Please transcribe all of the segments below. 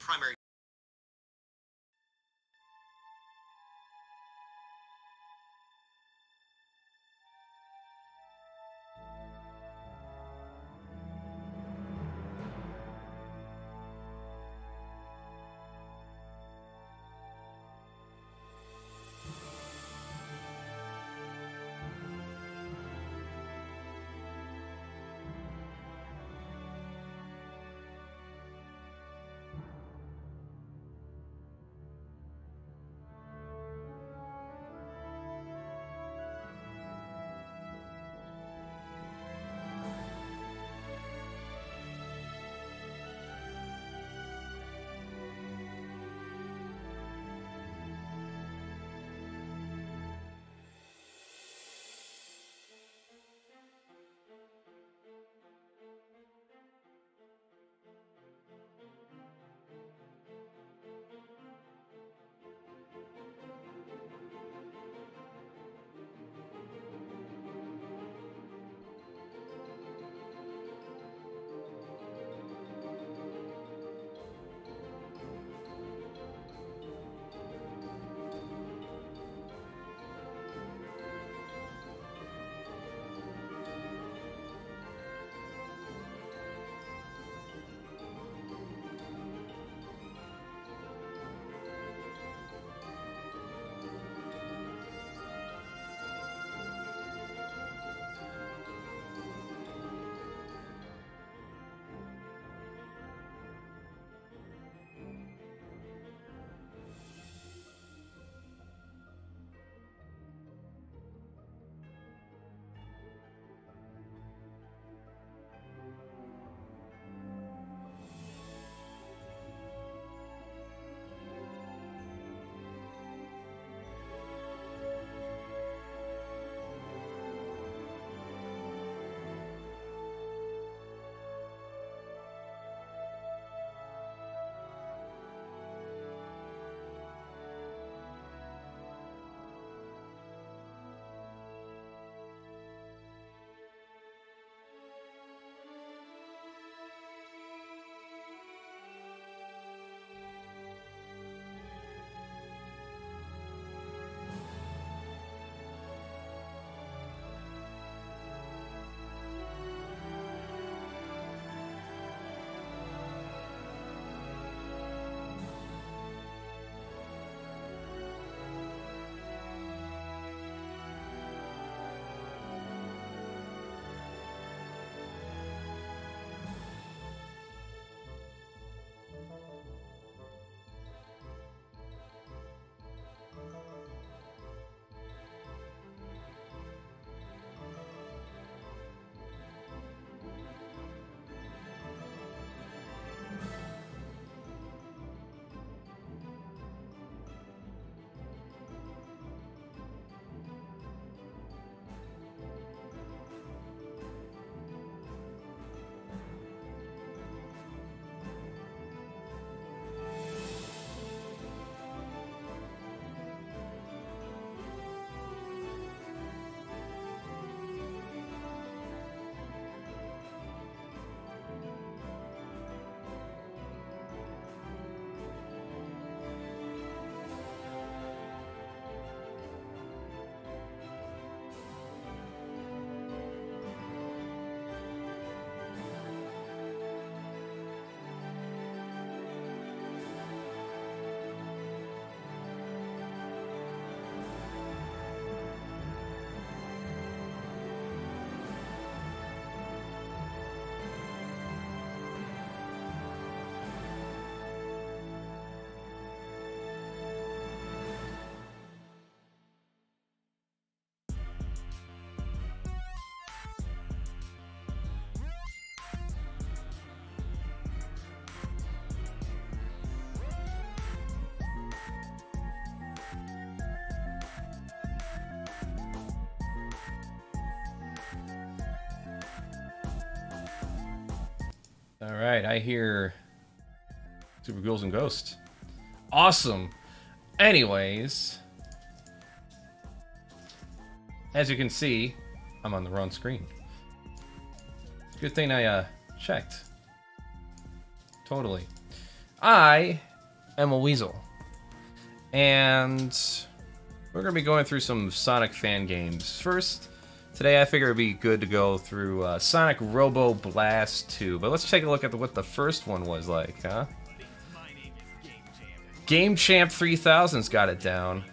primary All right, I hear Super Ghouls and Ghosts. Awesome. Anyways, as you can see, I'm on the wrong screen. Good thing I uh, checked. Totally. I am a weasel. And we're going to be going through some Sonic fan games. First, today I figure it'd be good to go through uh, Sonic Robo Blast 2. But let's take a look at the, what the first one was like, huh? Game Champ 3000's got it down.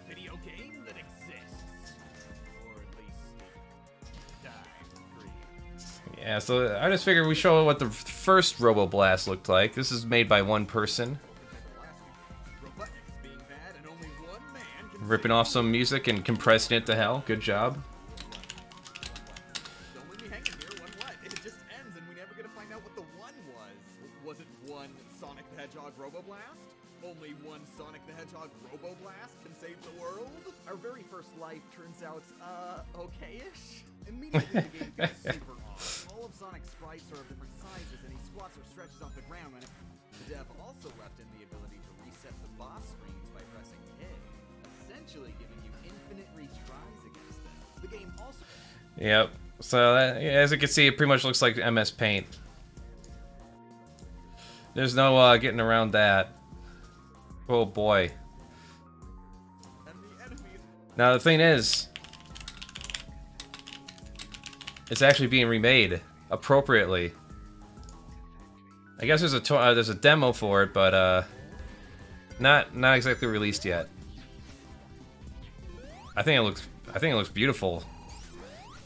Yeah, so I just figured we show what the first Robo Blast looked like. This is made by one person. Ripping off some music and compressing it to hell. Good job. As you can see, it pretty much looks like MS Paint. There's no uh, getting around that. Oh boy. Now the thing is, it's actually being remade appropriately. I guess there's a uh, there's a demo for it, but uh, not not exactly released yet. I think it looks I think it looks beautiful.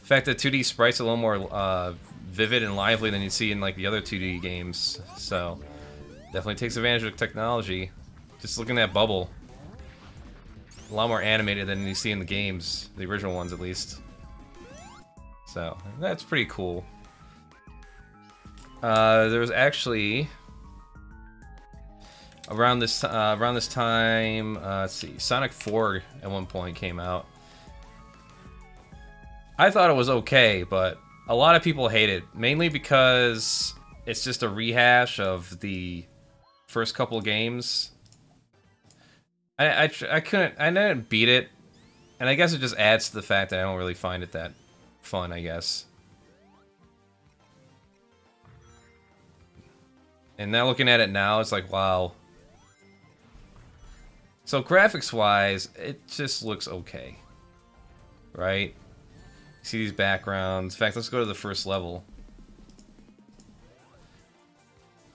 Fact, the 2D sprites a little more uh, vivid and lively than you see in like the other 2D games. So definitely takes advantage of technology. Just looking at Bubble, a lot more animated than you see in the games, the original ones at least. So that's pretty cool. Uh, there was actually around this uh, around this time. Uh, let's see, Sonic 4 at one point came out. I thought it was okay, but a lot of people hate it, mainly because it's just a rehash of the first couple games. I, I, I couldn't, I didn't beat it, and I guess it just adds to the fact that I don't really find it that fun, I guess. And now looking at it now, it's like, wow. So graphics-wise, it just looks okay. Right? See these backgrounds. In fact, let's go to the first level.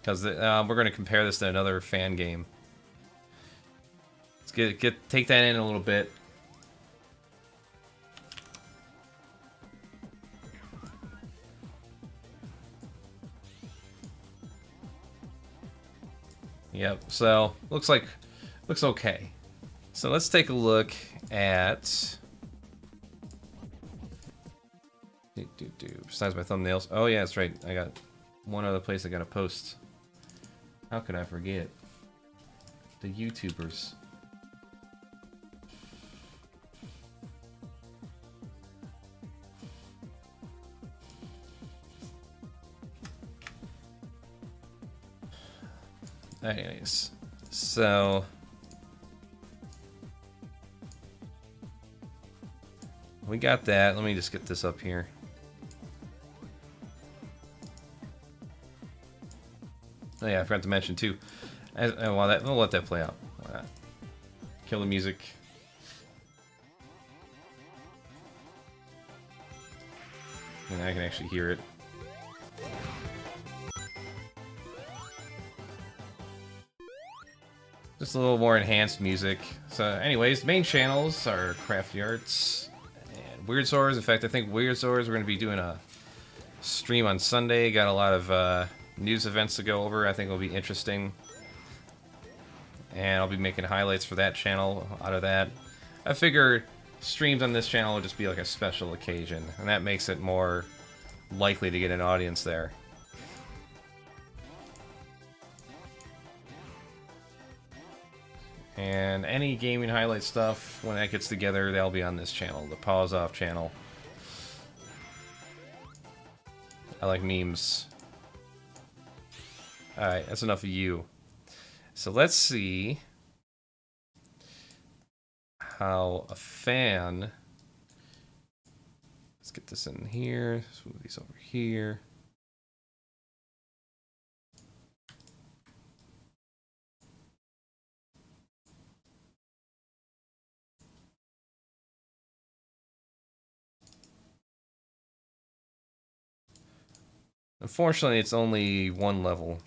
Because uh, we're going to compare this to another fan game. Let's get, get take that in a little bit. Yep, so looks like looks okay. So let's take a look at do, do, do. besides my thumbnails. Oh yeah, that's right. I got one other place I gotta post. How could I forget? The YouTubers. Anyways, so we got that. Let me just get this up here. Oh yeah, I forgot to mention too. As, well, that we'll let that play out. Kill the music. And I can actually hear it. Just a little more enhanced music. So anyways, main channels are Crafty Arts and Weird Swords. In fact, I think Weird Swords, we're going to be doing a stream on Sunday. Got a lot of uh, news events to go over. I think it'll be interesting. And I'll be making highlights for that channel out of that. I figure streams on this channel will just be like a special occasion. And that makes it more likely to get an audience there. And any gaming highlight stuff, when that gets together, they'll be on this channel, the Paws Off channel. I like memes. All right, that's enough of you. So let's see how a fan. Let's get this in here. Let's move these over here. Unfortunately, it's only one level.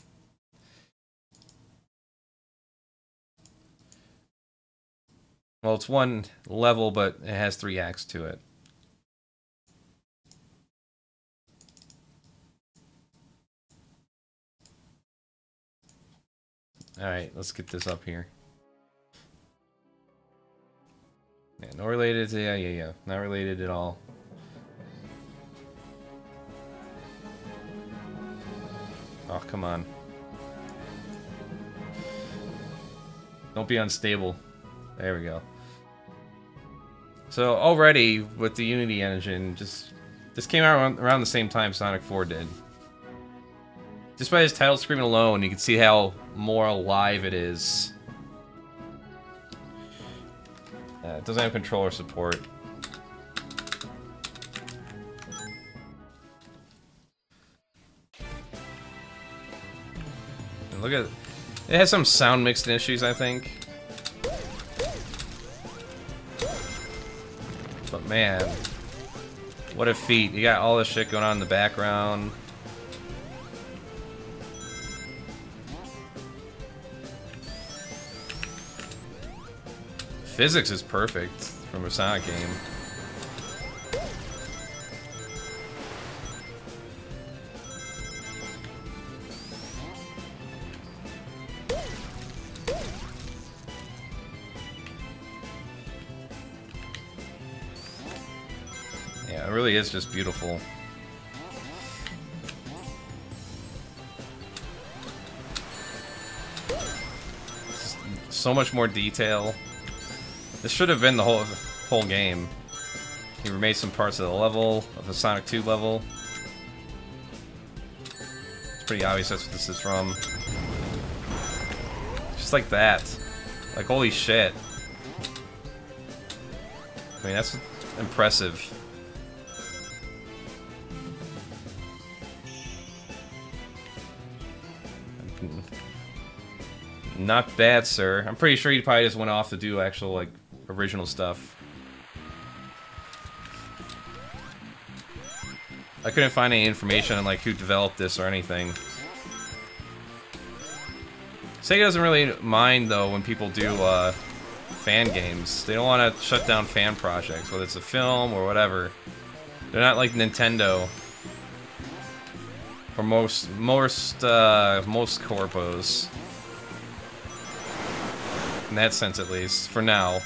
Well, it's one level, but it has three acts to it. Alright, let's get this up here. Yeah, no related to, yeah, yeah, yeah. Not related at all. Oh, come on. Don't be unstable. There we go. So already with the Unity engine, just this came out around the same time Sonic 4 did. Just by his title screen alone, you can see how more alive it is. Uh, it doesn't have controller support. And look at it has some sound mixing issues, I think. Man, what a feat. You got all this shit going on in the background. Physics is perfect from a Sonic game. Is just beautiful. so much more detail. This should have been the whole whole game. He remade some parts of the level, of the Sonic 2 level. It's pretty obvious that's what this is from. Just like that. Like, holy shit. I mean, that's impressive. Not bad, sir. I'm pretty sure he probably just went off to do actual, like, original stuff. I couldn't find any information on like who developed this or anything. Sega doesn't really mind though when people do uh, fan games. They don't want to shut down fan projects, whether it's a film or whatever. They're not like Nintendo or most most uh, most corpos. In that sense, at least for now.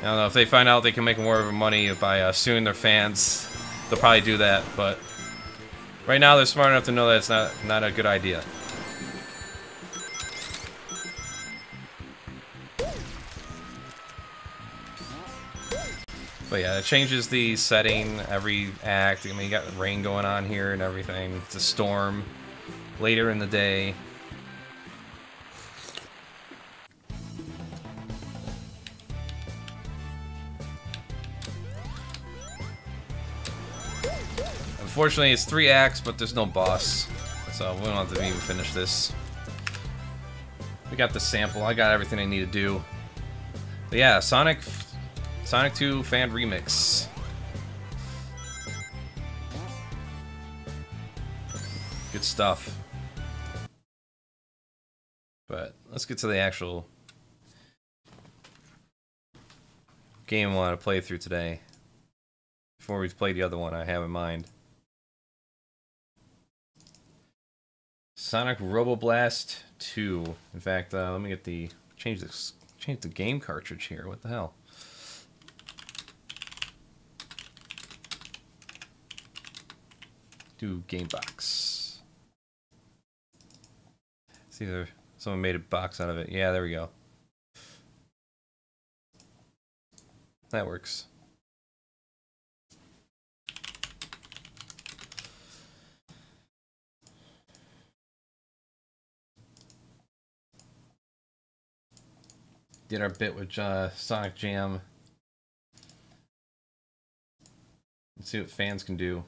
I don't know, if they find out they can make more of money by uh, suing their fans, they'll probably do that, but right now they're smart enough to know that it's not, not a good idea. But yeah, it changes the setting every act. I mean, you got rain going on here and everything. It's a storm later in the day. Unfortunately, it's three acts, but there's no boss. So we don't have to even finish this. We got the sample. I got everything I need to do. But yeah, Sonic... Sonic 2 fan remix. Good stuff. But let's get to the actual game I want to play through today. Before we play the other one I have in mind. Sonic Robo Blast 2. In fact, uh, let me get the change this change the game cartridge here. What the hell? Do game box. See there someone made a box out of it. Yeah, there we go. That works. did our bit with uh, Sonic Jam. Let's see what fans can do.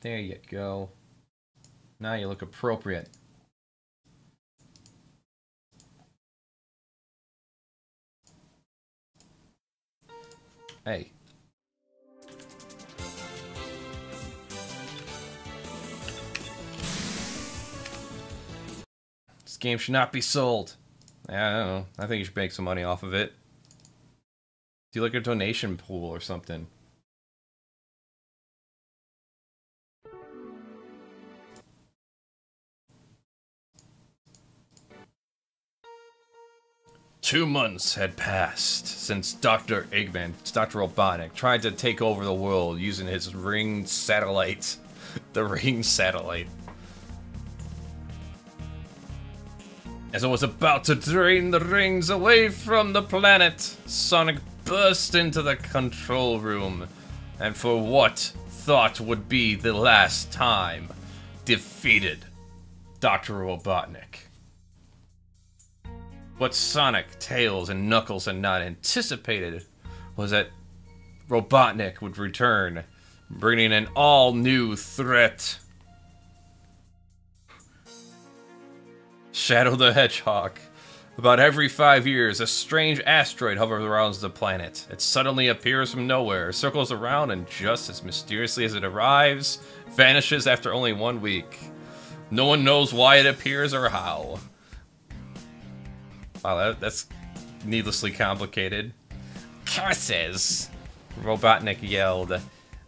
There you go. Now you look appropriate. Hey. Game should not be sold. I don't know. I think you should make some money off of it. Do you like a donation pool or something. Two months had passed since Dr. Eggman, Dr. Robotnik, tried to take over the world using his ring satellite. The ring satellite. As I was about to drain the rings away from the planet, Sonic burst into the control room, and for what thought would be the last time, defeated Dr. Robotnik. What Sonic, Tails, and Knuckles had not anticipated was that Robotnik would return, bringing an all new threat. Shadow the Hedgehog. About every five years, a strange asteroid hovers around the planet. It suddenly appears from nowhere, circles around, and just as mysteriously as it arrives, vanishes after only one week. No one knows why it appears or how. Wow, that, that's needlessly complicated. Curses! Robotnik yelled.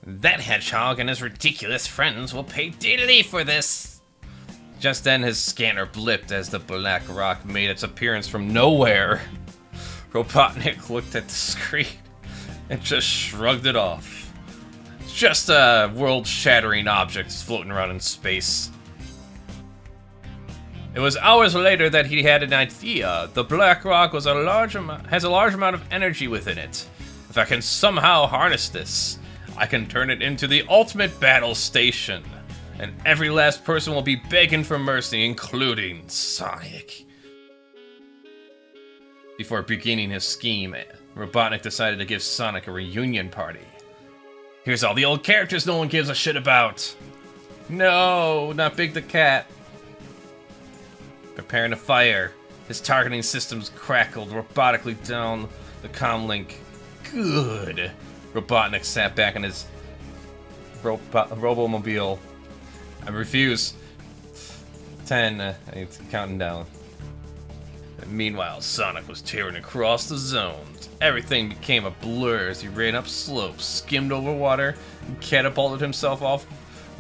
That hedgehog and his ridiculous friends will pay dearly for this! Just then, his scanner blipped as the black rock made its appearance from nowhere. Robotnik looked at the screen and just shrugged it off. It's just a world-shattering object floating around in space. It was hours later that he had an idea. The black rock was a large has a large amount of energy within it. If I can somehow harness this, I can turn it into the ultimate battle station. And every last person will be begging for mercy, including Sonic. Before beginning his scheme, Robotnik decided to give Sonic a reunion party. Here's all the old characters no one gives a shit about. No, not Big the Cat. Preparing to fire. His targeting systems crackled robotically down the comlink. Good. Robotnik sat back in his robo Robomobile. I refuse. Ten. Uh, it's counting down. And meanwhile, Sonic was tearing across the zones. Everything became a blur as he ran up slopes, skimmed over water, and catapulted himself off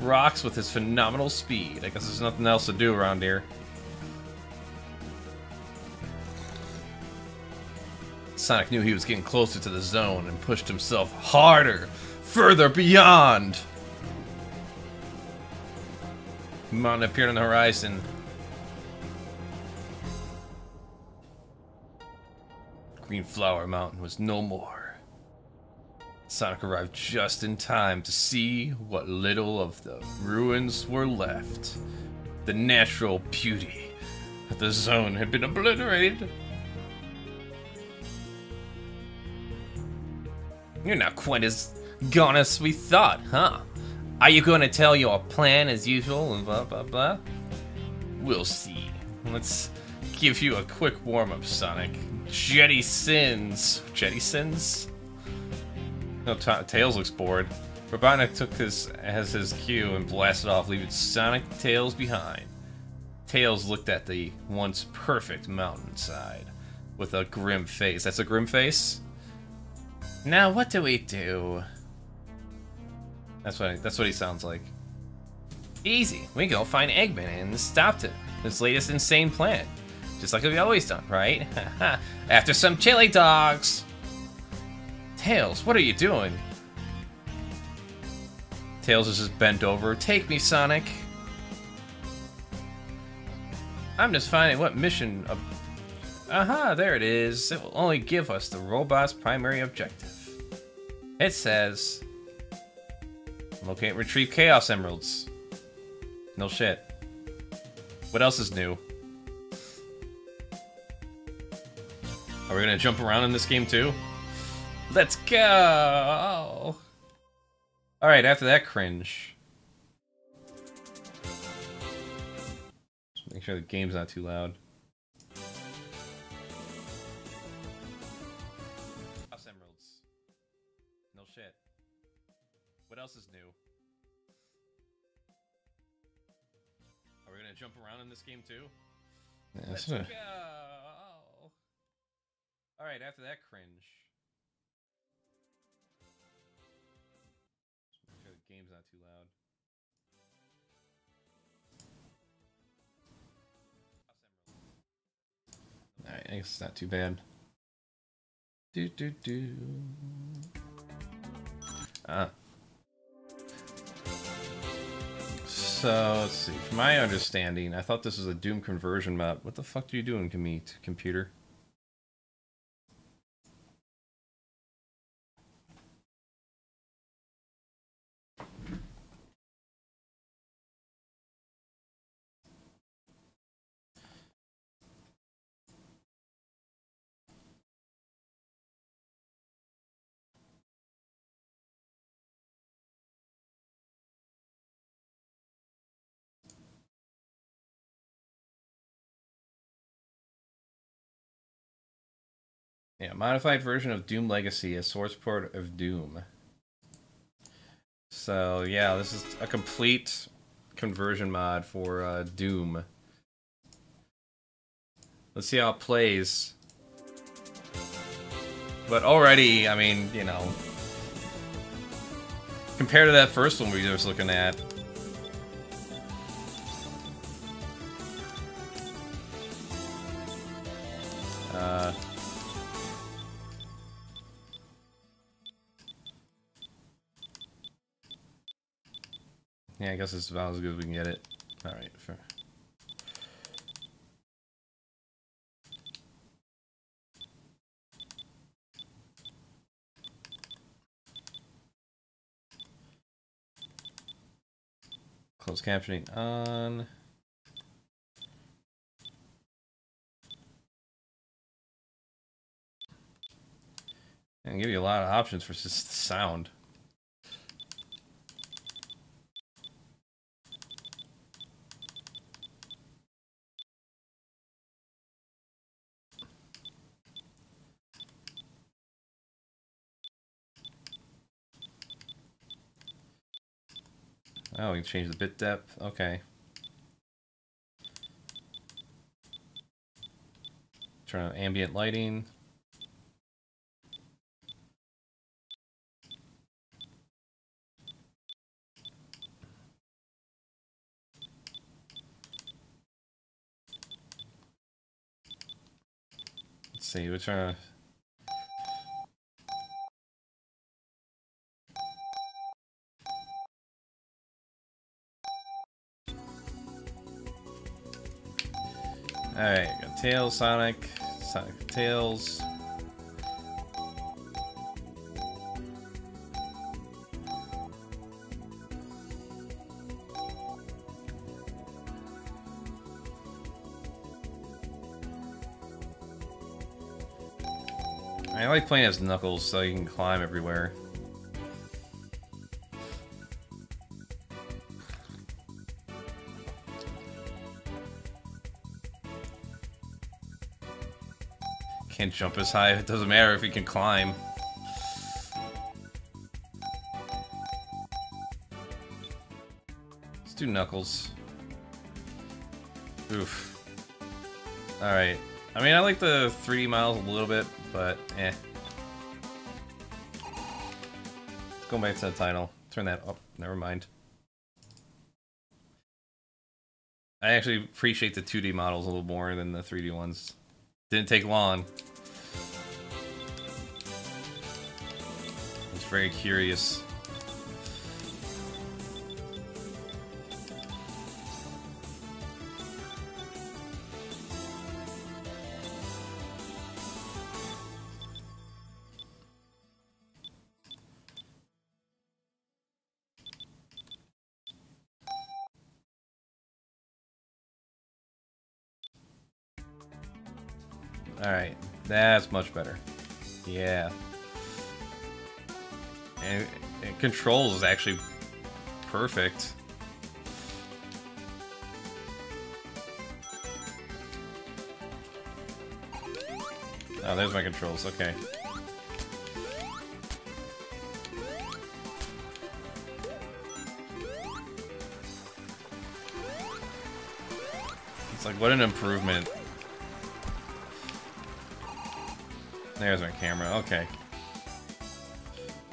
rocks with his phenomenal speed. I guess there's nothing else to do around here. Sonic knew he was getting closer to the zone and pushed himself harder, further beyond. Mountain appeared on the horizon. Green Flower Mountain was no more. Sonic arrived just in time to see what little of the ruins were left. The natural beauty of the zone had been obliterated. You're not quite as gone as we thought, huh? Are you gonna tell your plan as usual and blah blah blah? We'll see. Let's give you a quick warm-up, Sonic. Jettysyns. Jetty Sins? No, Tails looks bored. Robotnik took his as his cue and blasted off, leaving Sonic Tails behind. Tails looked at the once perfect mountainside with a grim face. That's a grim face? Now what do we do? That's what I, that's what he sounds like. Easy. We go find Eggman and stop it. His latest insane plan. Just like we've always done, right? After some chili dogs. Tails, what are you doing? Tails is just bent over. Take me, Sonic. I'm just finding what mission. Aha, there it is. It will only give us the robot's primary objective. It says, locate retrieve Chaos Emeralds. No shit. What else is new? Are we gonna jump around in this game too? Let's go! Alright, after that cringe. Just make sure the game's not too loud. Yeah, Let's go. All right, after that cringe. Just make sure the game's not too loud. Alright, I guess it's not too bad. Do do do. Ah. So let's see. From my understanding, I thought this was a Doom conversion map. What the fuck are you doing, Commit computer? Modified version of Doom Legacy, a source port of Doom. So yeah, this is a complete conversion mod for uh, Doom. Let's see how it plays. But already, I mean, you know, compared to that first one we were just looking at, uh, Yeah, I guess it's about as good as we can get it. Alright, fair. Closed captioning on. And give you a lot of options for just the sound. Oh, we can change the bit depth. Okay. Turn on ambient lighting. Let's see, we're trying to Alright, got Tails, Sonic, Sonic Tails. I like playing as Knuckles so you can climb everywhere. Jump as high. It doesn't matter if he can climb. Let's do Knuckles. Oof. Alright. I mean, I like the 3D models a little bit, but eh. Going back to the title. Turn that up. Never mind. I actually appreciate the 2D models a little more than the 3D ones. Didn't take long. Was very curious. Alright, that's much better. Yeah and, and controls is actually perfect. Oh, there's my controls, okay. It's like, what an improvement. There's my camera, okay.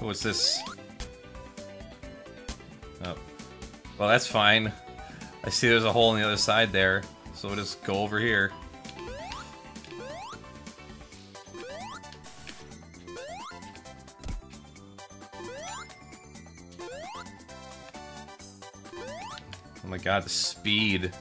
What's this? Oh. Well, that's fine. I see there's a hole on the other side there, so we'll just go over here. Oh my god, the speed.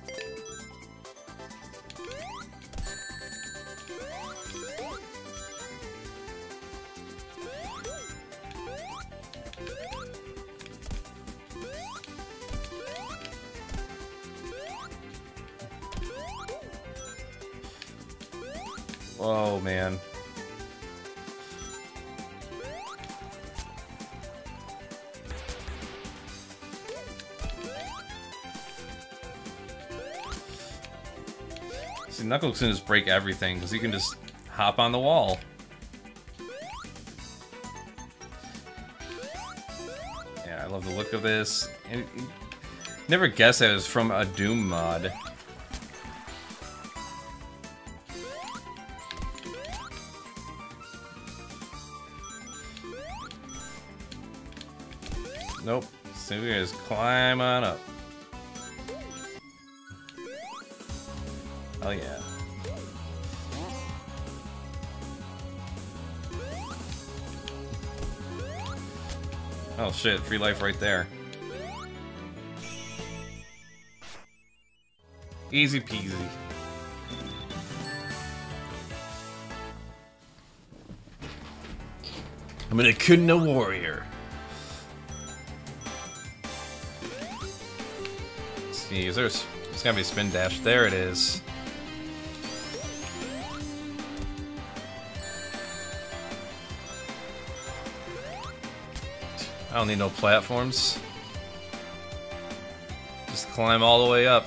Knuckles can just break everything because he can just hop on the wall. Yeah, I love the look of this. And never guessed that it was from a Doom mod. Nope. So we just climb shit, free life right there. Easy peasy. I'm an Echidna warrior. Let's see, is there, there's gotta be a spin dash. There it is. I don't need no platforms. Just climb all the way up.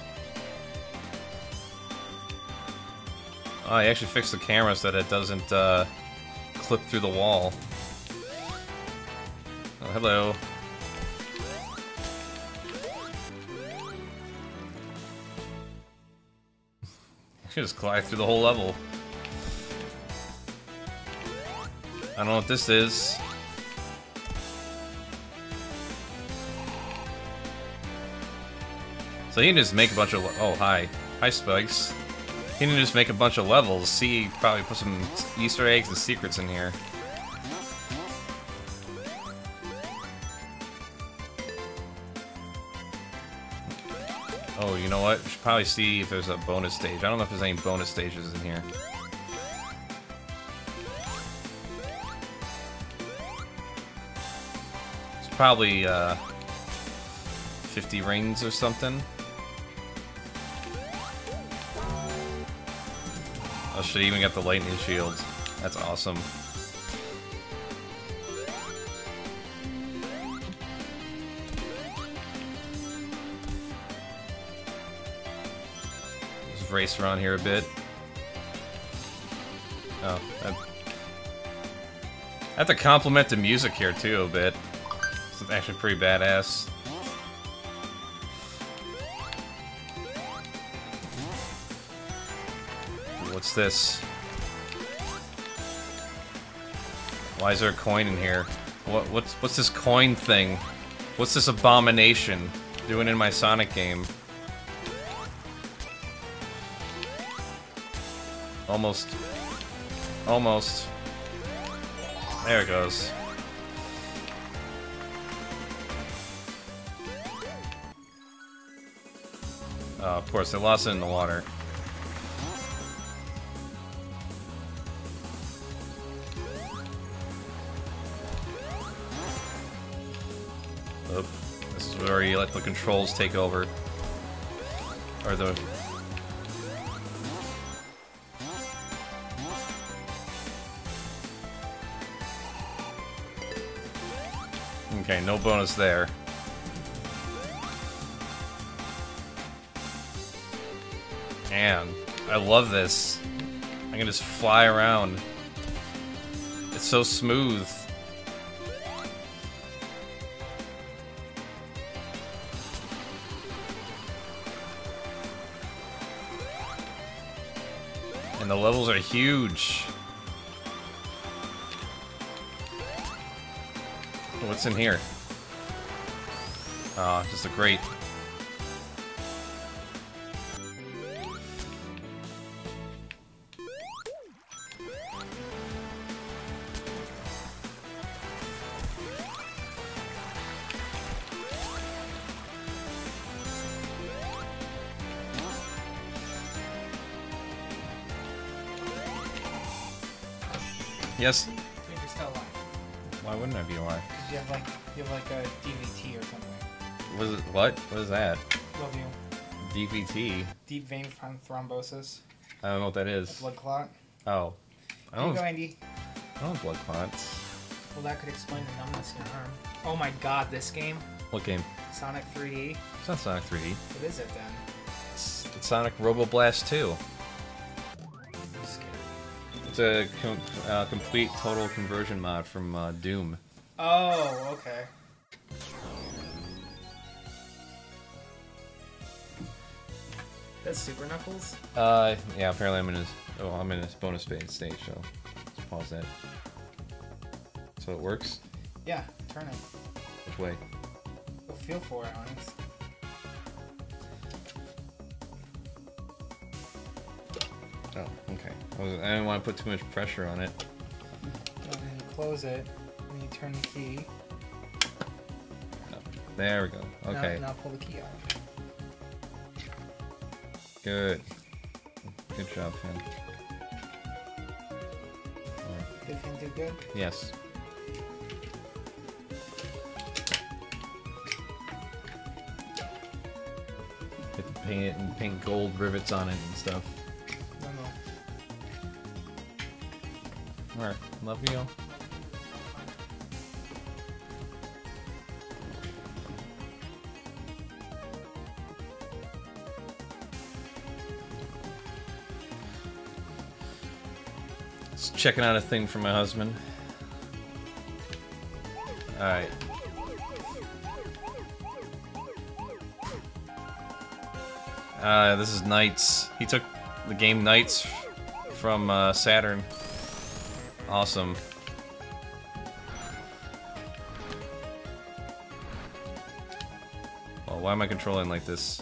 Oh, I actually fixed the camera so that it doesn't uh, clip through the wall. Oh, hello. Just glide through the whole level. I don't know what this is. So he can just make a bunch of... Oh, hi. Hi, Spikes. He can just make a bunch of levels. See, probably put some Easter eggs and secrets in here. Oh, you know what? We should probably see if there's a bonus stage. I don't know if there's any bonus stages in here. It's probably, uh... 50 rings or something. Should even get the lightning shield. That's awesome. Just race around here a bit. Oh, I, I have to compliment the music here too a bit. It's actually pretty badass. What's this? Why is there a coin in here? What what's what's this coin thing? What's this abomination doing in my Sonic game? Almost. Almost. There it goes. Oh, of course, they lost it in the water. Is you let the controls take over. Or the... Okay, no bonus there. Man, I love this. I can just fly around. It's so smooth. Levels are huge. What's in here? Ah, just a grate. Yes. Wait, you're still alive. Why wouldn't I be alive? 'Cause you have like you have like a DVT or something. What is it? What? What is that? Love you. DVT. Deep vein throm- thrombosis, I don't know what that is. blood clot. Oh. I There you don't, go, Andy. I don't have blood clots. Well, that could explain the numbness in your arm. Oh my God, this game, What game? Sonic 3D. It's not Sonic 3D. What is it then? It's, it's Sonic Robo Blast 2. A com- uh, complete total conversion mod from uh, Doom. Oh, okay. That's Super Knuckles. Uh, yeah. Apparently, I'm in his. Oh, I'm in his bonus phase stage. So, let's pause that. So it works. Yeah, turn it. Which way? Go feel for it, Onyx. Okay. I, was, I didn't want to put too much pressure on it. And then you close it, and you turn the key. Oh, there we go. Okay. Now, pull the key out. Good. Good job, Finn. Did Finn do good? Yes. Paint it and paint gold rivets on it and stuff. Love you. Just checking out a thing for my husband. Alright. Uh, this is Nights. He took the game Nights from uh, Saturn. Awesome. Well, why am I controlling like this?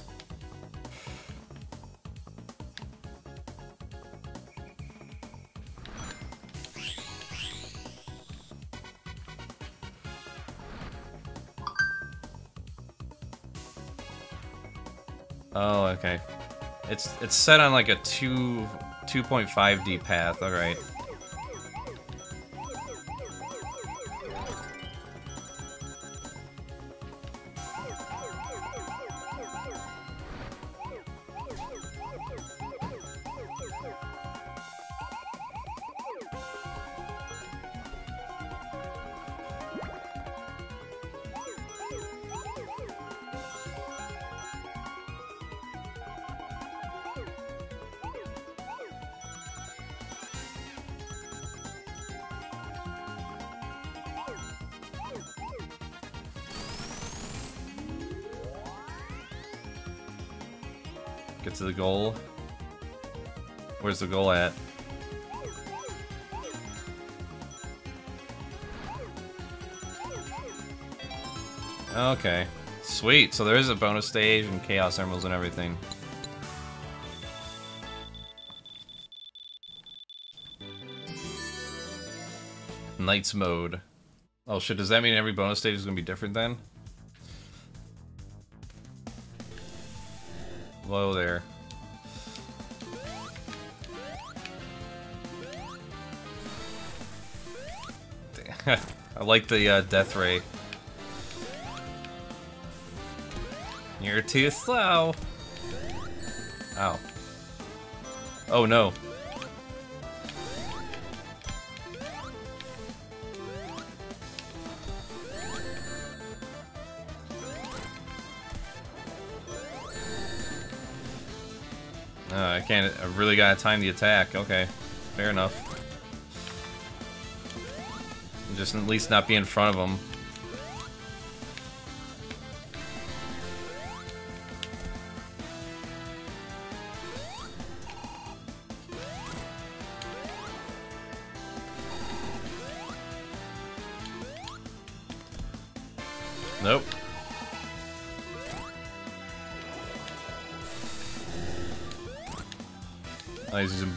Oh, okay. It's it's set on like a two 2.5D path. All right. Sweet. So there is a bonus stage and Chaos Emeralds and everything. Nights mode. Oh shit, does that mean every bonus stage is gonna be different then? Whoa there. I like the uh, death ray. You're too slow. Ow. Oh no. Uh, I can't. I really gotta time the attack. Okay, fair enough. Just at least not be in front of him.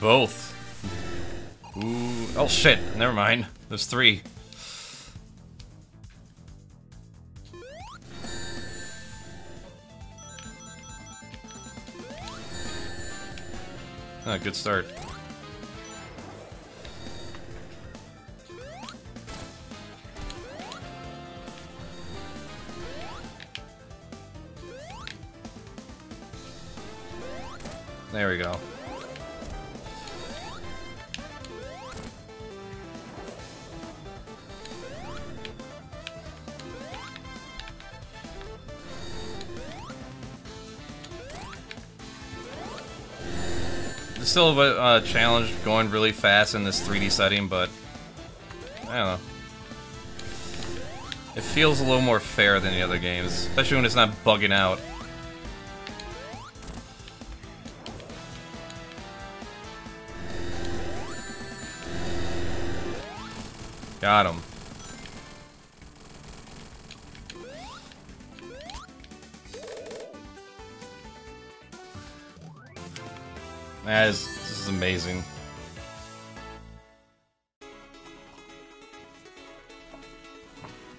Both. Ooh. Oh shit, never mind. There's three. Ah, good start. There we go. Still a uh, challenge going really fast in this 3D setting, but I don't know. It feels a little more fair than the other games, especially when it's not bugging out. Got him. That is, this is amazing.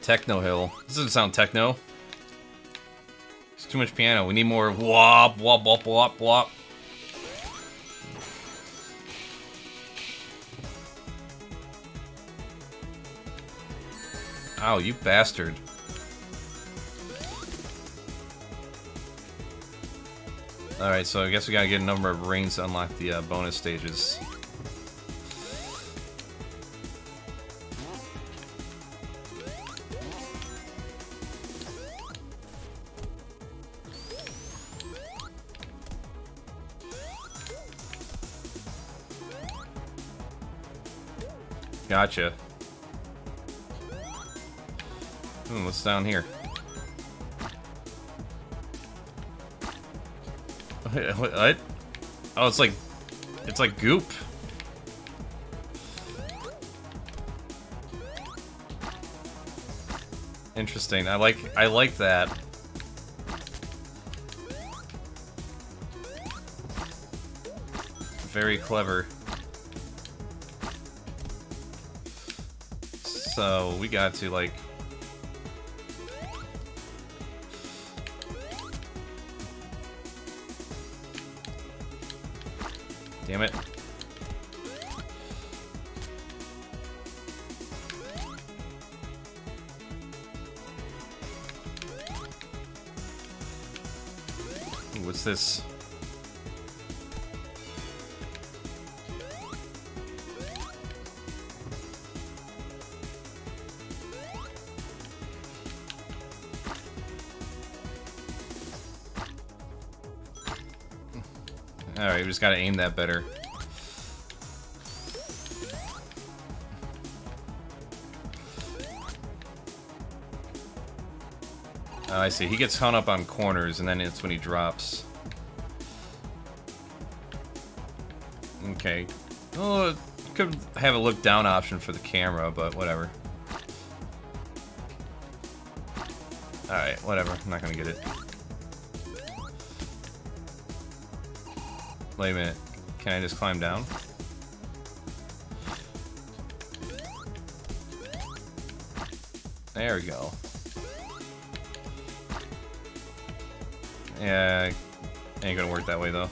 Techno Hill. This doesn't sound techno. It's too much piano. We need more wop, wop, wop, wop, wop. Ow, you bastard. Alright, so I guess we gotta get a number of rings to unlock the uh, bonus stages. Gotcha. Hmm, what's down here? What? Oh, it's like, it's like goop. Interesting. I like, I like that. Very clever. So we got to like just gotta aim that better. Oh, I see. He gets hung up on corners, and then it's when he drops. Okay. Well, could have a look down option for the camera, but whatever. Alright, whatever. I'm not gonna get it. Wait a minute. Can I just climb down? There we go. Yeah, ain't gonna work that way though.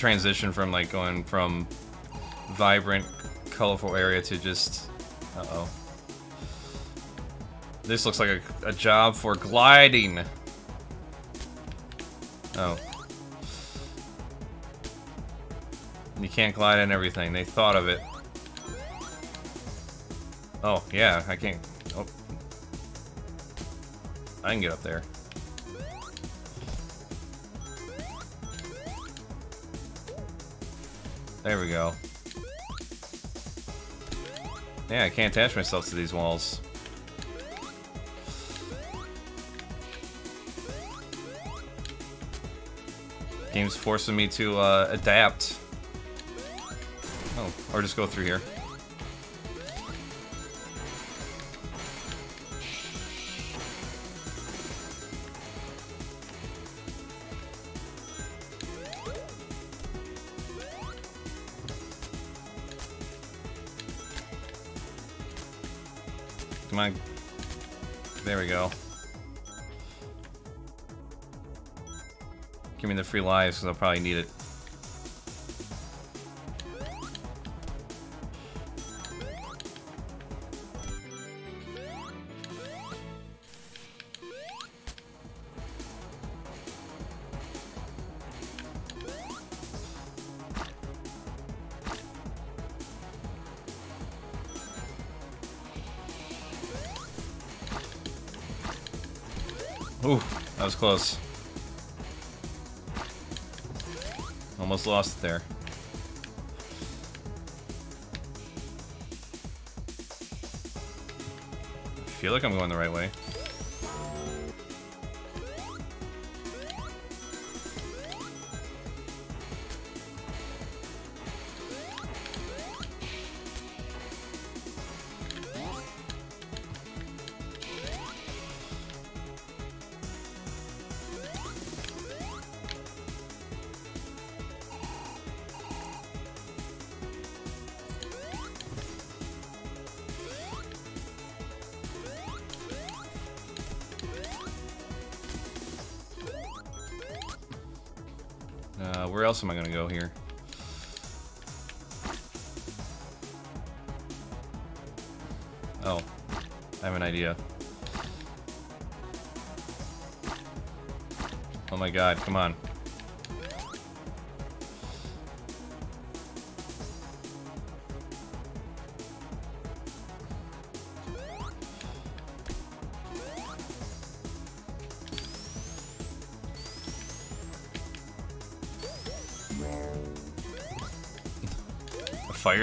Transition from like going from vibrant, colorful area to just uh oh. This looks like a, a job for gliding. Oh. You can't glide and everything. They thought of it. Oh, yeah, I can't... Oh. I can get up there. There we go. Yeah, I can't attach myself to these walls. Game's forcing me to uh, adapt. Oh, or just go through here. Free lives, because I'll probably need it. Ooh, that was close. Almost lost it there. I feel like I'm going the right way. Else am I gonna go here? Oh, I have an idea. Oh my god, come on.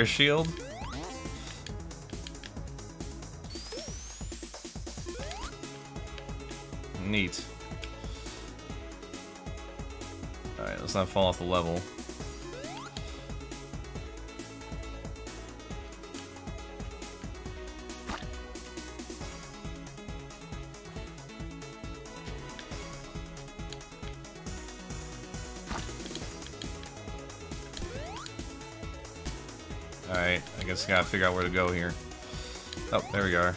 Shield? Neat. Alright, let's not fall off the level. Gotta figure out where to go here. Oh, there we are.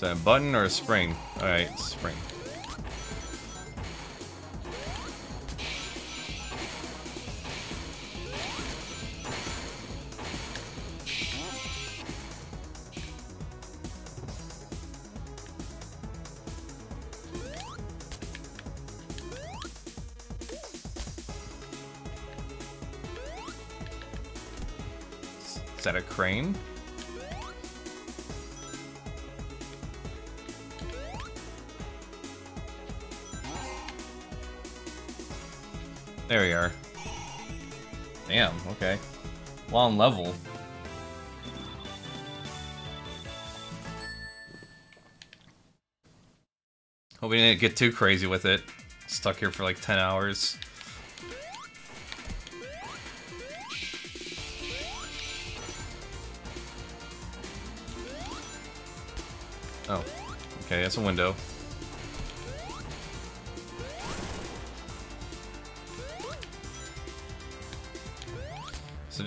Is that a button or a spring? Alright, spring. Is that a crane? Level. Hope we didn't get too crazy with it. Stuck here for like 10 hours. Oh, okay, that's a window.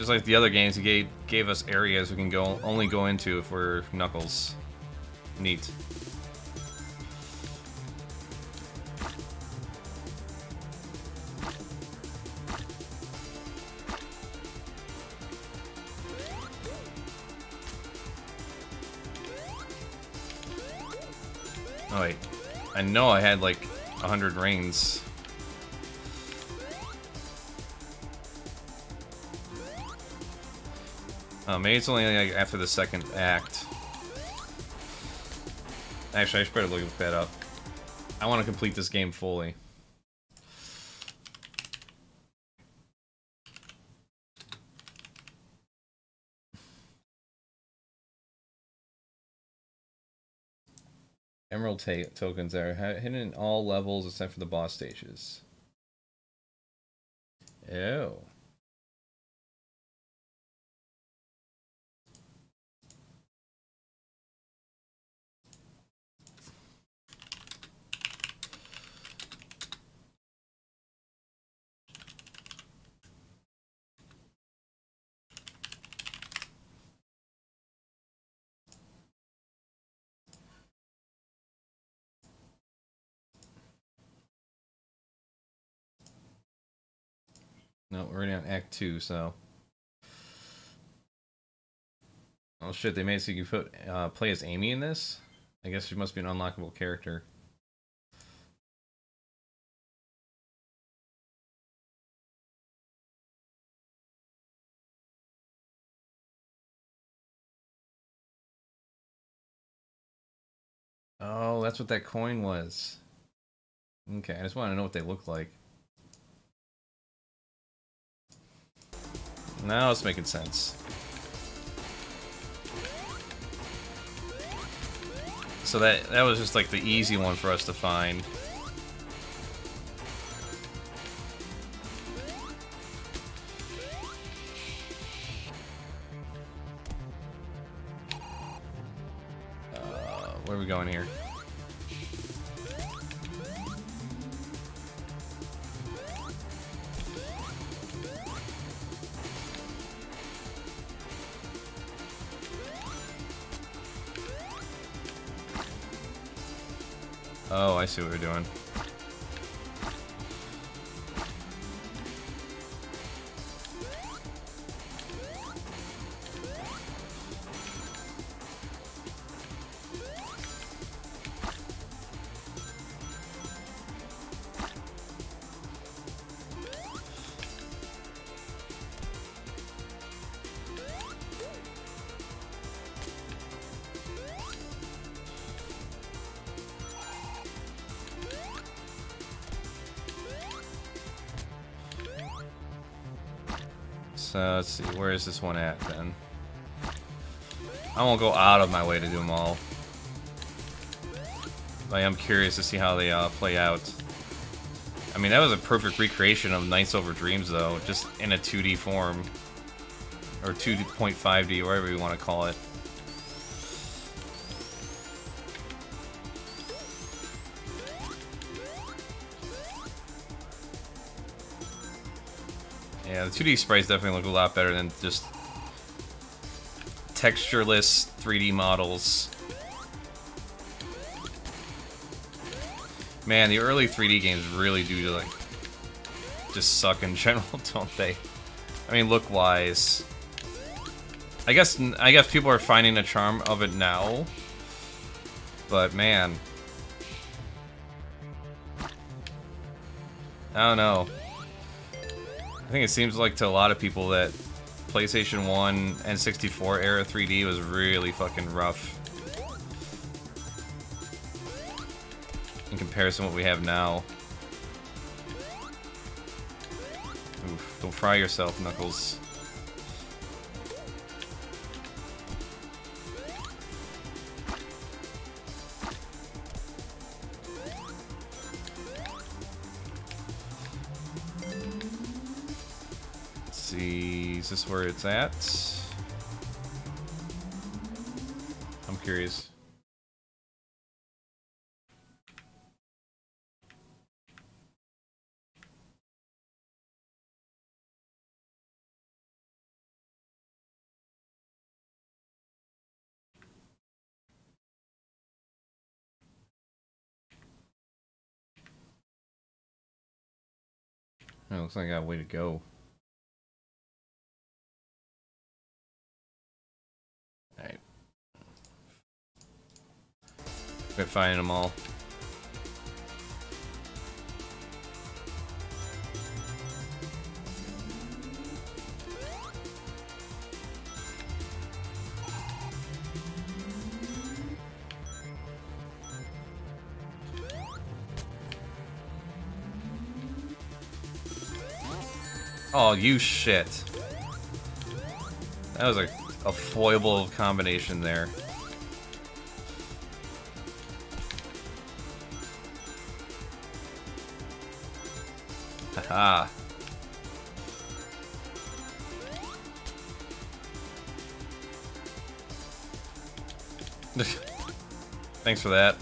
Just like the other games, he gave gave us areas we can go only go into if we're Knuckles. Neat. Oh wait, I know I had like a hundred rings. Oh, maybe it's only like after the second act. Actually, I should better look that up. I want to complete this game fully. Emerald tokens are hidden in all levels except for the boss stages. Oh. No, we're already on Act 2, so... Oh shit, they made so you can put uh, play as Amy in this? I guess she must be an unlockable character. Oh, that's what that coin was. Okay, I just want to know what they look like. Now it's making sense. So that that was just like the easy one for us to find. Uh, where are we going here? Oh, I see what we're doing. So let's see, where is this one at then? I won't go out of my way to do them all. But I am curious to see how they uh, play out. I mean, that was a perfect recreation of Nights Over Dreams, though, just in a 2D form. Or 2.5D, whatever you want to call it. 2D sprites definitely look a lot better than just textureless 3D models. Man, the early 3D games really do like just suck in general, don't they? I mean, look-wise. I guess I guess people are finding the charm of it now. But man, I don't know. I think it seems like to a lot of people that PlayStation 1 and 64 era 3D was really fucking rough. In comparison to what we have now. Oof, don't fry yourself, Knuckles. it's at. I'm curious. It looks like I got a way to go. Quit finding them all. Oh, you shit. That was a, a foible combination there. Haha. Thanks for that.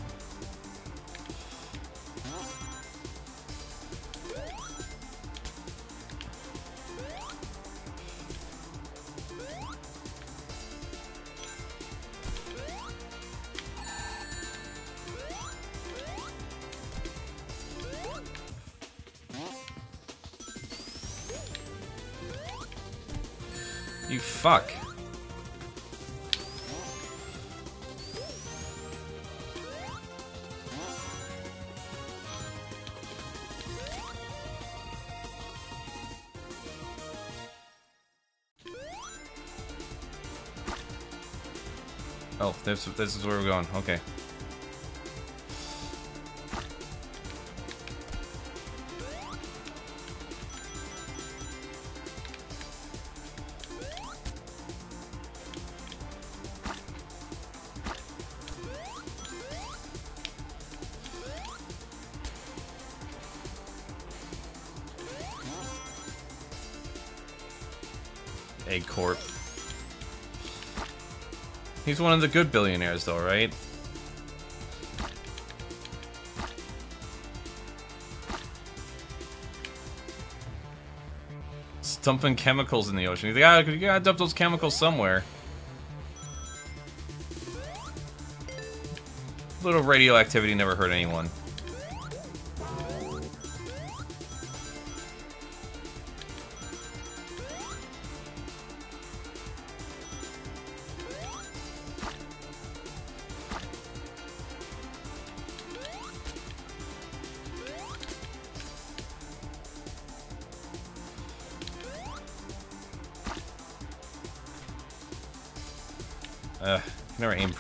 Fuck. Oh, this this is where we're going. Okay. He's one of the good billionaires, though, right? Dumping chemicals in the ocean. You gotta, you gotta dump those chemicals somewhere. A Little radioactivity never hurt anyone.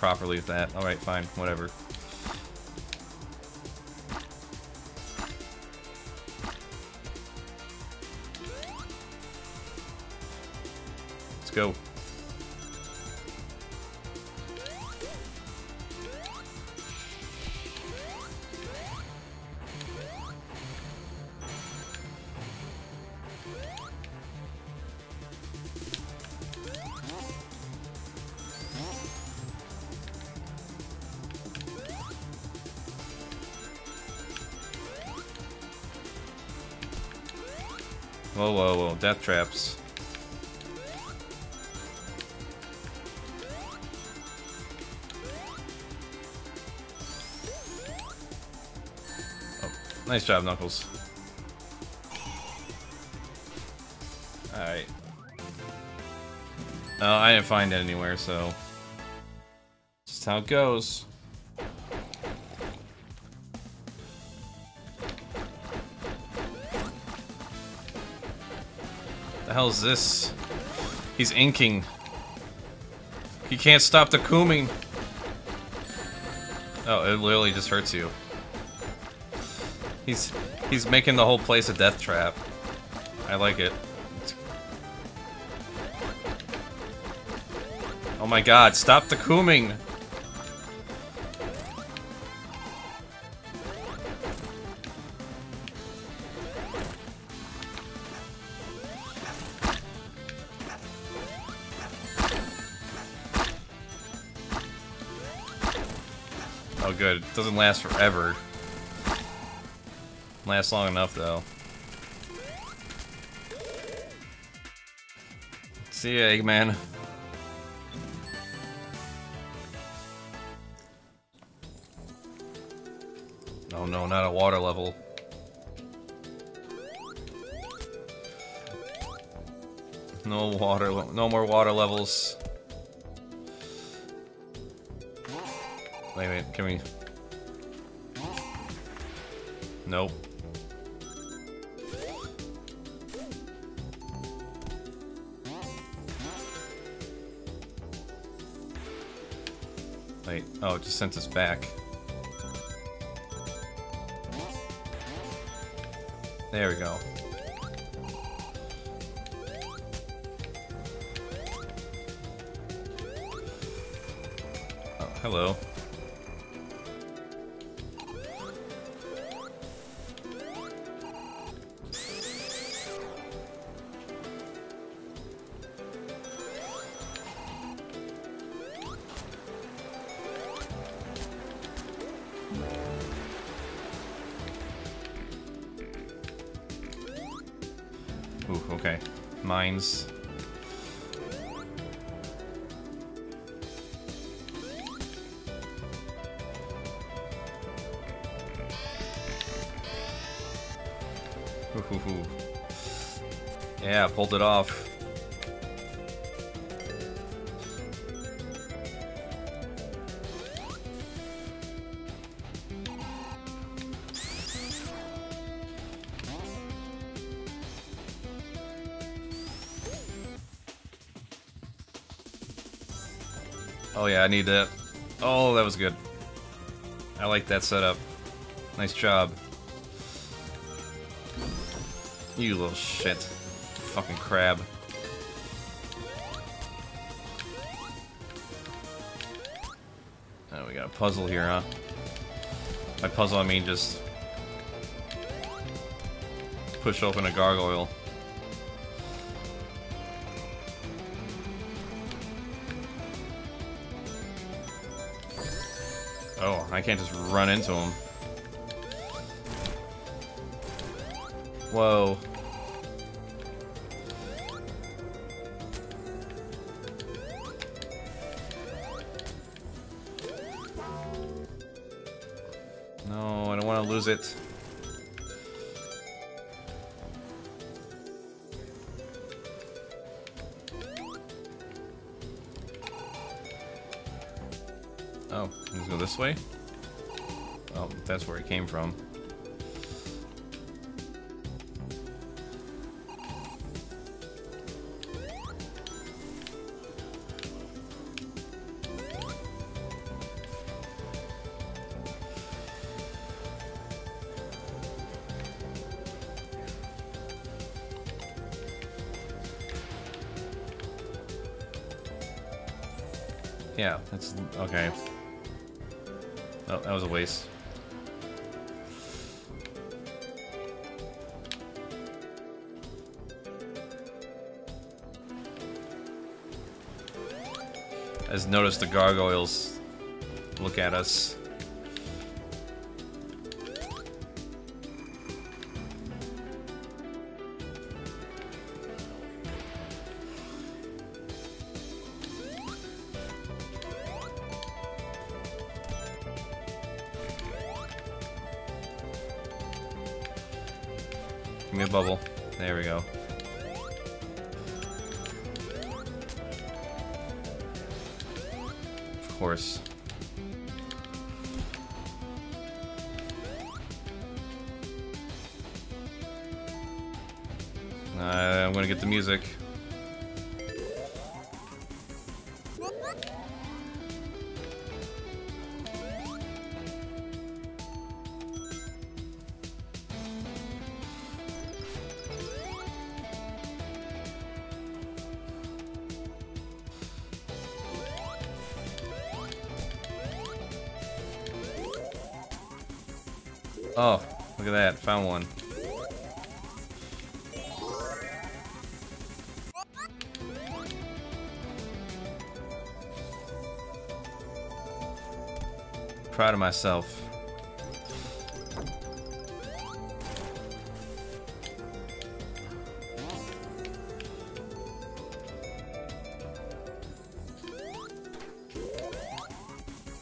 Properly with that. Alright, fine, whatever. Let's go. Death traps. Oh, nice job, Knuckles. Alright. Oh, I didn't find it anywhere, so... Just how it goes. The hell is this? He's inking. He can't stop the cooming. Oh, it literally just hurts you. He's he's making the whole place a death trap. I like it. Oh my god, stop the cooming! Doesn't last forever. Lasts long enough though. See ya, Eggman. Oh no, not a water level. No water, no more water levels. Wait, wait, can we... Nope. Wait, oh, it just sent us back. There we go. Oh, hello. Pulled it off. Oh yeah, I need that. Oh, that was good. I like that setup. Nice job. You little shit. Fucking crab. Oh, we got a puzzle here, huh? By puzzle, I mean just push open a gargoyle. Oh, I can't just run into him. Whoa. Lose it. Oh, let's go this way? Oh, that's where it came from. Okay. Oh, that was a waste. I just noticed the gargoyles look at us. myself.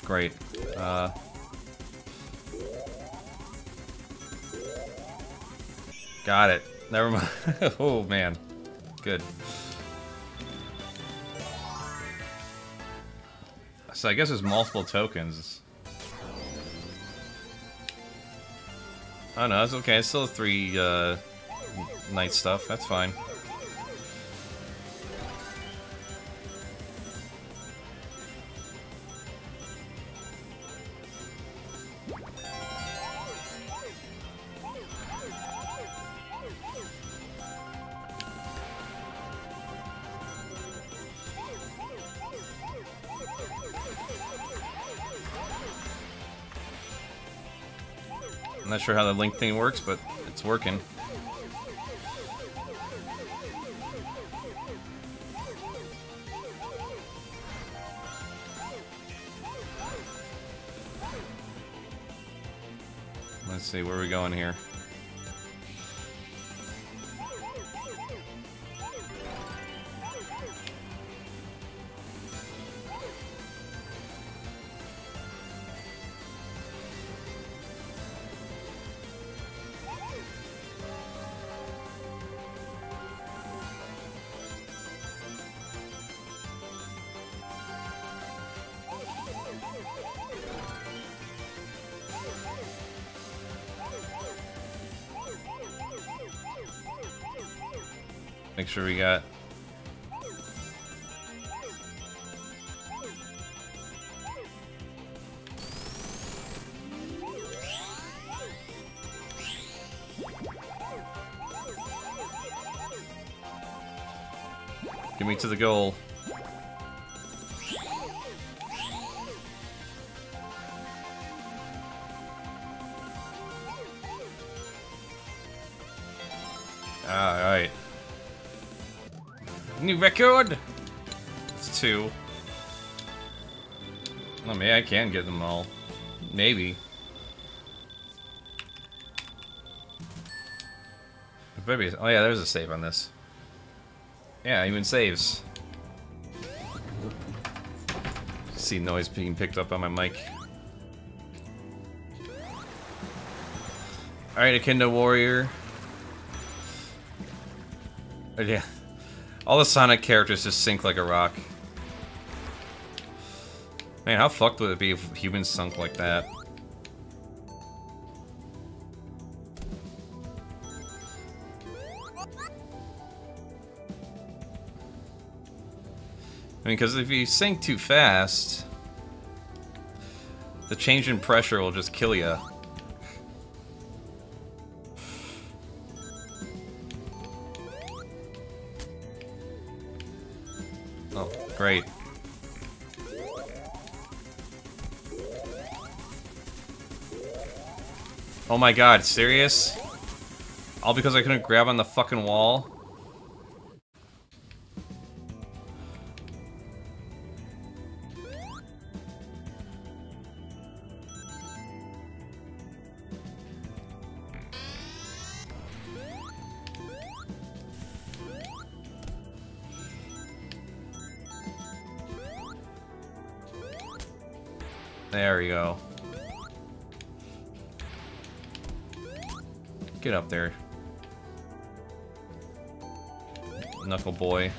Great. Uh... Got it. Never mind. oh, man. Good. So I guess there's multiple tokens. No, it's okay. It's still three uh, night stuff. That's fine. Sure how the link thing works, but it's working. Sure we got Get me to the goal. Record! It's two. Oh, maybe I can get them all. Maybe. Maybe. Oh yeah, there's a save on this. Yeah, even saves. See noise being picked up on my mic. Alright, Akendo Warrior. Oh, yeah. All the Sonic characters just sink like a rock. Man, how fucked would it be if humans sunk like that? I mean, because if you sink too fast, the change in pressure will just kill you. Oh my god, serious? All because I couldn't grab on the fucking wall? Boy.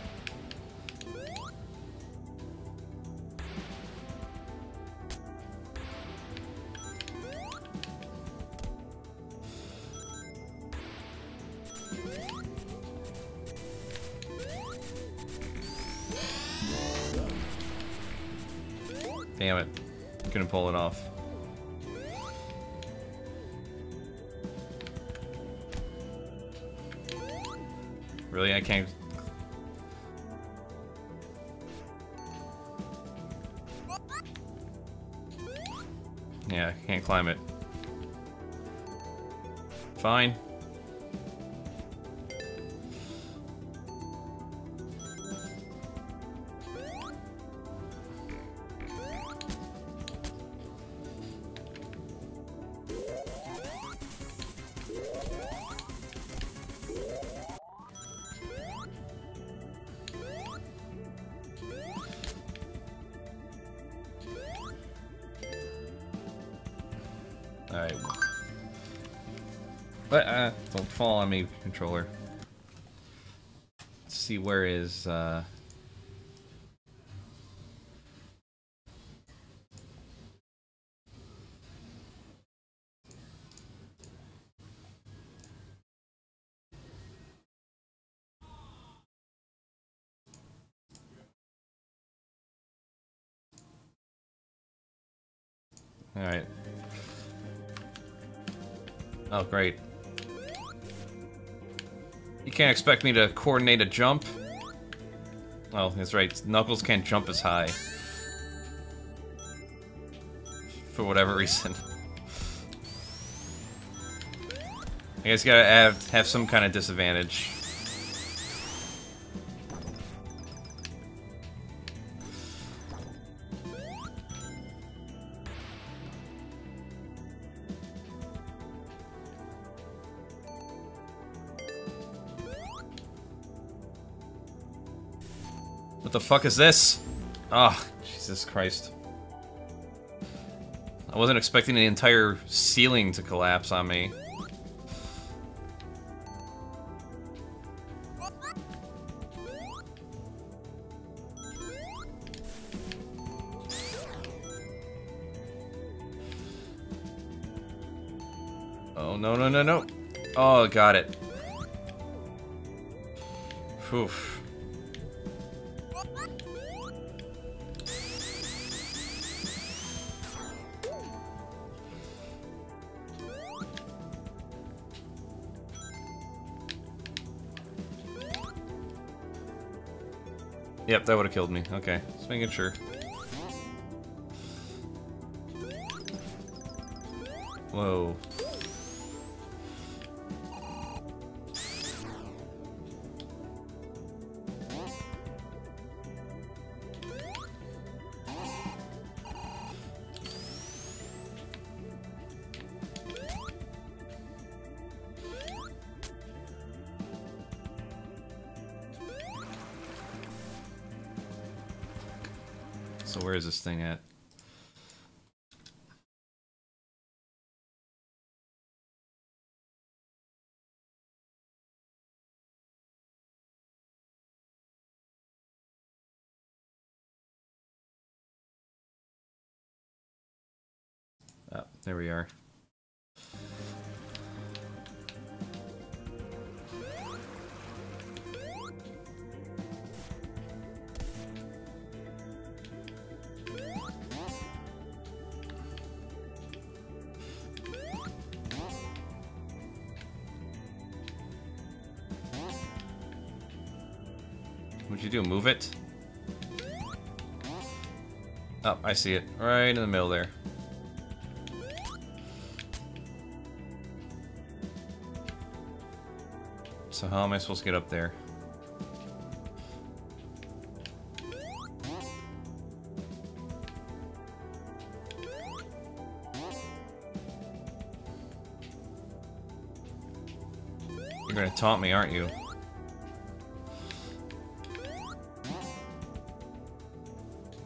Oh, great. You can't expect me to coordinate a jump. Oh, that's right. Knuckles can't jump as high. For whatever reason. I guess you gotta have, have some kind of disadvantage. The fuck is this? Ah, oh, Jesus Christ. I wasn't expecting the entire ceiling to collapse on me. Oh, no, no, no, no. Oh, got it. Oof. Yep, that would have killed me. Okay, just making sure. Whoa. Thing at? I see it. Right in the middle there. So how am I supposed to get up there? You're gonna taunt me, aren't you?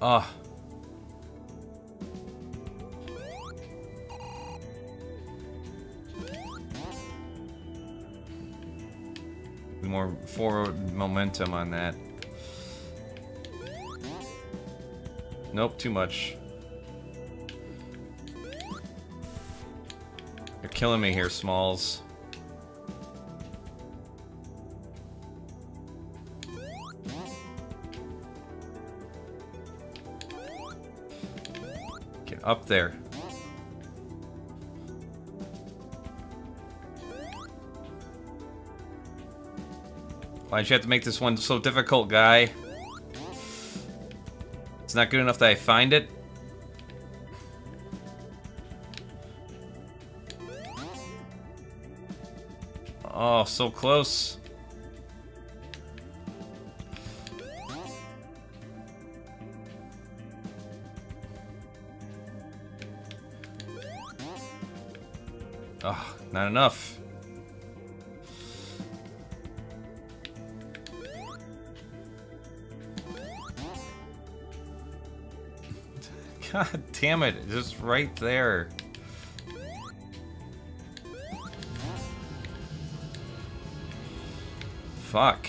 Ah. Forward momentum on that. Nope, too much. You're killing me here, Smalls. Get up there. Why'd you have to make this one so difficult, guy? It's not good enough that I find it? Oh, so close. Oh, not enough. God damn it, just right there. Fuck.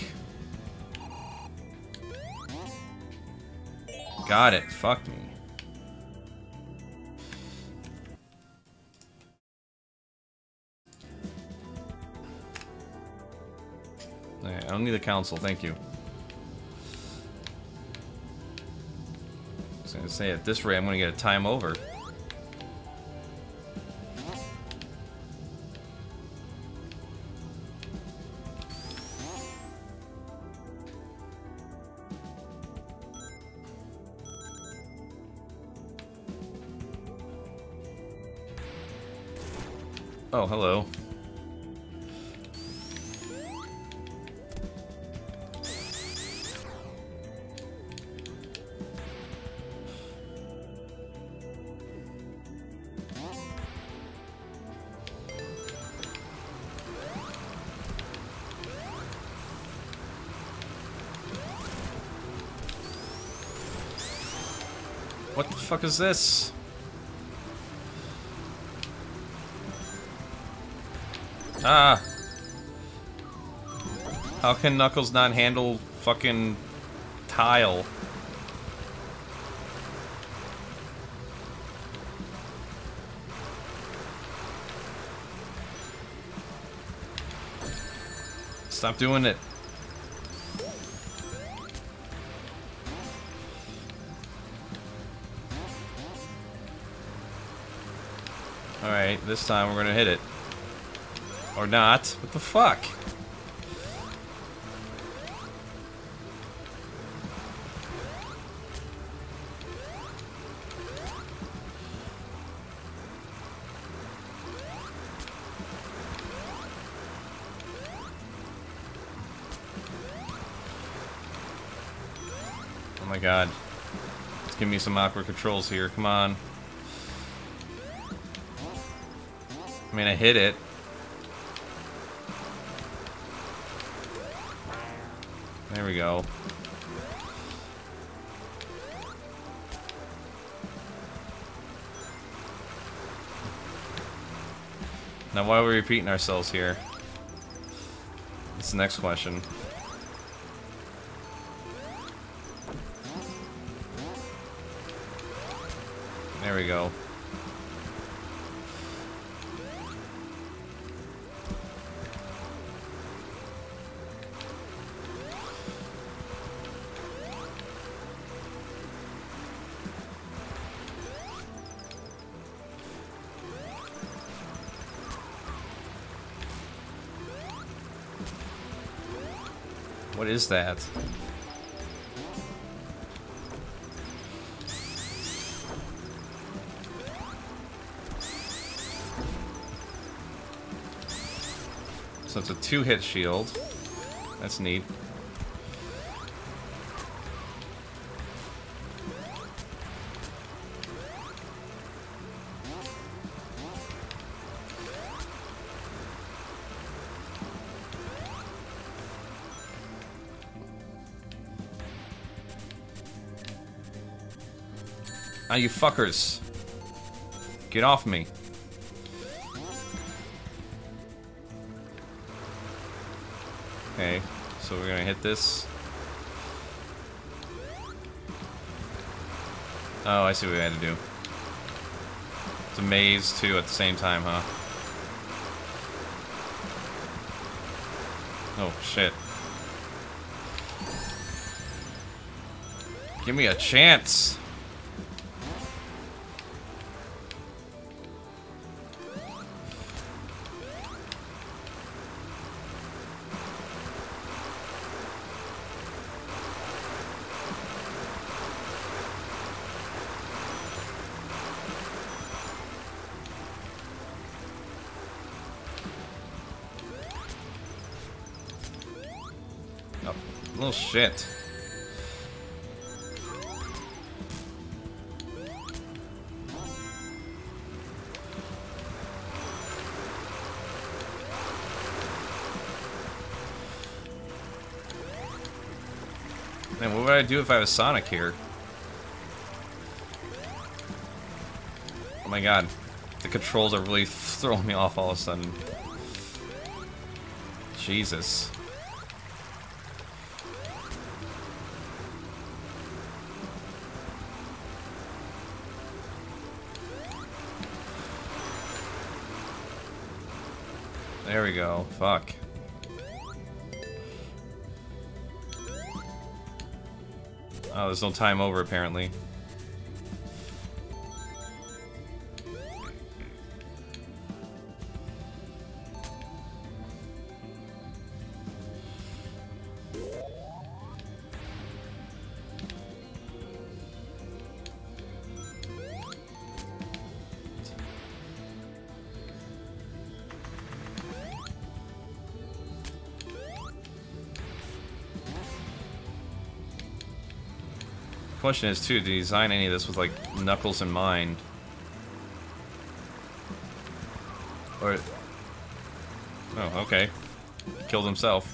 Got it, fuck me. I don't need the council, thank you. Gonna say, at this rate, I'm gonna get a time over. Fuck is this? Ah. How can Knuckles not handle fucking tile? Stop doing it. This time we're gonna hit it. Or not. What the fuck? Oh my god. Give me some awkward controls here. Come on. I mean, I hit it. There we go. Now, why are we repeating ourselves here? That's the next question. There we go. Is that? So it's a two-hit shield. That's neat. Ah, you fuckers. Get off me. Okay, so we're gonna hit this. Oh, I see what we had to do. It's a maze, too, at the same time, huh? Oh, shit. Give me a chance! Shit. Man, what would I do if I was Sonic here? Oh my god. The controls are really throwing me off all of a sudden. Jesus. Fuck. Oh, there's no time over apparently. Question is too, did he design any of this with like Knuckles in mind? Or Oh, okay. Killed himself.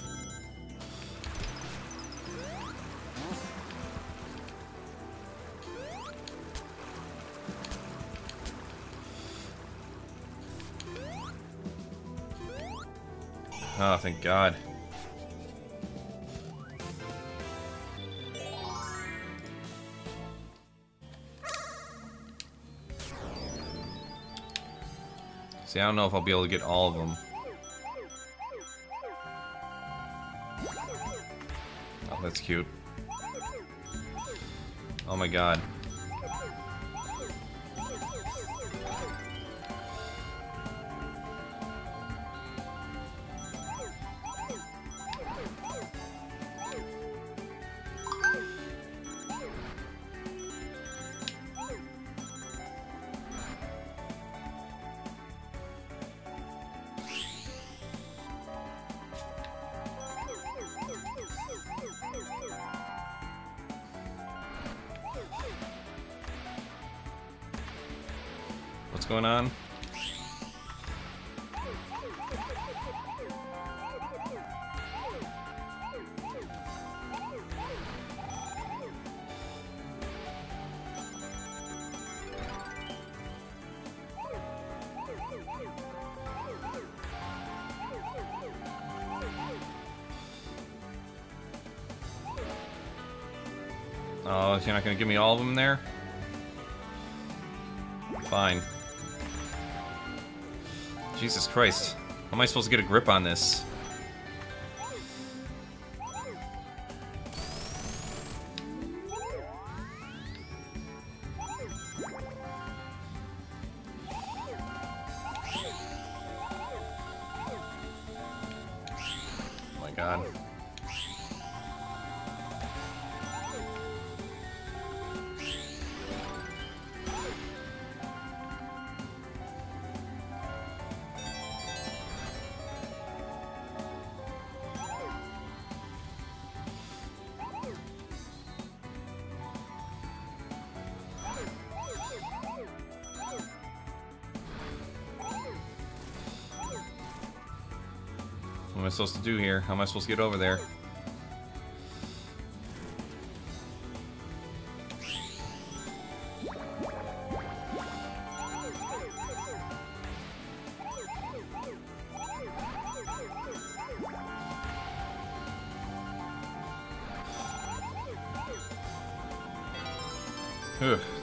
Oh, thank God. See, I don't know if I'll be able to get all of them. Oh, that's cute. Oh my god. Give me all of them there? Fine. Jesus Christ. How am I supposed to get a grip on this? Supposed to do here? How am I supposed to get over there?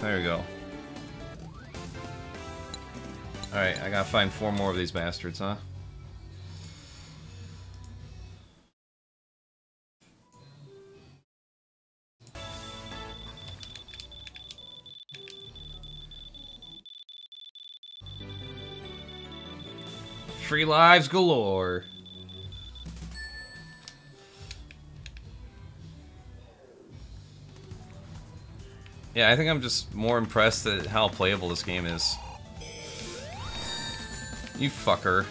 There we go. Alright, I gotta find four more of these bastards, huh? Free lives galore. Yeah, I think I'm just more impressed at how playable this game is. You fucker.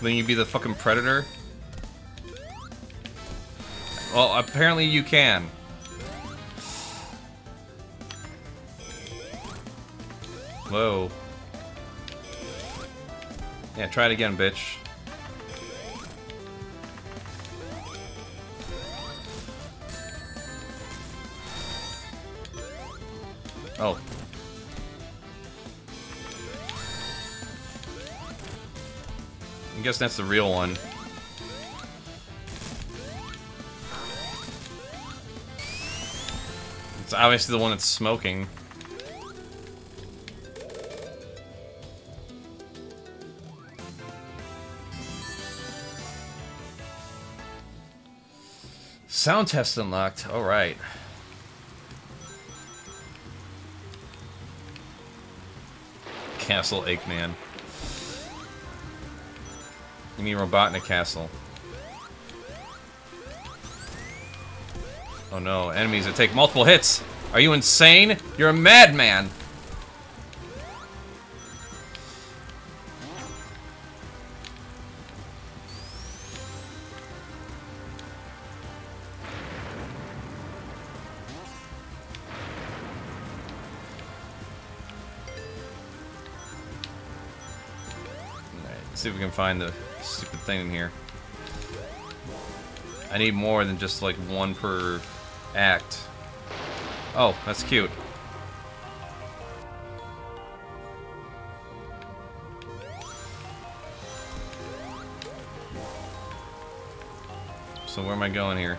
Then you'd be the fucking predator? Well, apparently you can. Whoa. Yeah, try it again, bitch. Oh. I guess that's the real one. It's obviously the one that's smoking. Sound test unlocked. All right. Castle Eggman. You mean Robotnik Castle? Oh no, enemies that take multiple hits. Are you insane? You're a madman. See if we can find the stupid thing in here. I need more than just like one per act. Oh, that's cute. So where am I going here?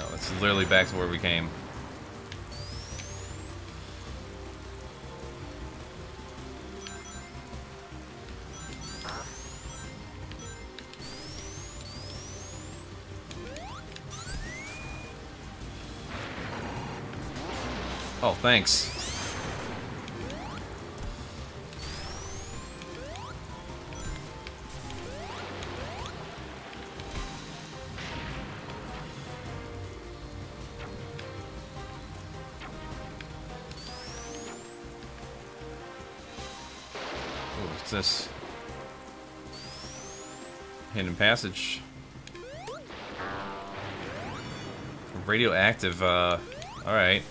Oh, it's literally back to where we came. Thanks. Ooh, what's this? Hidden passage. Radioactive, uh, alright.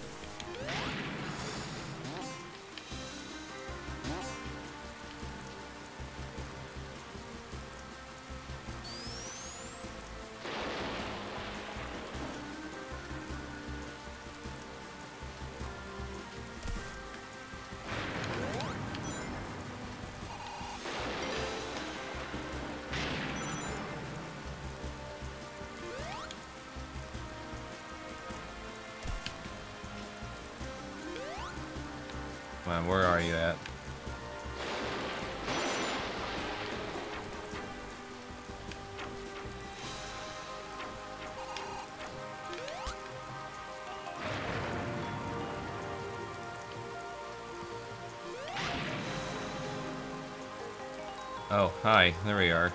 Hi. There we are.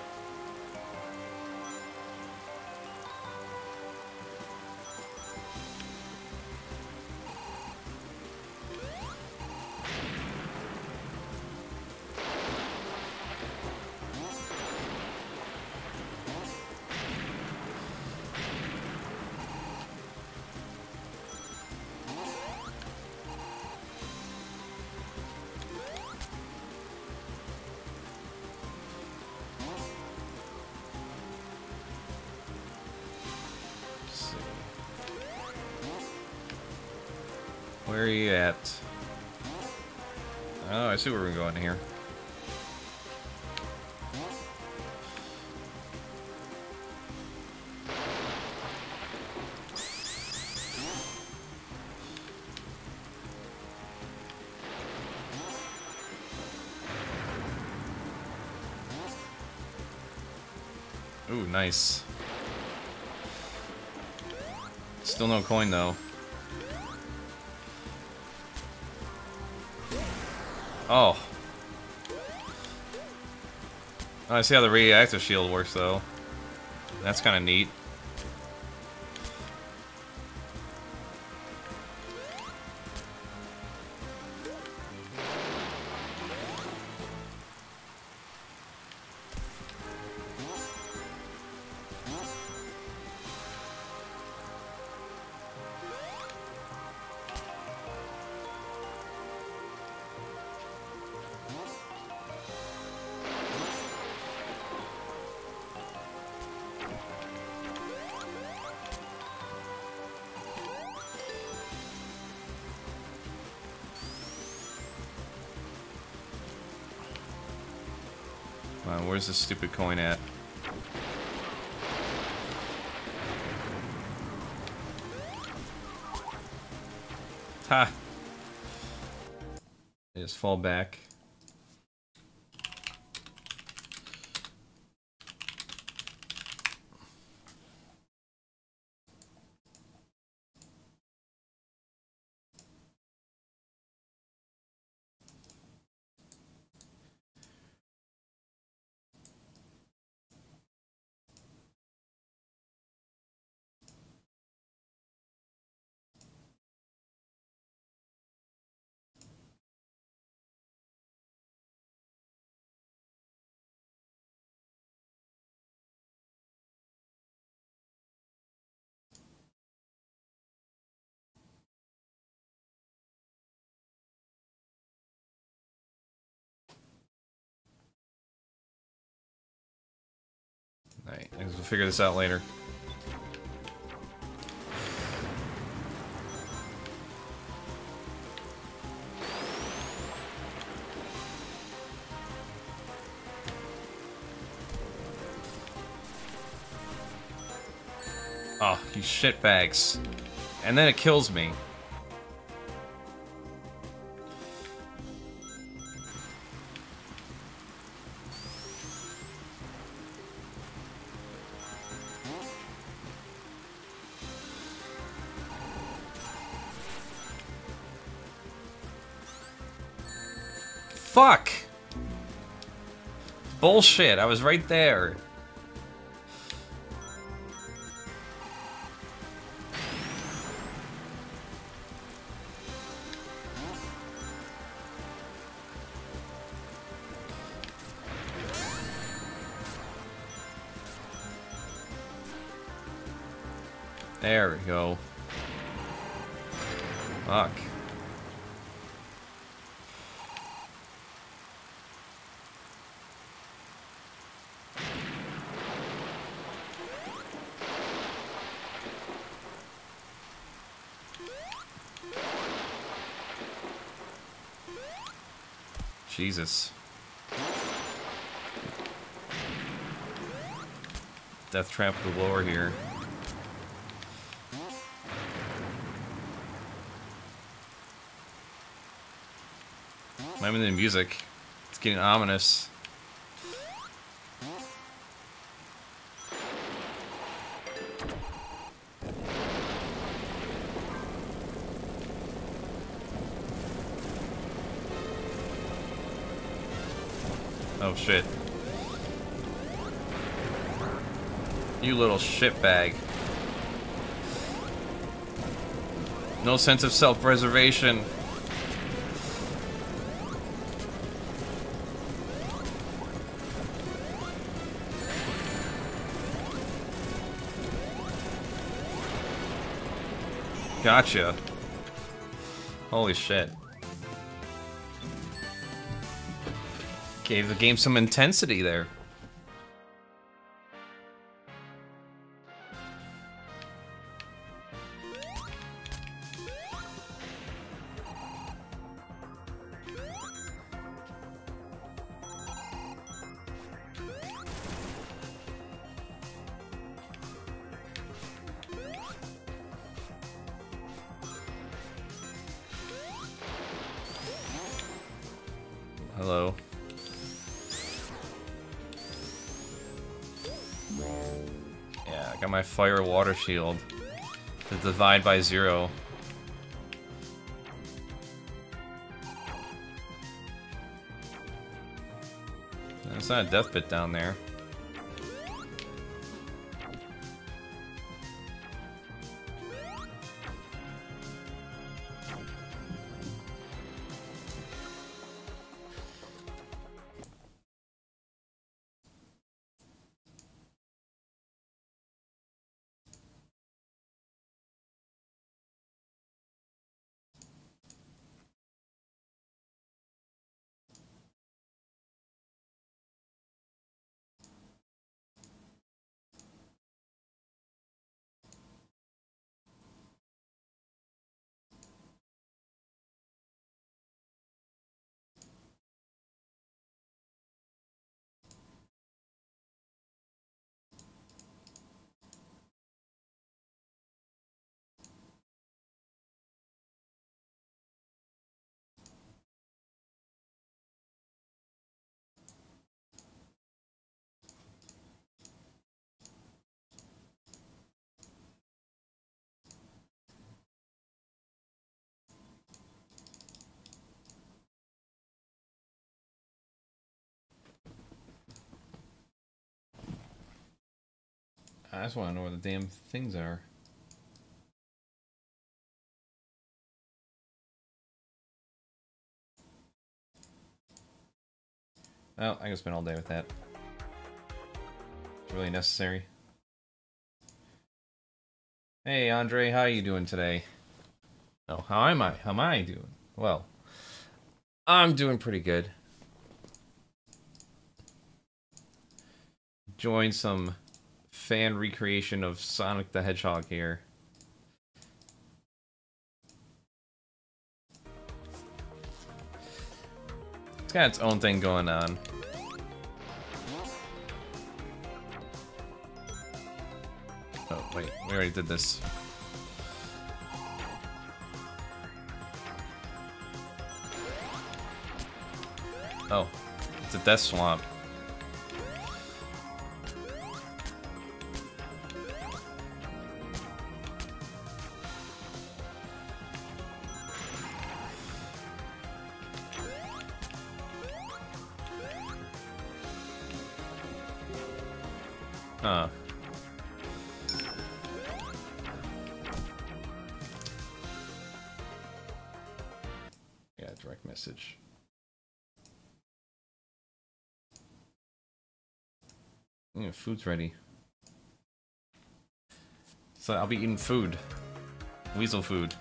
Going here. Ooh, nice. Still no coin though. I see how the radioactive shield works though. That's kind of neat. Stupid coin at? Ha! Just fall back. Figure this out later. Oh, you shitbags. And then it kills me. Bullshit, I was right there. Jesus. Death trap the galore here. I'm in the music. It's getting ominous. Shit. You little shitbag. No sense of self-preservation. Gotcha. Holy shit. Gave the game some intensity there. Shield. The divide by zero. There's not a death pit down there. I just want to know where the damn things are. Oh, I can spend all day with that. It's really necessary. Hey, Andre, how are you doing today? Oh, how am I? How am I doing? Well, I'm doing pretty good. Join some fan recreation of Sonic the Hedgehog here. It's got its own thing going on. Oh, wait, we already did this. Oh, it's a death swamp. Food's ready. So I'll be eating food. Weasel food.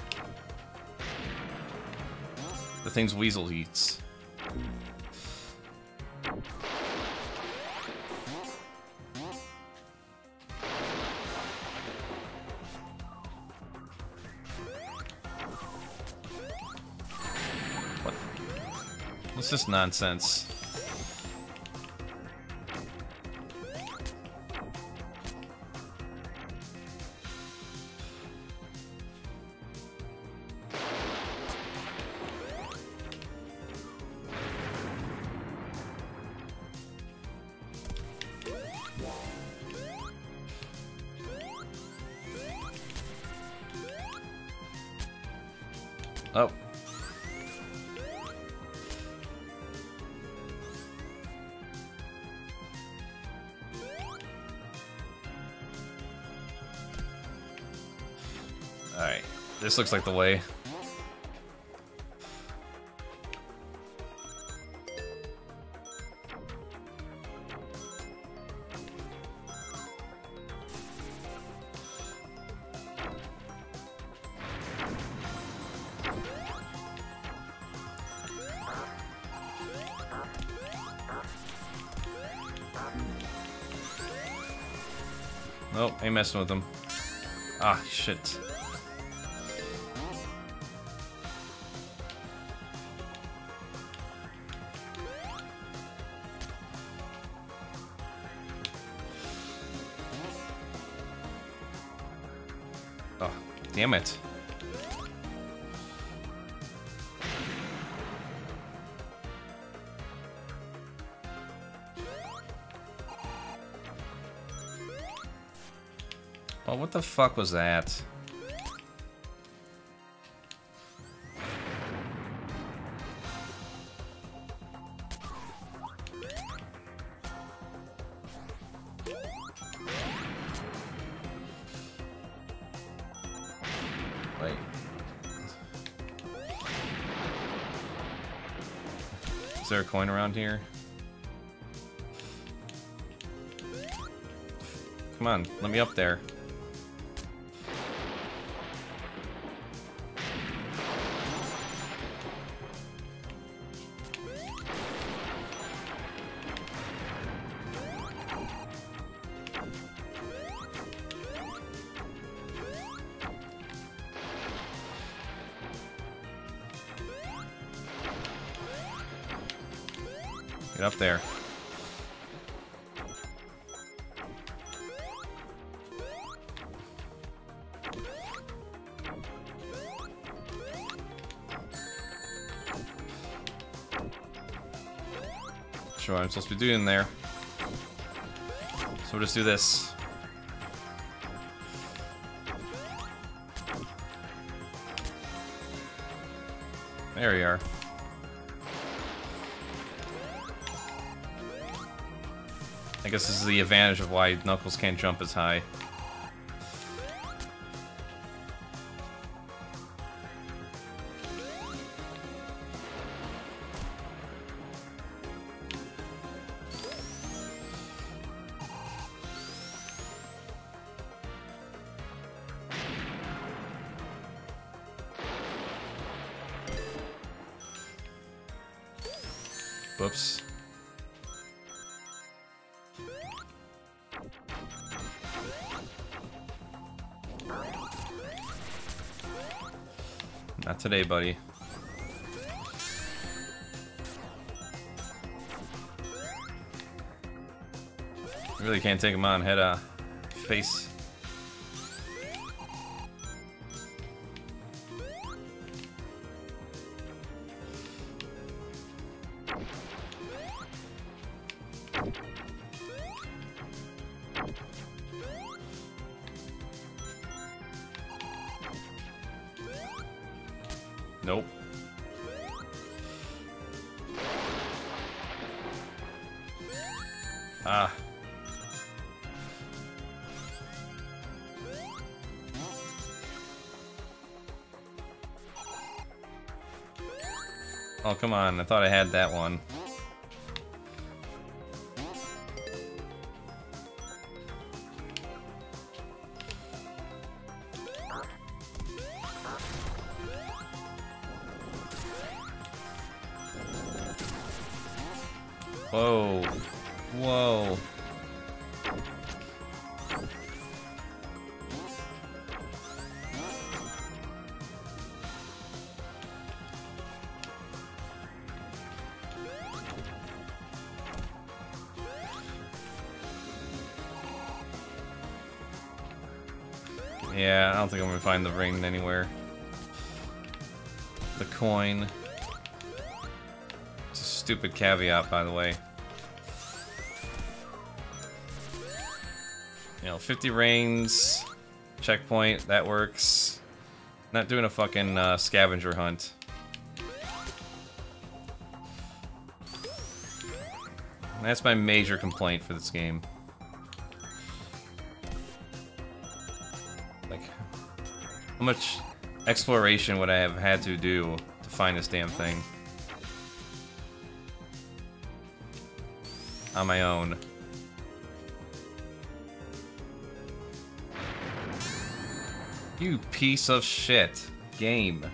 The things Weasel eats. What? What's this nonsense? Looks like the way. Nope, ain't messing with them. Ah, shit. Damn it. What the fuck was that? Coin around here? Come on, let me up there. Sure, what I'm supposed to be doing there. So we'll just do this. There we are. I guess this is the advantage of why Knuckles can't jump as high. Buddy. Really can't take him on head uh face. Come on. I thought I had that one. Find the ring anywhere. The coin. It's a stupid caveat, by the way. You know, 50 rings, checkpoint, that works. Not doing a fucking uh, scavenger hunt. That's my major complaint for this game. Much exploration would I have had to do to find this damn thing? On my own. You piece of shit. Game.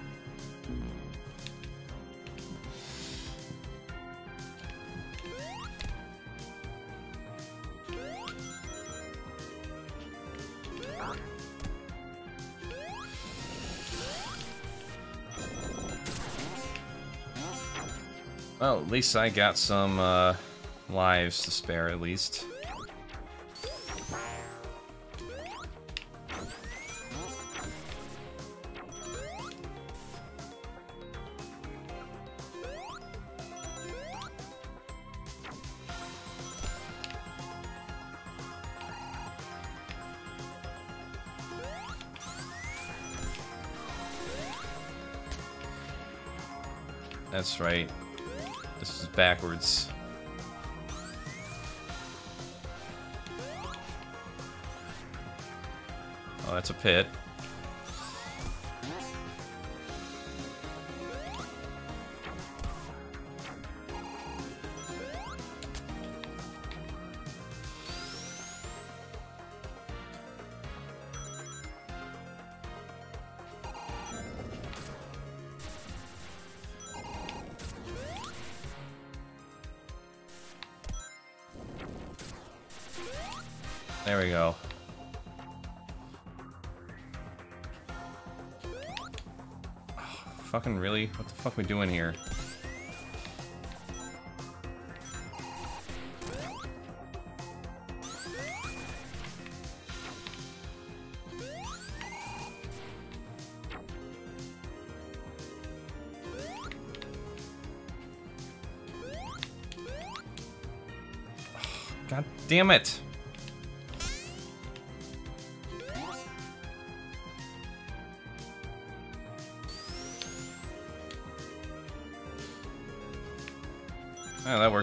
Least I got some uh, lives to spare, at least. That's right. Backwards. Oh, that's a pit. What the fuck are we doing here? God damn it!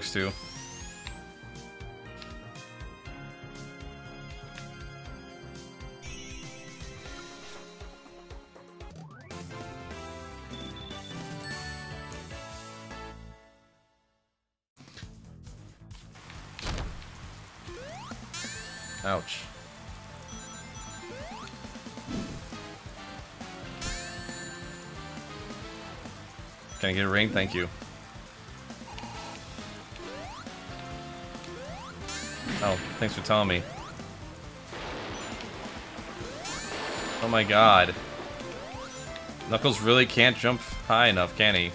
Works too. Ouch. Can I get a ring? Thank you. Thanks for telling me. Oh my god. Knuckles really can't jump high enough, can he?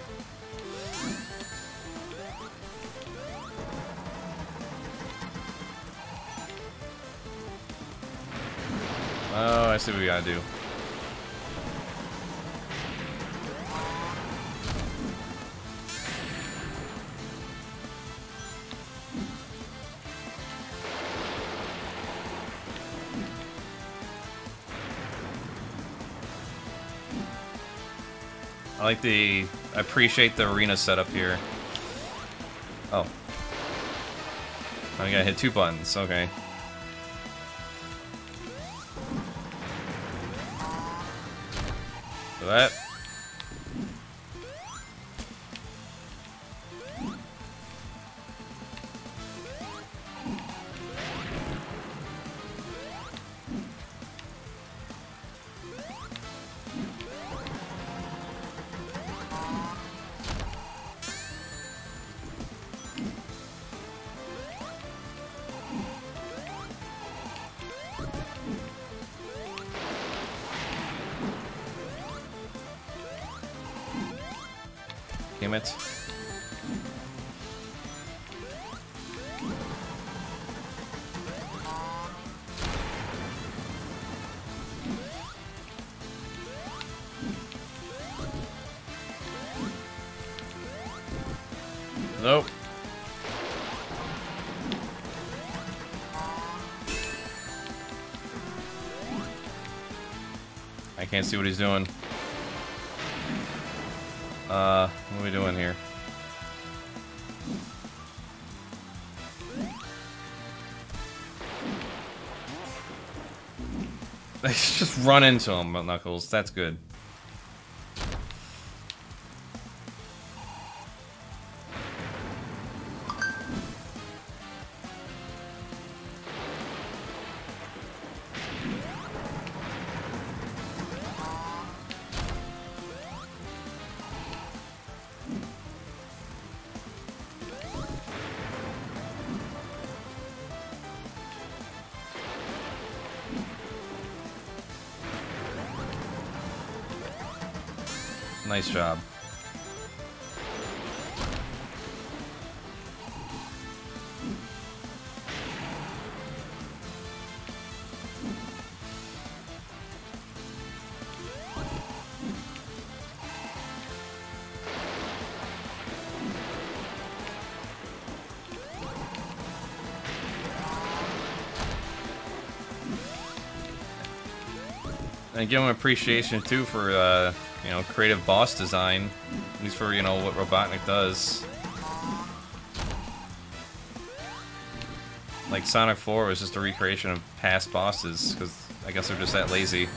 Oh, I see what we gotta do. I like the... I appreciate the arena setup here. Oh. I gotta hit two buttons, okay. I can't see what he's doing. Uh, what are we doing here? just run into him, Knuckles. That's good. Nice job. And give him appreciation too for uh, you know creative boss design, at least for you know what Robotnik does. Like Sonic 4 was just a recreation of past bosses because I guess they're just that lazy.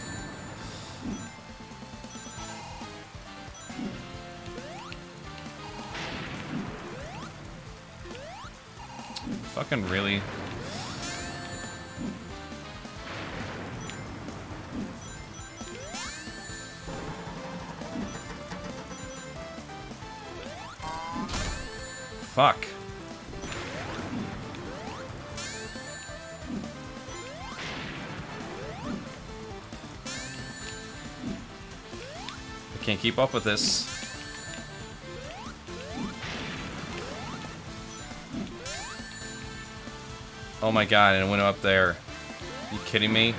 Can't keep up with this. Oh my god, and it went up there. you kidding me?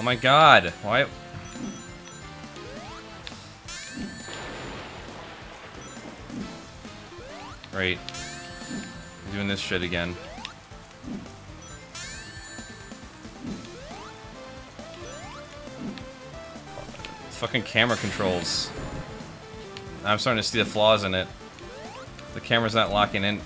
Oh my god. Why? Great. I'm doing this shit again. Fucking camera controls. I'm starting to see the flaws in it. The camera's not locking in.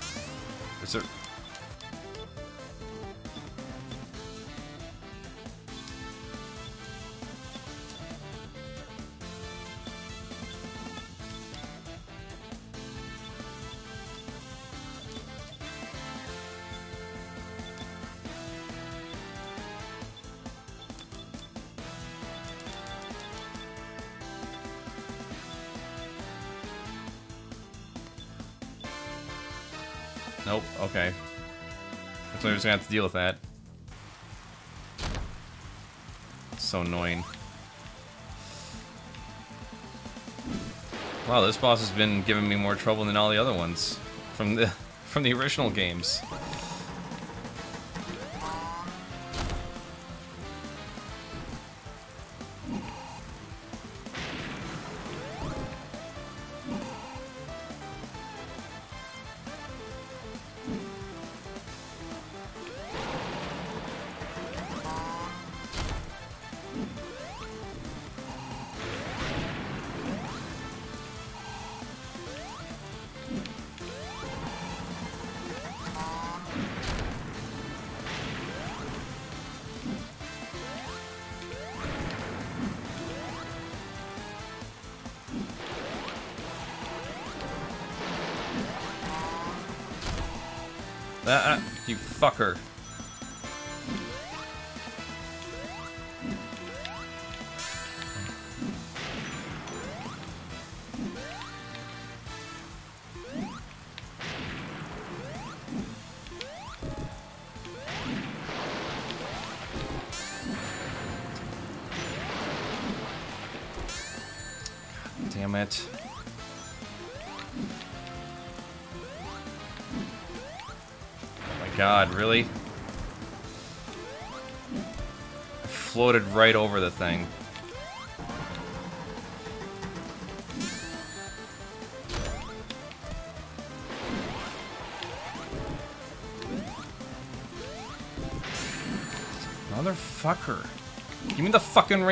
Gonna have to deal with that. So annoying. Wow, this boss has been giving me more trouble than all the other ones from the from the original games.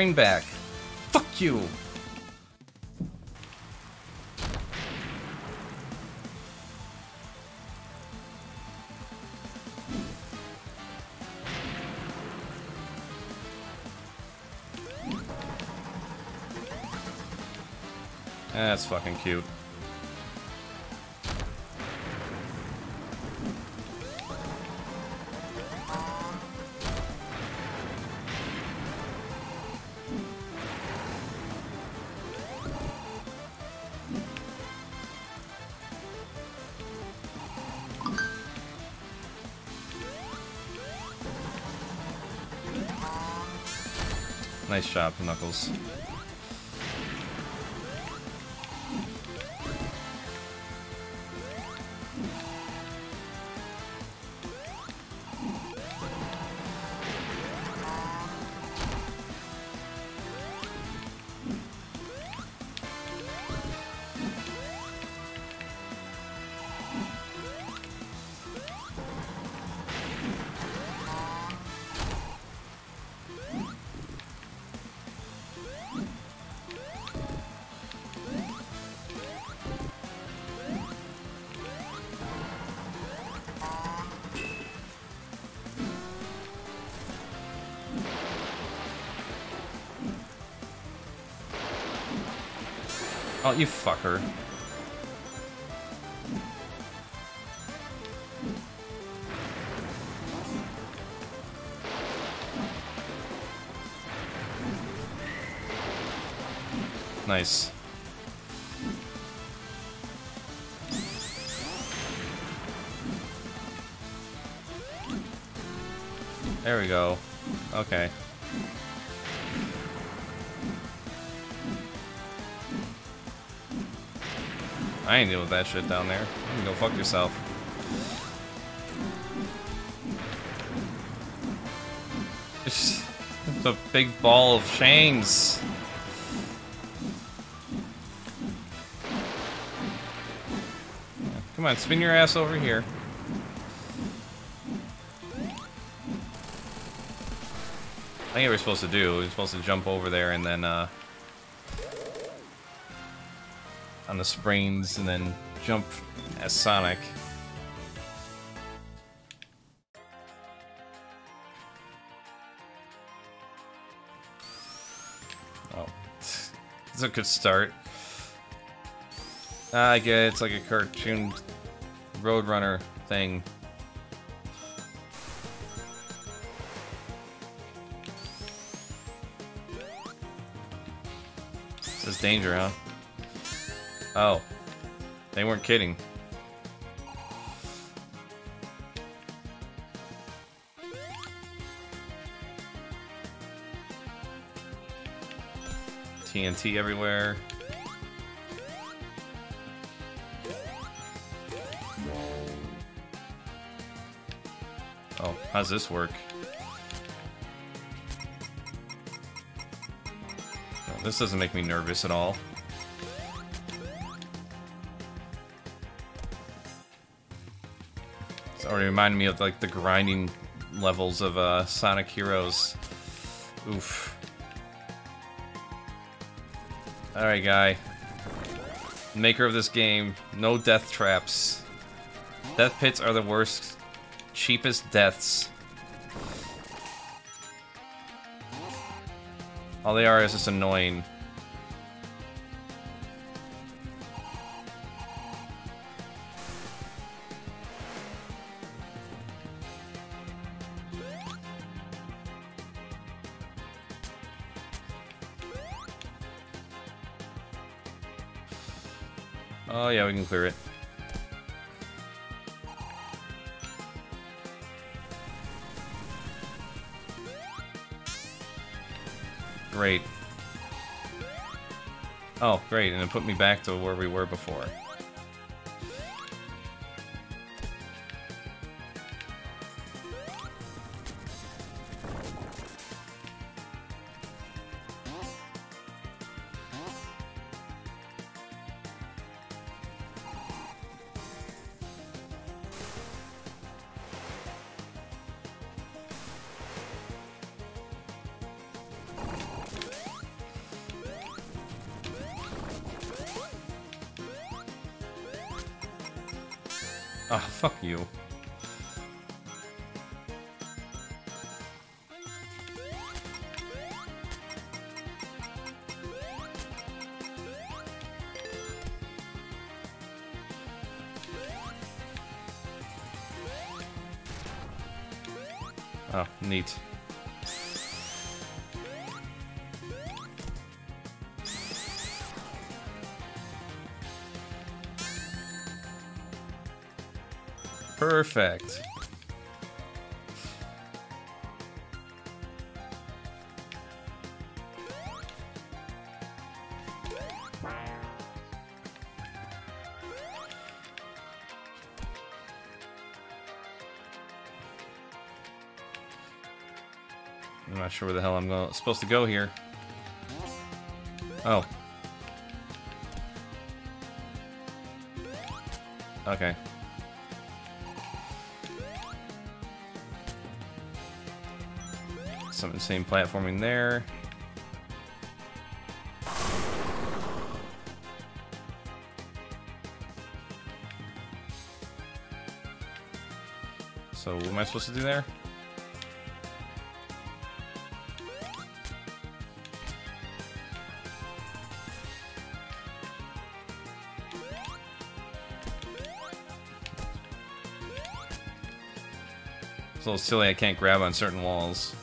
Ring back. Fuck you. That's fucking cute. Nice job, Knuckles. Nice. There we go. Okay. I ain't dealing with that shit down there. You can go fuck yourself. It's a big ball of Shangs. Come on, spin your ass over here. I think we're supposed to do. We're supposed to jump over there and then, uh... On the springs and then jump as Sonic. Oh. It's a good start. I get it. It's like a cartoon Roadrunner thing. This is danger, huh? Oh. They weren't kidding. TNT everywhere. How's this work? Oh, this doesn't make me nervous at all. It's already reminding me of like the grinding levels of uh, Sonic Heroes. Oof. Alright, guy. Maker of this game, no death traps. Death pits are the worst, cheapest deaths. All they are is just annoying. Put me back to where we were before. Perfect. I'm not sure where the hell I'm going, supposed to go here. Oh. Okay. Some insane platforming there. So what am I supposed to do there? It's a little silly I can't grab on certain walls.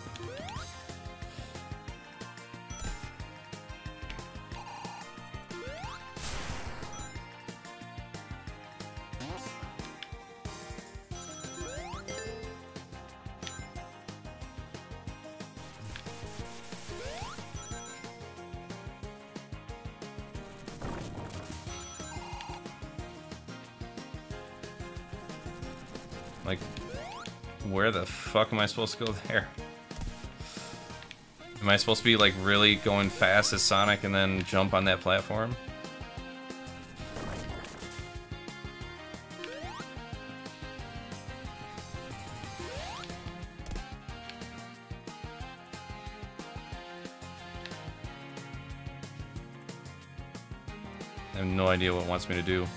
Am I supposed to go there? Am I supposed to be like really going fast as Sonic and then jump on that platform? I have no idea what it wants me to do.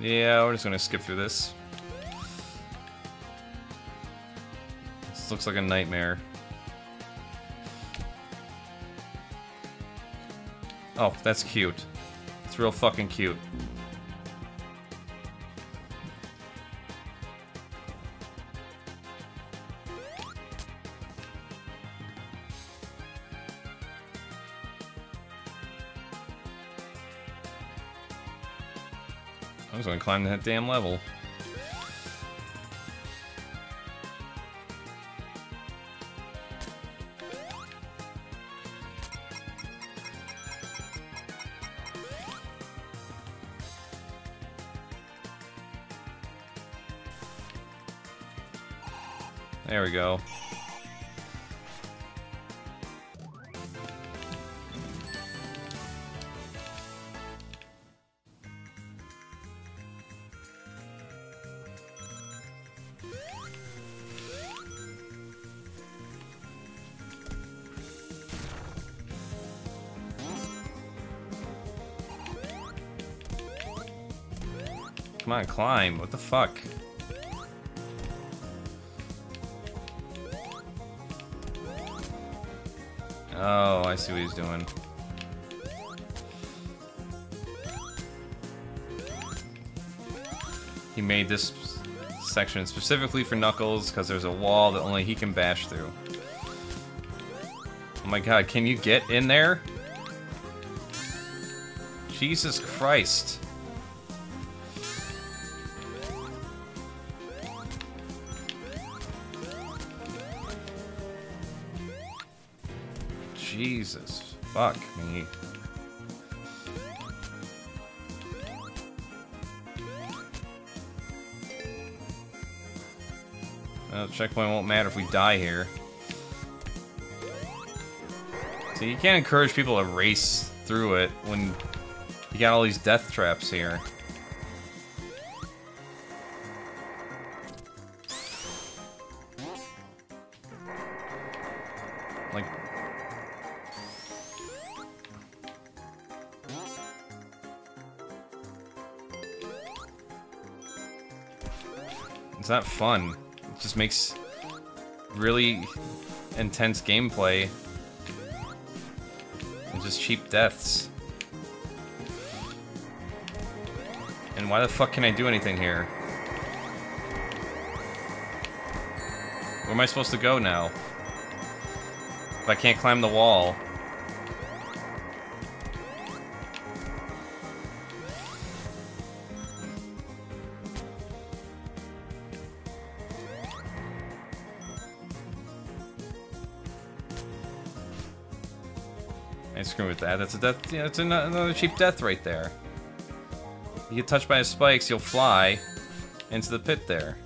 Yeah, we're just gonna skip through this. This looks like a nightmare. Oh, that's cute. It's real fucking cute. Climb that damn level. There we go. Climb. What the fuck? Oh, I see what he's doing. He made this section specifically for Knuckles because there's a wall that only he can bash through. Oh my god, can you get in there? Jesus Christ. Fuck me. Well, checkpoint won't matter if we die here. So you can't encourage people to race through it when you got all these death traps here. Not fun. It just makes really intense gameplay and just cheap deaths. And why the fuck can I do anything here? Where am I supposed to go now? If I can't climb the wall. That. That's a death. Yeah, that's an- another cheap death right there. You get touched by his spikes, you'll fly into the pit there.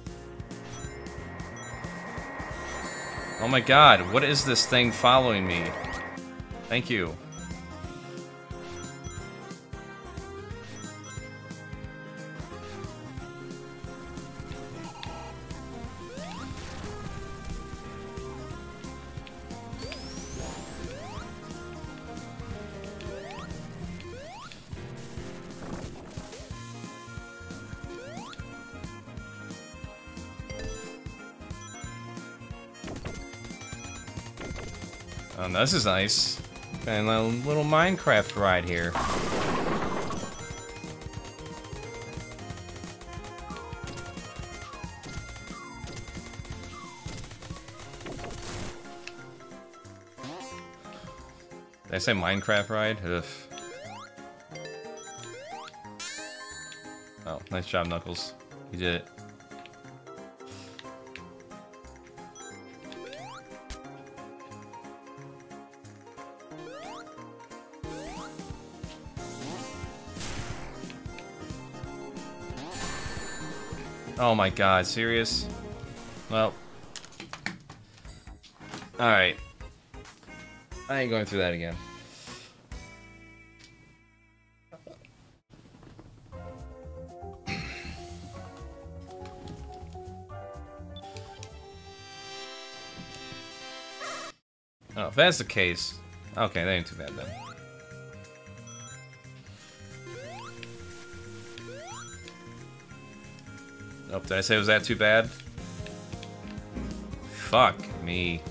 Oh my god, what is this thing following me? Thank you. This is nice. And a little Minecraft ride here. Did I say Minecraft ride? Ugh. Oh, nice job, Knuckles. You did it. Oh my god, serious? Well. Alright. I ain't going through that again. Oh, if that's the case, okay, that ain't too bad then. Did I say was that too bad? Fuck me.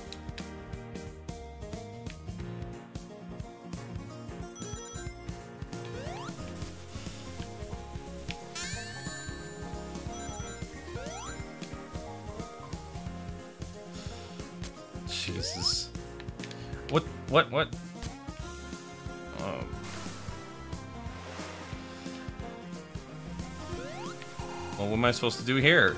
Supposed to do here?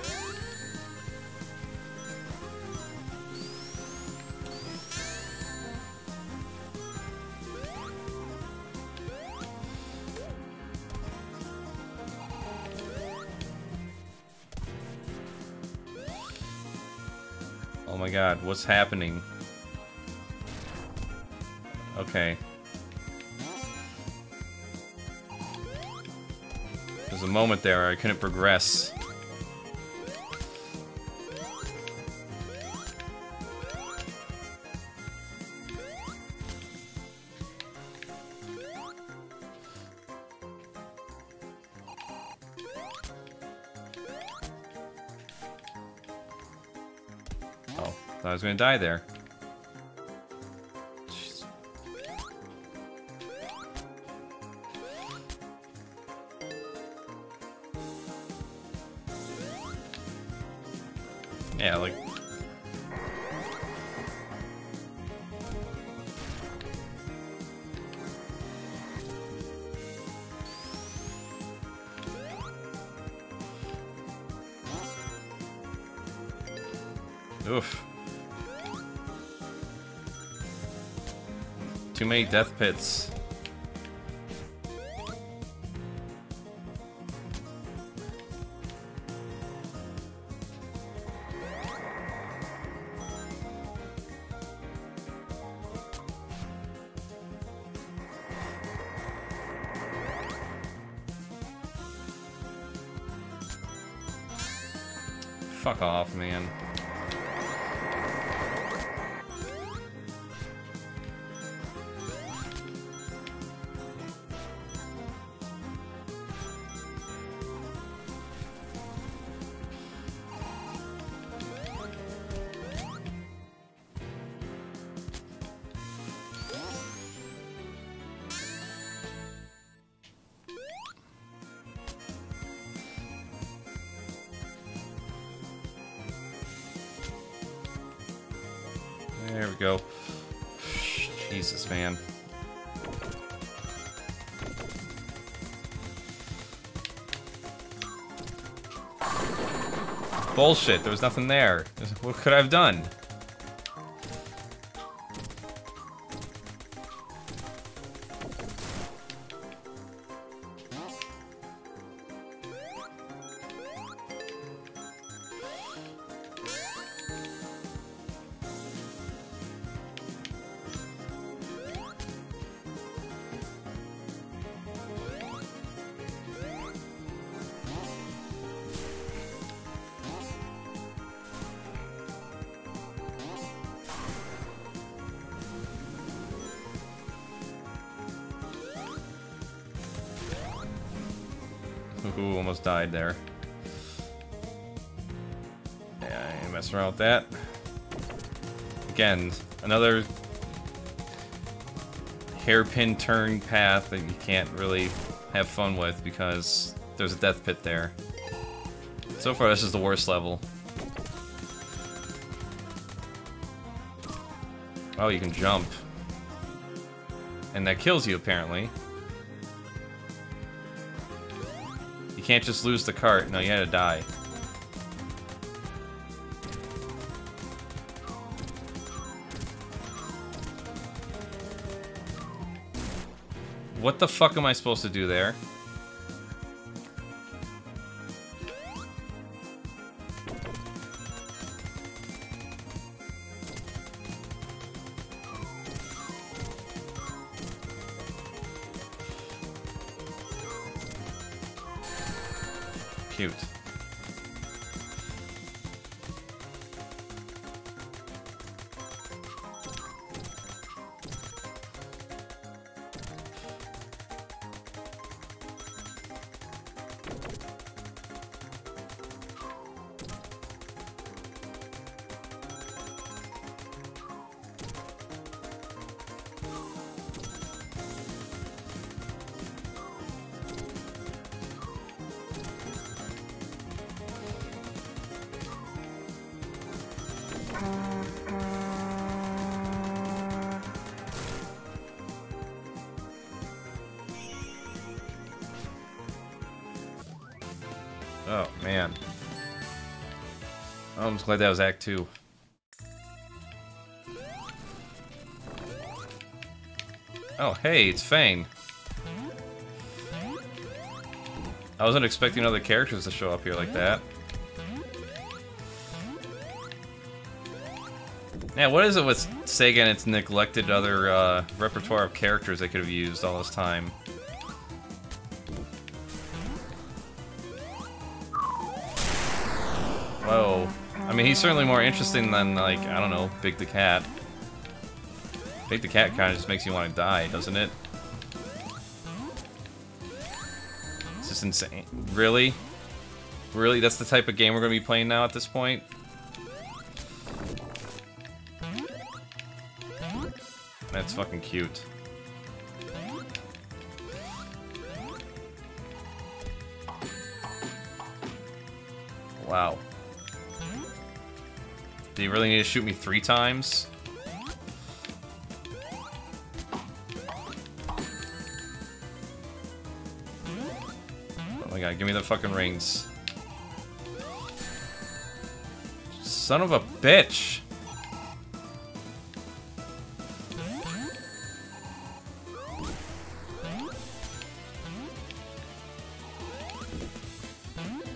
Oh my god, what's happening? Okay. There's a moment there I couldn't progress. Gonna die there. Many death pits. Fuck off, man. Bullshit, there was nothing there. What could I have done? That. Again, another hairpin turn path that you can't really have fun with because there's a death pit there. So far, this is the worst level. Oh, you can jump. And that kills you, apparently. You can't just lose the cart. No, you had to die. What the fuck am I supposed to do there? Glad that was Act 2. Oh, hey, it's Fang. I wasn't expecting other characters to show up here like that. Yeah, what is it with Sega and its neglected other uh, repertoire of characters they could have used all this time? Mean, he's certainly more interesting than, like, I don't know, Big the Cat. Big the Cat kind of just makes you want to die, doesn't it? It's just insane. Really? Really? That's the type of game we're going to be playing now at this point? That's fucking cute. You really need to shoot me three times? Oh my god, give me the fucking rings. Son of a bitch!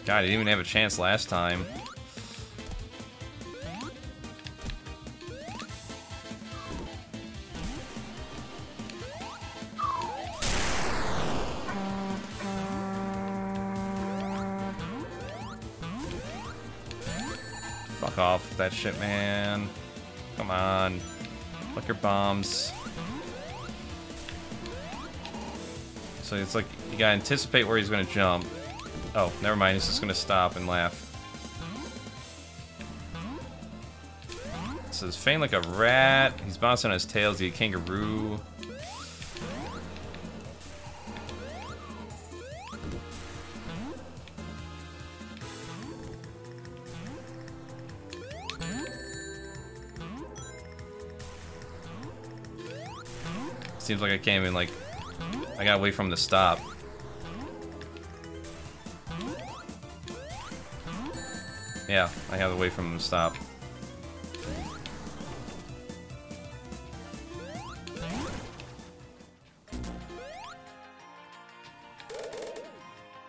God, I didn't even have a chance last time. That shit, man. Come on. Your bombs. So it's like, you gotta anticipate where he's gonna jump. Oh, never mind, he's just gonna stop and laugh. So it's Fang like a rat. He's bouncing on his tail. Is he a kangaroo? Seems like I can't even like. I gotta wait for him to stop. Yeah, I to wait for him to stop.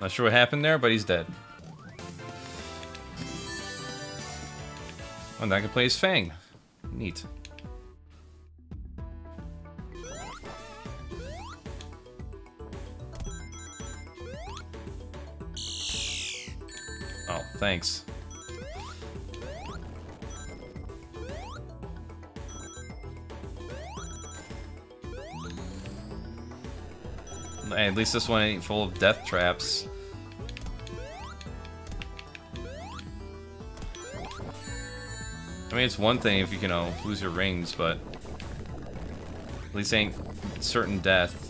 Not sure what happened there, but he's dead. Oh, and I can play as Fang. Neat. Thanks. Hey, at least this one ain't full of death traps. I mean, it's one thing if you, you uh, know, lose your rings, but at least ain't certain death.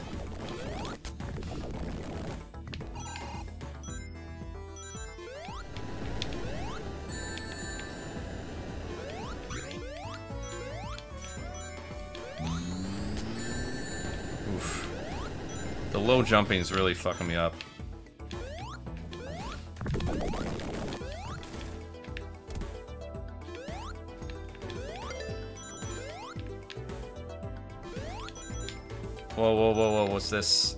jumping is really fucking me up. Whoa, whoa, whoa, whoa, what's this?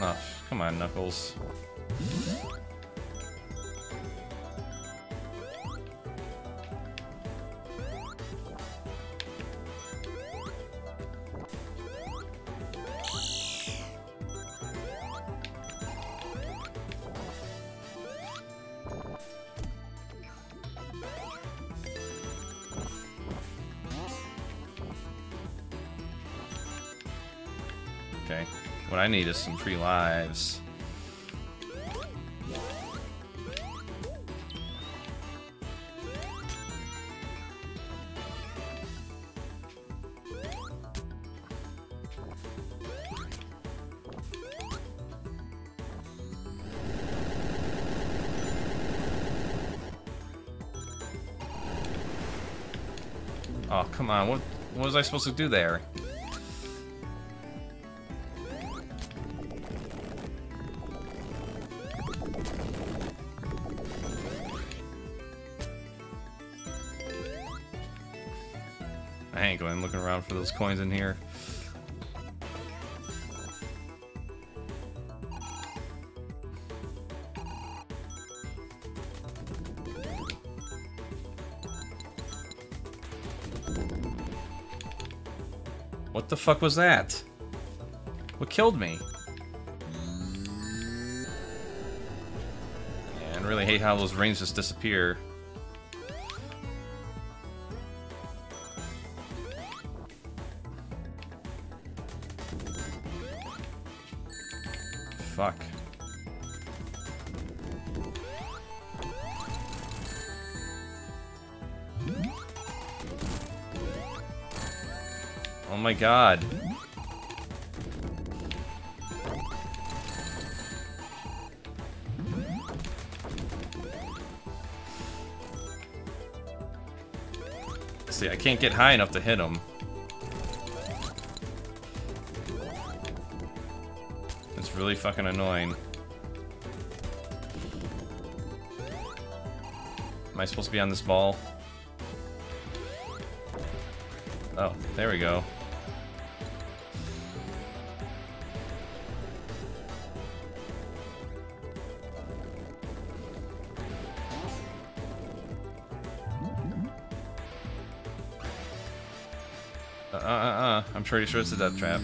Oh, come on, Knuckles. Okay. What I need is some free lives. Oh, come on. What, what was I supposed to do there? Those coins in here. What the fuck was that? What killed me? Yeah, I really hate how those rings just disappear. God. See, I can't get high enough to hit him. It's really fucking annoying. Am I supposed to be on this ball? Oh, there we go. Pretty sure it's a death trap.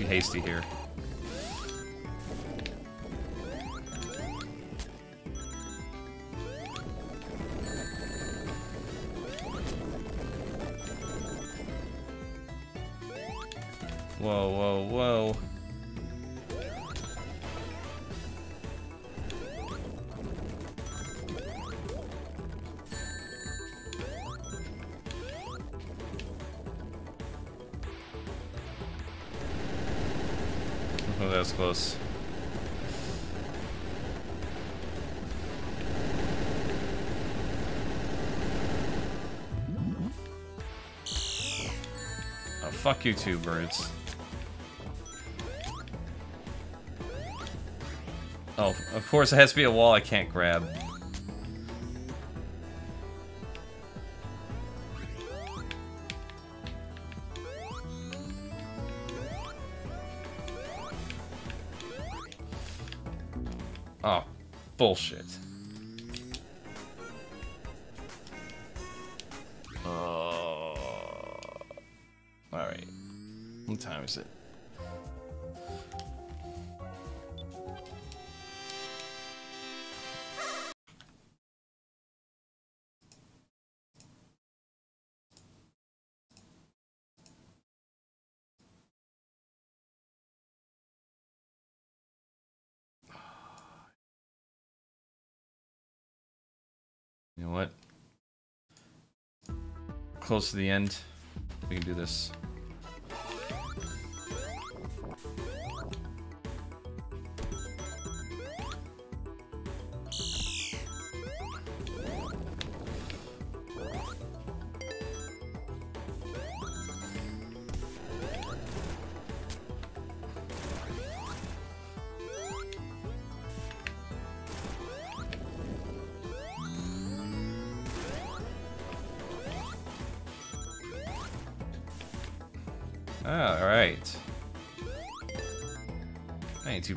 Too hasty here. Fuck you two birds. Oh, of course it has to be a wall I can't grab. Close to the end. We can do this.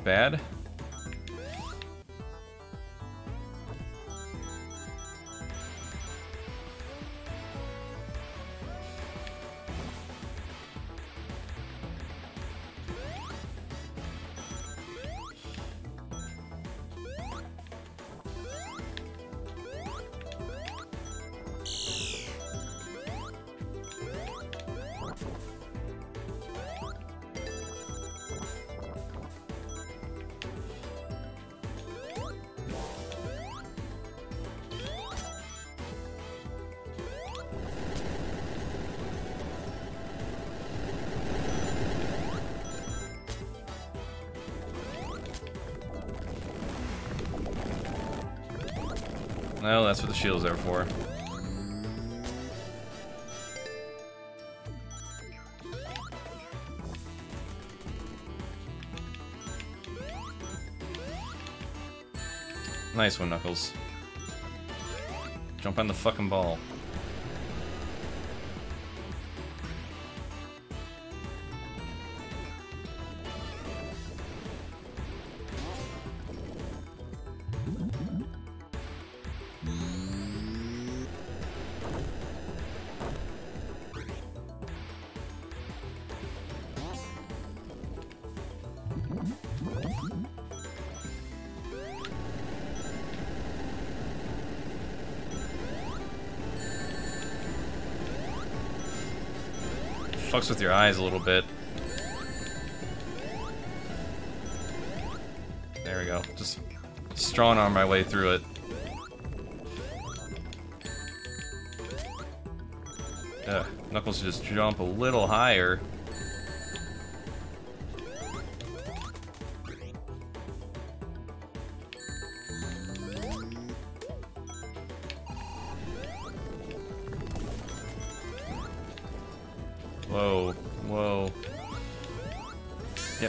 Bad. That's what the shield's there for. Nice one, Knuckles. Jump on the fucking ball. Fucks with your eyes a little bit. There we go. Just strong arm my way through it. Ugh, Knuckles just jump a little higher.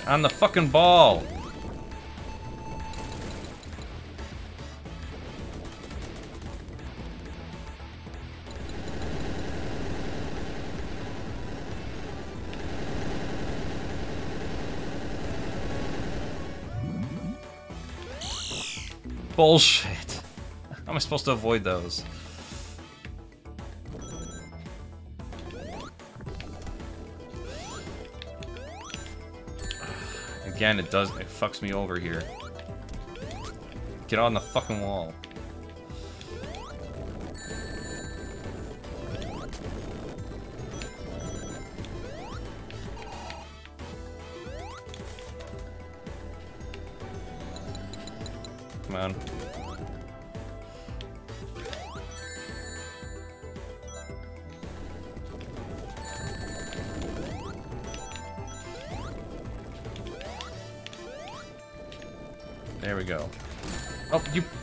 On the fucking ball! Bullshit. How am I supposed to avoid those? Again, it does, it fucks me over here. Get on the fucking wall.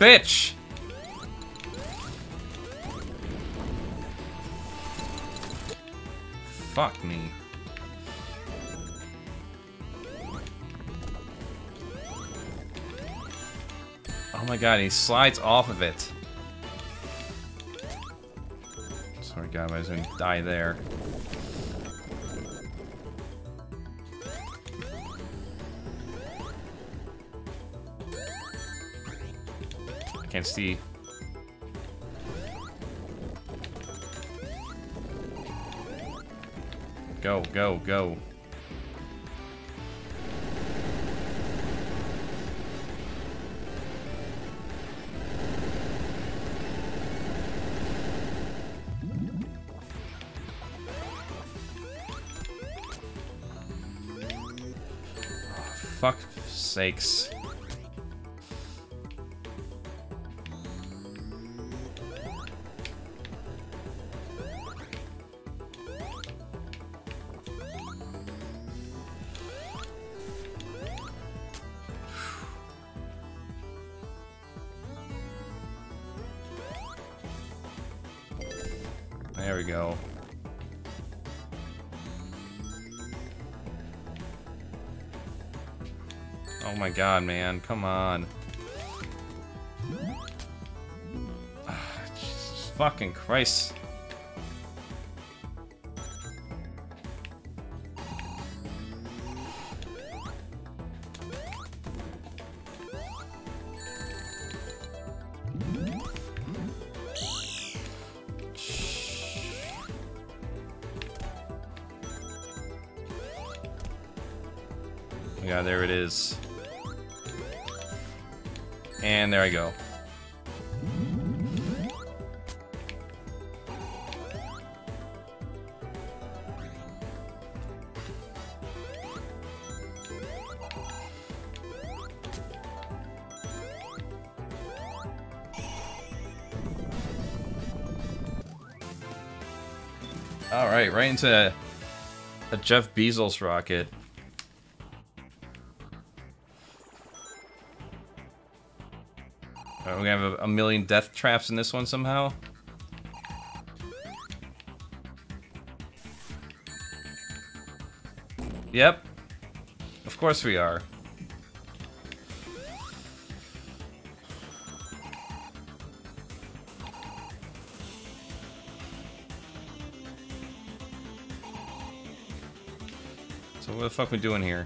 Bitch! Fuck me. Oh my god, he slides off of it. Sorry, God, I was gonna die there. Can't see. Go, go, go. Ah, fuck sakes. My god, man. Come on. Ah, Jesus fucking Christ. A, Jeff Bezos rocket. Are we gonna have a, a million death traps in this one somehow? Yep. Of course we are. Fuck we doing here?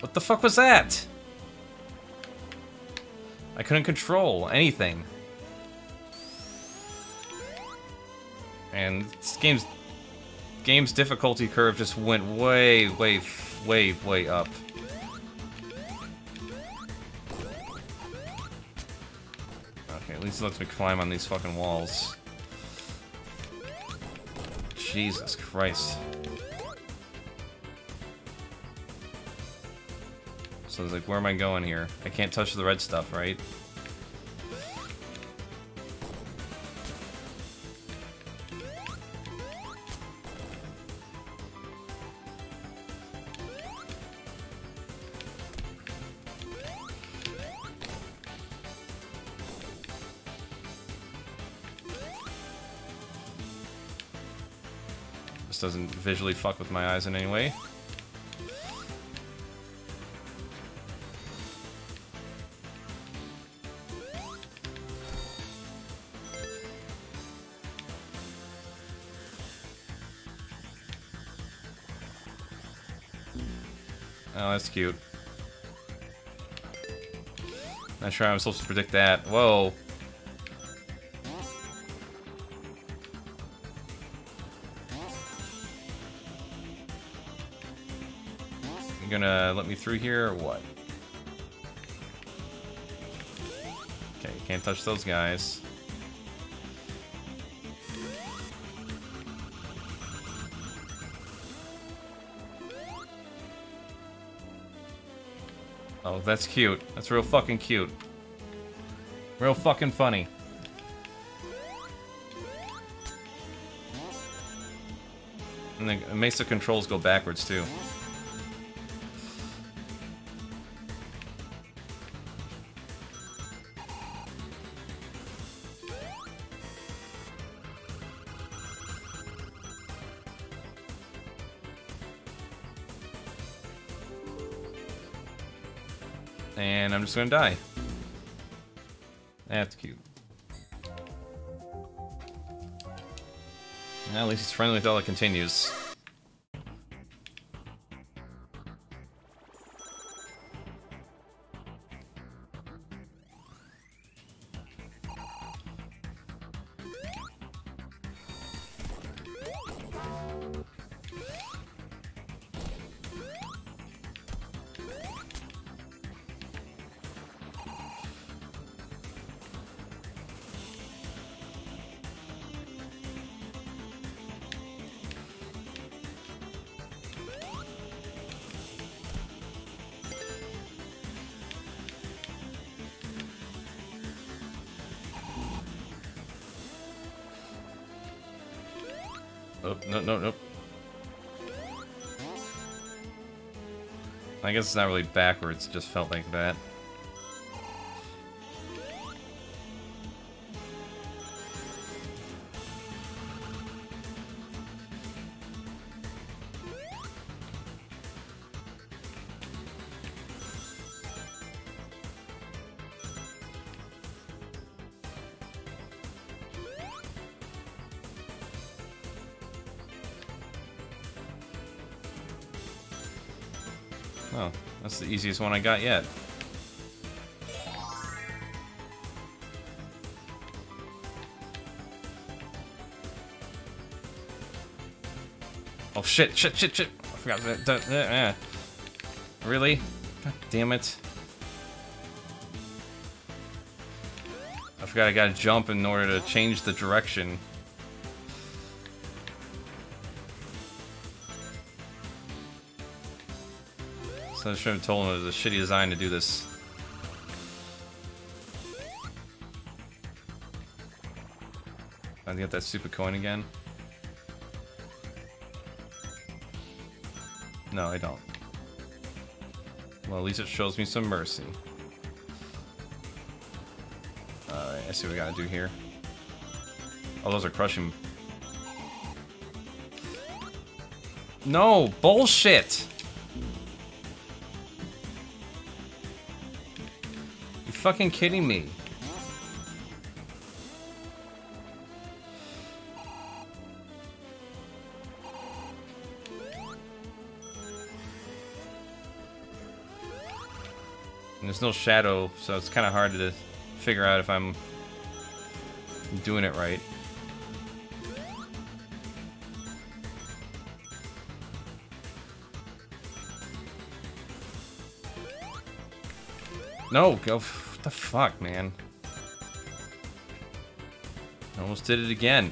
What the fuck was that? I couldn't control anything. And this game's game's difficulty curve just went way, way, way, way up. It lets me climb on these fucking walls. Jesus Christ. So it's like, where am I going here? I can't touch the red stuff, right? Visually fuck with my eyes in any way. Oh, that's cute. Not sure I'm supposed to predict that. Whoa. Me through here or what? Okay, can't touch those guys. Oh, that's cute. That's real fucking cute. Real fucking funny. And the controls go backwards too. Just gonna die. That's cute. Well, at least he's friendly with all that continues. Oh, no, no, no. I guess it's not really backwards, just felt like that. Easiest one I got yet. Oh shit, shit, shit, shit! I forgot that. that, that really? God damn it. I forgot I gotta jump in order to change the direction. So I should have told him it was a shitty design to do this. I get that stupid coin again. No, I don't. Well, at least it shows me some mercy. Alright, I see what we gotta do here. Oh, those are crushing. No! Bullshit! Fucking kidding me? And there's no shadow, so it's kind of hard to figure out if I'm doing it right. No, go. What the fuck, man? I almost did it again.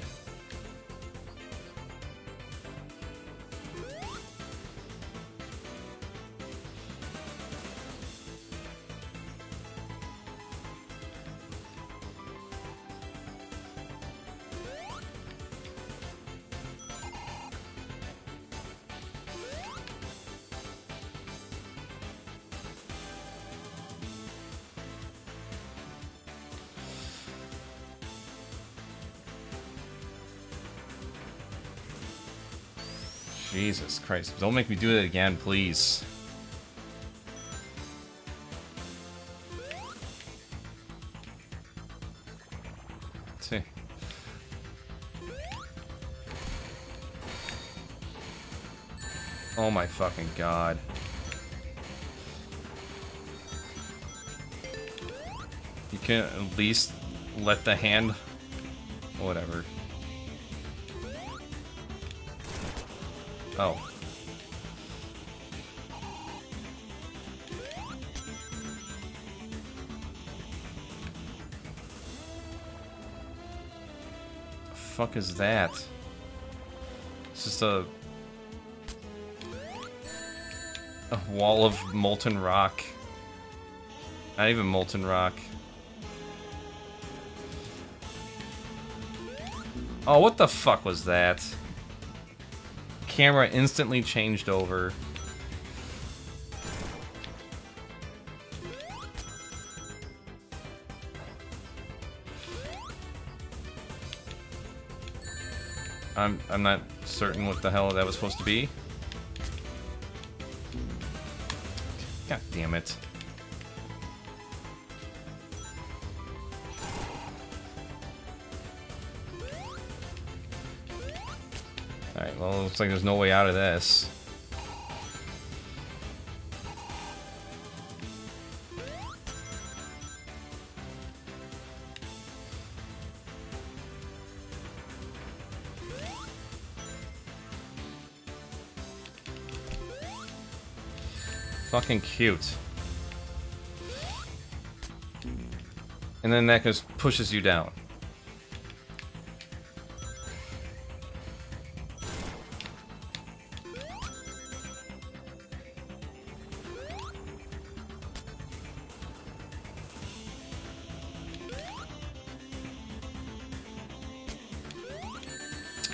Christ. Don't make me do it again, please. See. Oh my fucking god. You can at least let the hand... Whatever. Oh. Fuck is that? It's just a... A wall of molten rock. Not even molten rock. Oh, what the fuck was that? camera instantly changed over. I'm I'm not certain what the hell that was supposed to be. God damn it. Alright, well, looks like there's no way out of this. Fucking cute. And then that just pushes you down.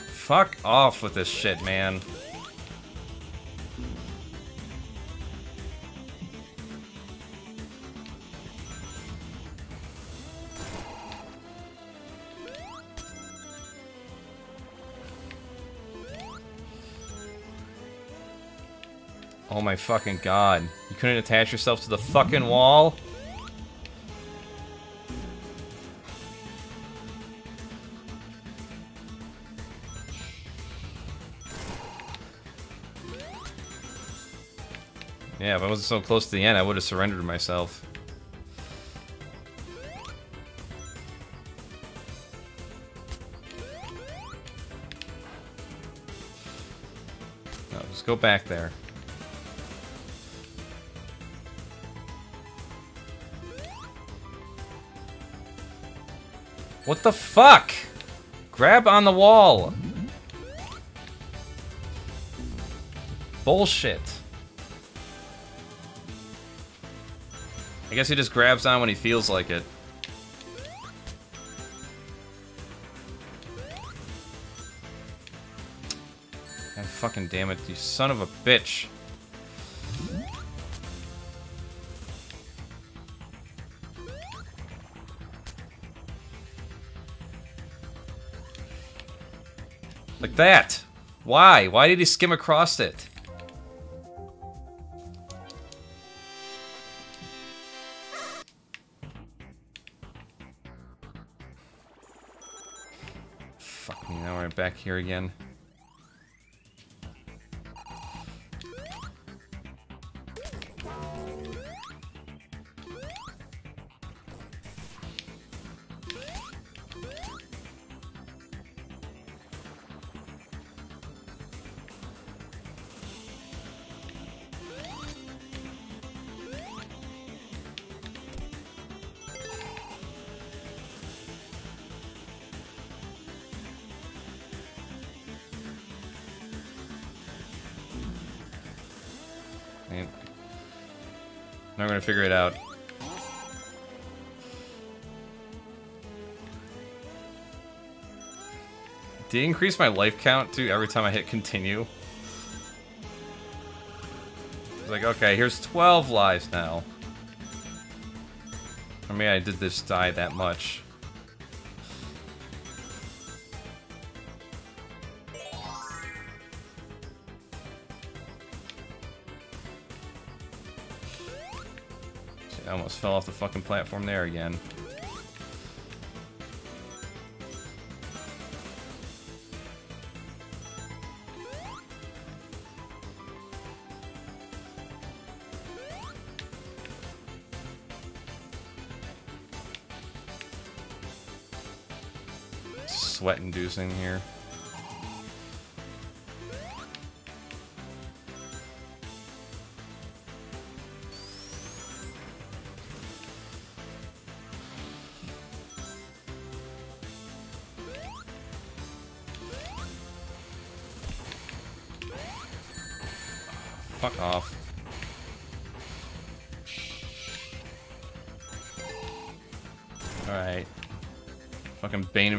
Fuck off with this shit, man. My fucking god. You couldn't attach yourself to the fucking wall? Yeah, if I wasn't so close to the end, I would have surrendered myself. No, just go back there. What the fuck? Grab on the wall. Bullshit. I guess he just grabs on when he feels like it. God fucking damn it, you son of a bitch. That. Why? Why did he skim across it? Fuck me, now we're back here again. I'm gonna figure it out. Did increase my life count too every time I hit continue? It's like, okay, here's 12 lives now. I mean, I did this die that much. Fell off the fucking platform there again. Sweat inducing here.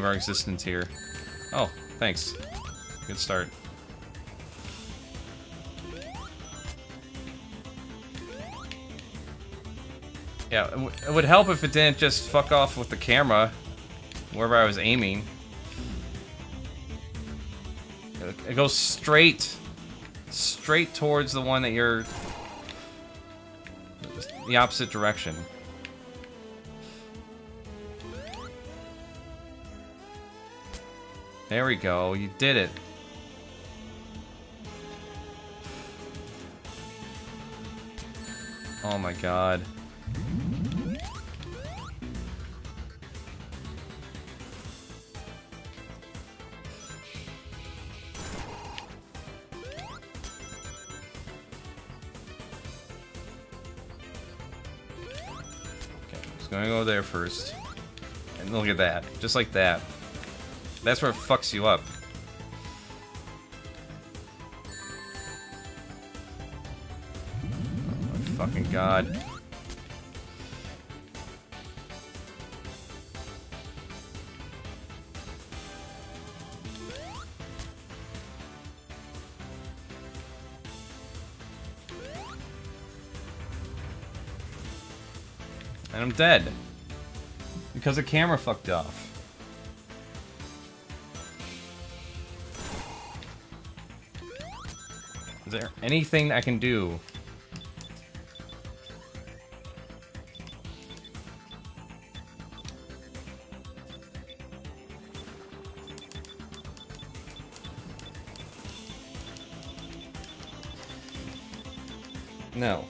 Our existence here. Oh, thanks. Good start. Yeah, it, it would help if it didn't just fuck off with the camera wherever I was aiming. It goes straight, straight towards the one that you're... The opposite direction. There we go, you did it. Oh my god. Gonna go there first. And look at that. Just like that. That's where it fucks you up. Oh fucking god. And I'm dead. Because the camera fucked off. Anything I can do? No.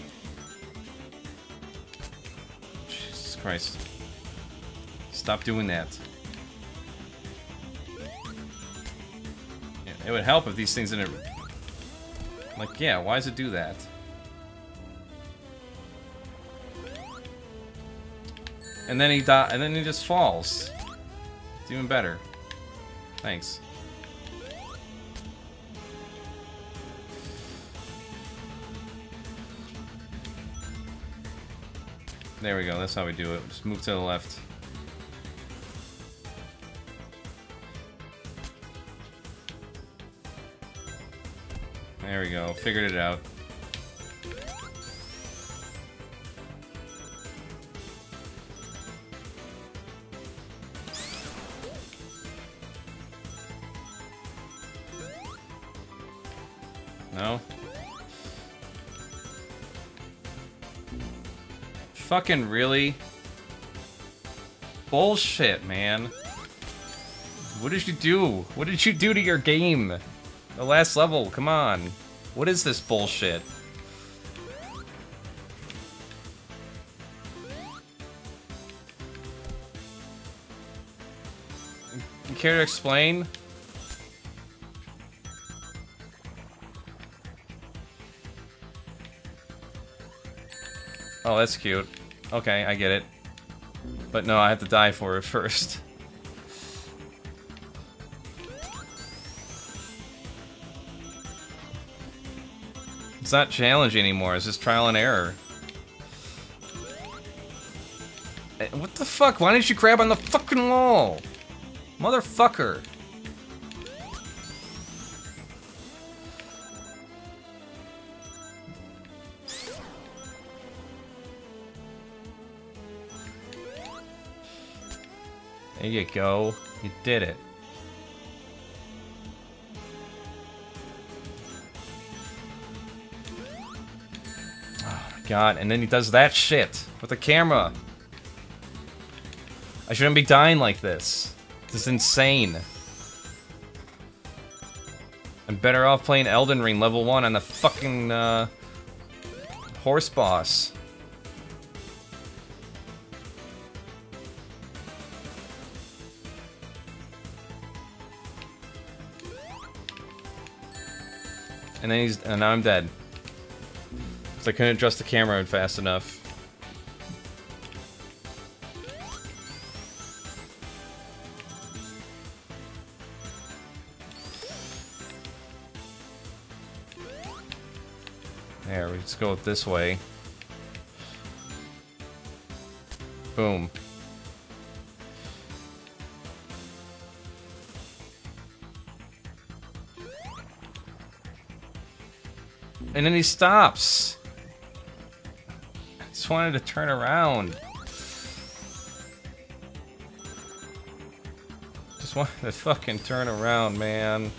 Jesus Christ. Stop doing that. Yeah, it would help if these things didn't... Like, yeah, why does it do that? And then he die, and then he just falls. It's even better. Thanks. There we go, that's how we do it. Just move to the left. Figured it out. No? Fucking really? Bullshit, man. What did you do? What did you do to your game? The last level, come on. What is this bullshit? You care to explain? Oh, that's cute. Okay, I get it. But no, I have to die for it first. It's not challenging anymore, it's just trial and error. Eh, What the fuck? Why didn't you grab on the fucking wall? Motherfucker. There you go. You did it. God, and then he does that shit with the camera. I shouldn't be dying like this. This is insane. I'm better off playing Elden Ring level 1 on the fucking, uh, horse boss. And then he's, and now I'm dead. I couldn't adjust the camera in fast enough. There, we just go this way. Boom. And then he stops. Just wanted to turn around. Just wanted to fucking turn around, man.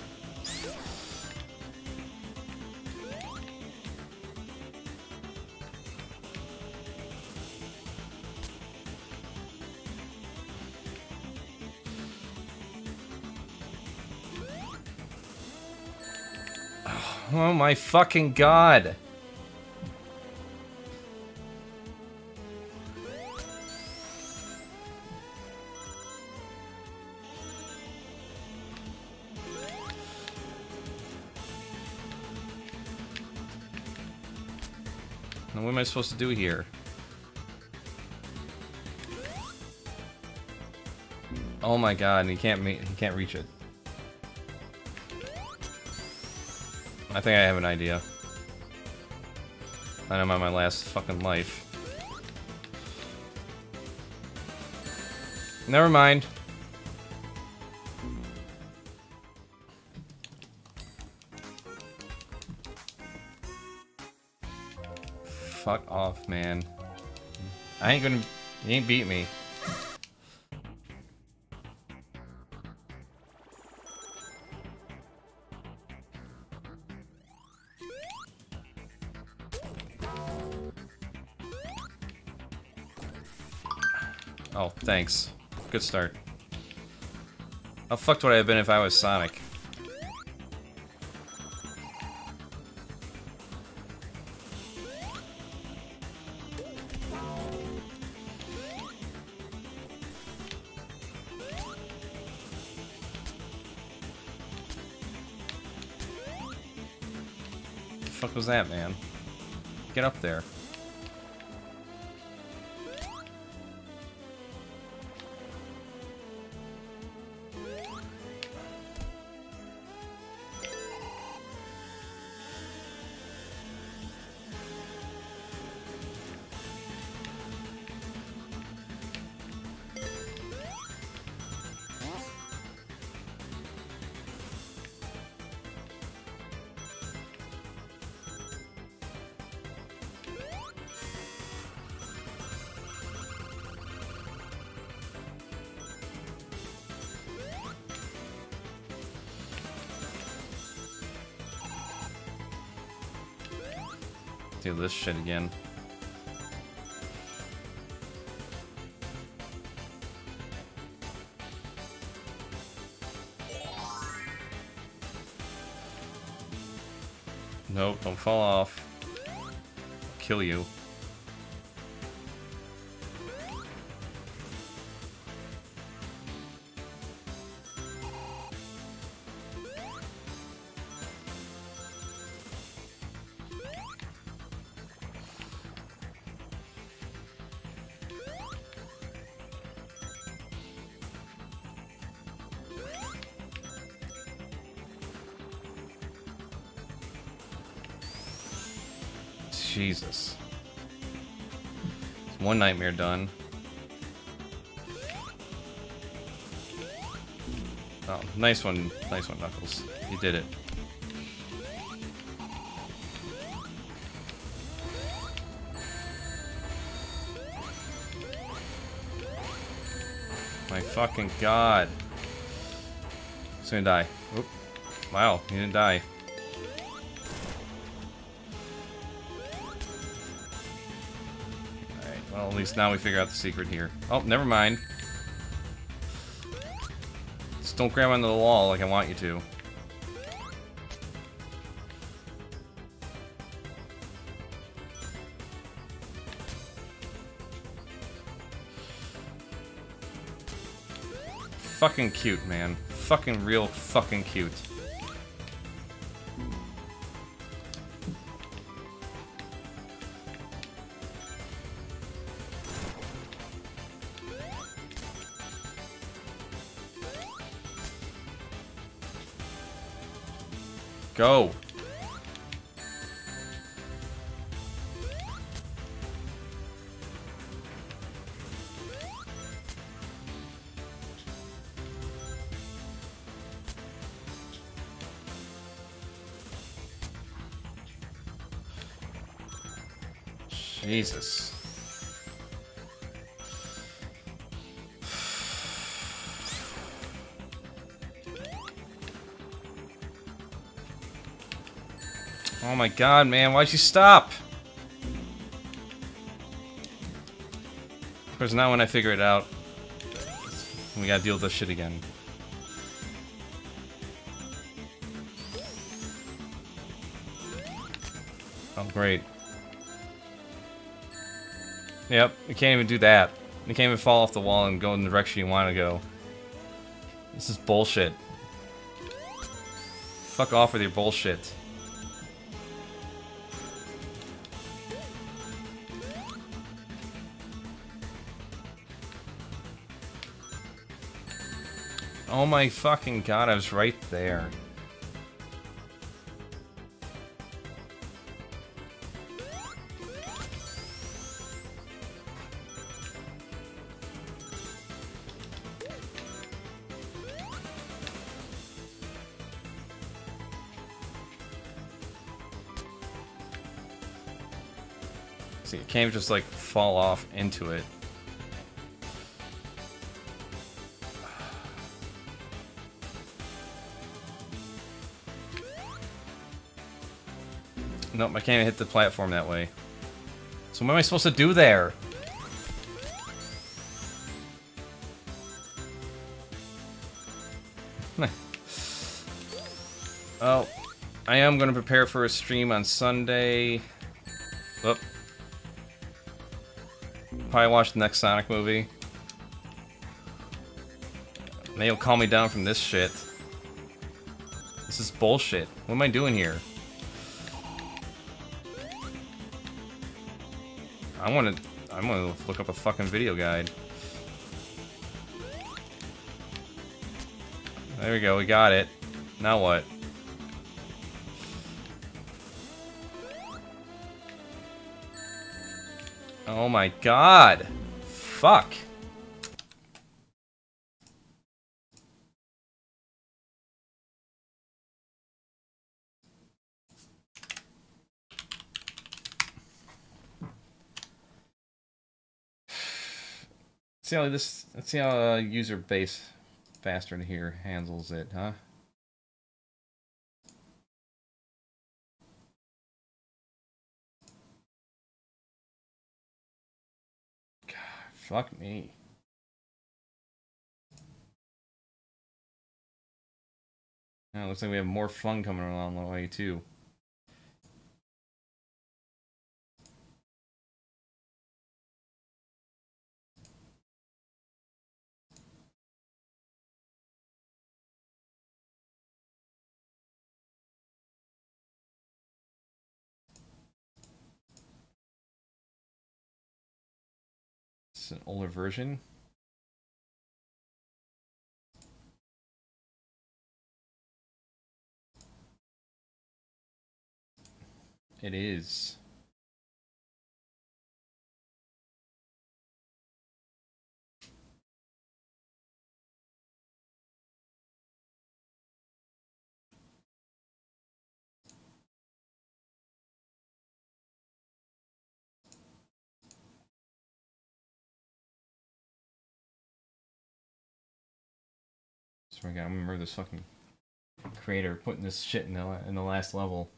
Oh my fucking god. What am I supposed to do here? Oh my god, and he can't he can't reach it. I think I have an idea. And I'm on my last fucking life. Never mind. Man. I ain't gonna... You ain't beat me. Oh, thanks. Good start. How fucked would I have been if I was Sonic? That, man? Get up there. This shit again. Nope, don't fall off. I'll Kill you. Nightmare done. Oh, nice one, nice one, Knuckles. You did it. My fucking god. He's gonna die. Oop. Wow, he didn't die. Least now we figure out the secret here. Oh, never mind. Just don't grab onto the wall like I want you to. Fucking cute, man. Fucking real fucking cute. Go. Jesus. God, man, why'd you stop? Of course, now when I figure it out, we gotta deal with this shit again. Oh, great. Yep, you can't even do that. You can't even fall off the wall and go in the direction you want to go. This is bullshit. Fuck off with your bullshit. My fucking god, I was right there. See, it can't just like fall off into it. Nope, I can't even hit the platform that way. So what am I supposed to do there? oh, I am going to prepare for a stream on Sunday. Oop. Probably watch the next Sonic movie. They'll calm me down from this shit. This is bullshit. What am I doing here? I want to. I'm gonna look up a fucking video guide. There we go. We got it. Now what? Oh my god. Fuck. How this. Let's see how uh, user base faster in here handles it, huh? God, fuck me. Now, looks like we have more fun coming along the way too. It's an older version. It is. So I gotta remember this fucking creator putting this shit in the in the last level.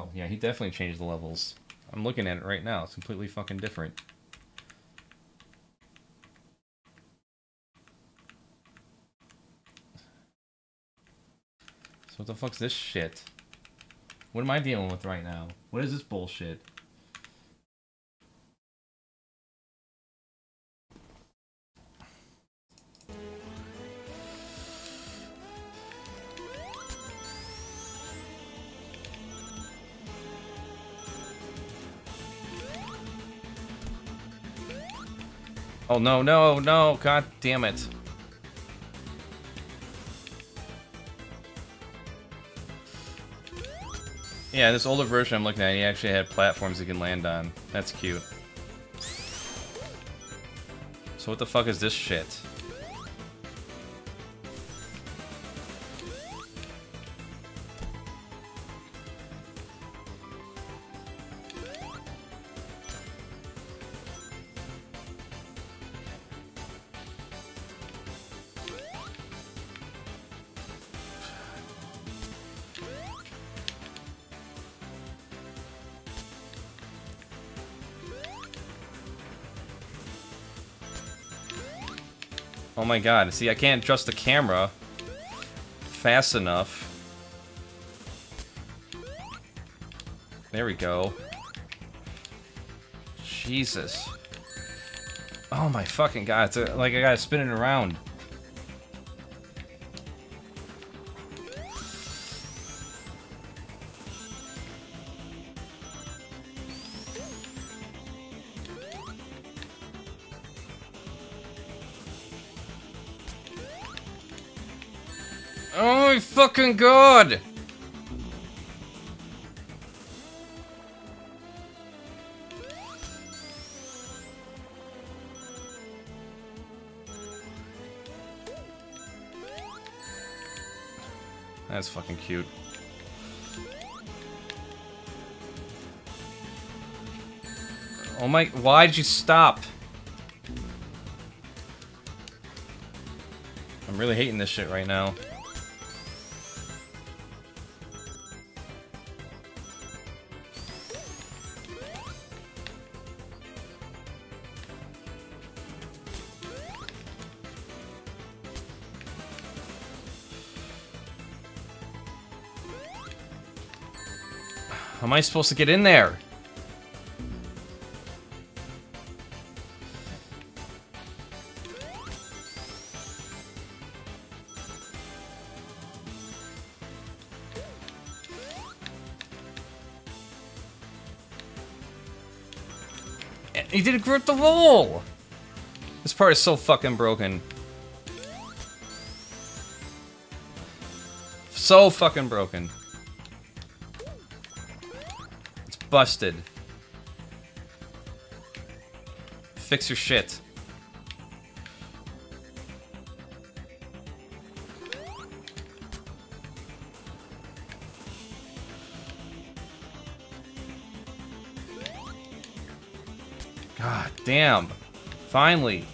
Oh yeah, he definitely changed the levels. I'm looking at it right now. It's completely fucking different. So what the fuck's this shit? What am I dealing with right now? What is this bullshit? Oh no, no, no, god damn it. Yeah, this older version I'm looking at, he actually had platforms he can land on. That's cute. So what the fuck is this shit? My god, see, I can't adjust the camera fast enough. There we go. Jesus. Oh my fucking god, it's a, like I gotta spin it around. God! That's fucking cute. Oh my, why did you stop? I'm really hating this shit right now. Am I supposed to get in there? Eh, he didn't grip the roll! This part is so fucking broken. So fucking broken. Busted. Fix your shit. God damn. Finally.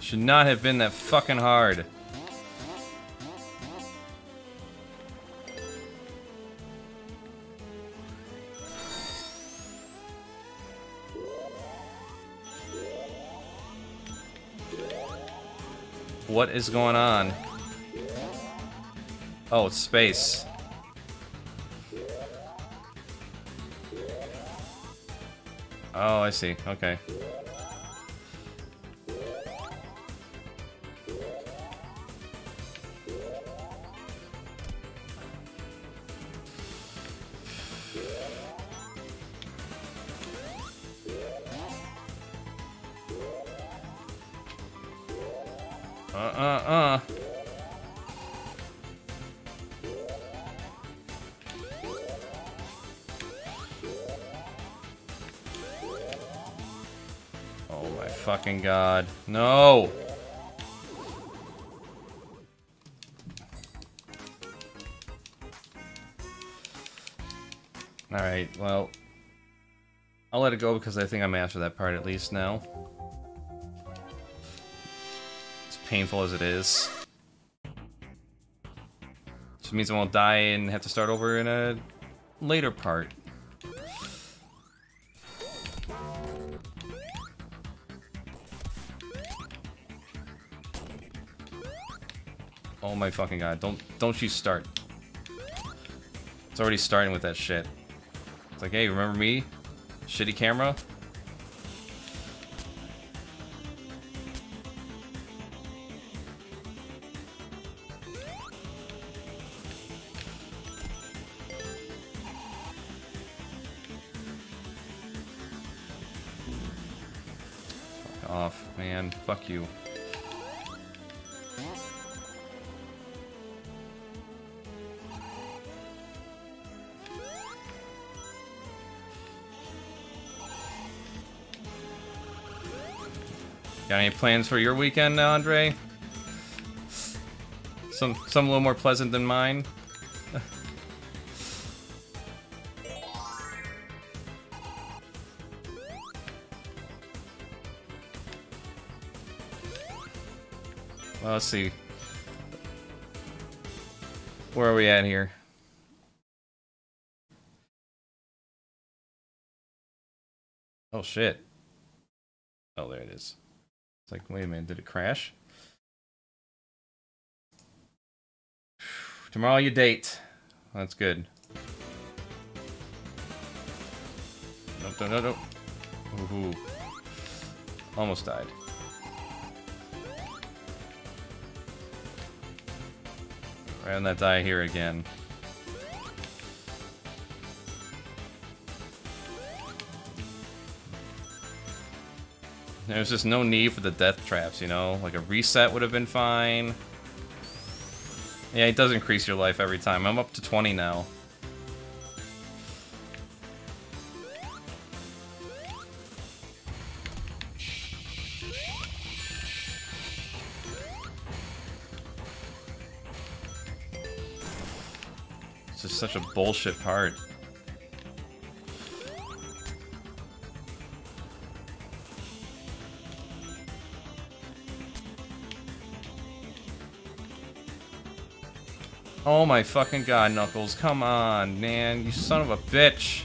Should not have been that fucking hard. What is going on? Oh, it's space. Oh, I see. Okay. God. No! Alright, well... I'll let it go because I think I'm mastered that part at least now. As painful as it is. Which means I won't die and have to start over in a later part. Fucking god, don't don't you start. It's already starting with that shit. It's like, hey, remember me? Shitty camera? Got any plans for your weekend, Andre? Some some a little more pleasant than mine. well, let's see. Where are we at here? Oh shit. Like, wait a minute, did it crash? Tomorrow you date. That's good. Nope, no, no, no. Ooh. Almost died. On that die here again. There's just no need for the death traps, you know? Like a reset would have been fine. Yeah, it does increase your life every time. I'm up to 20 now. This is such a bullshit part. Oh my fucking god, Knuckles. Come on, man. You son of a bitch.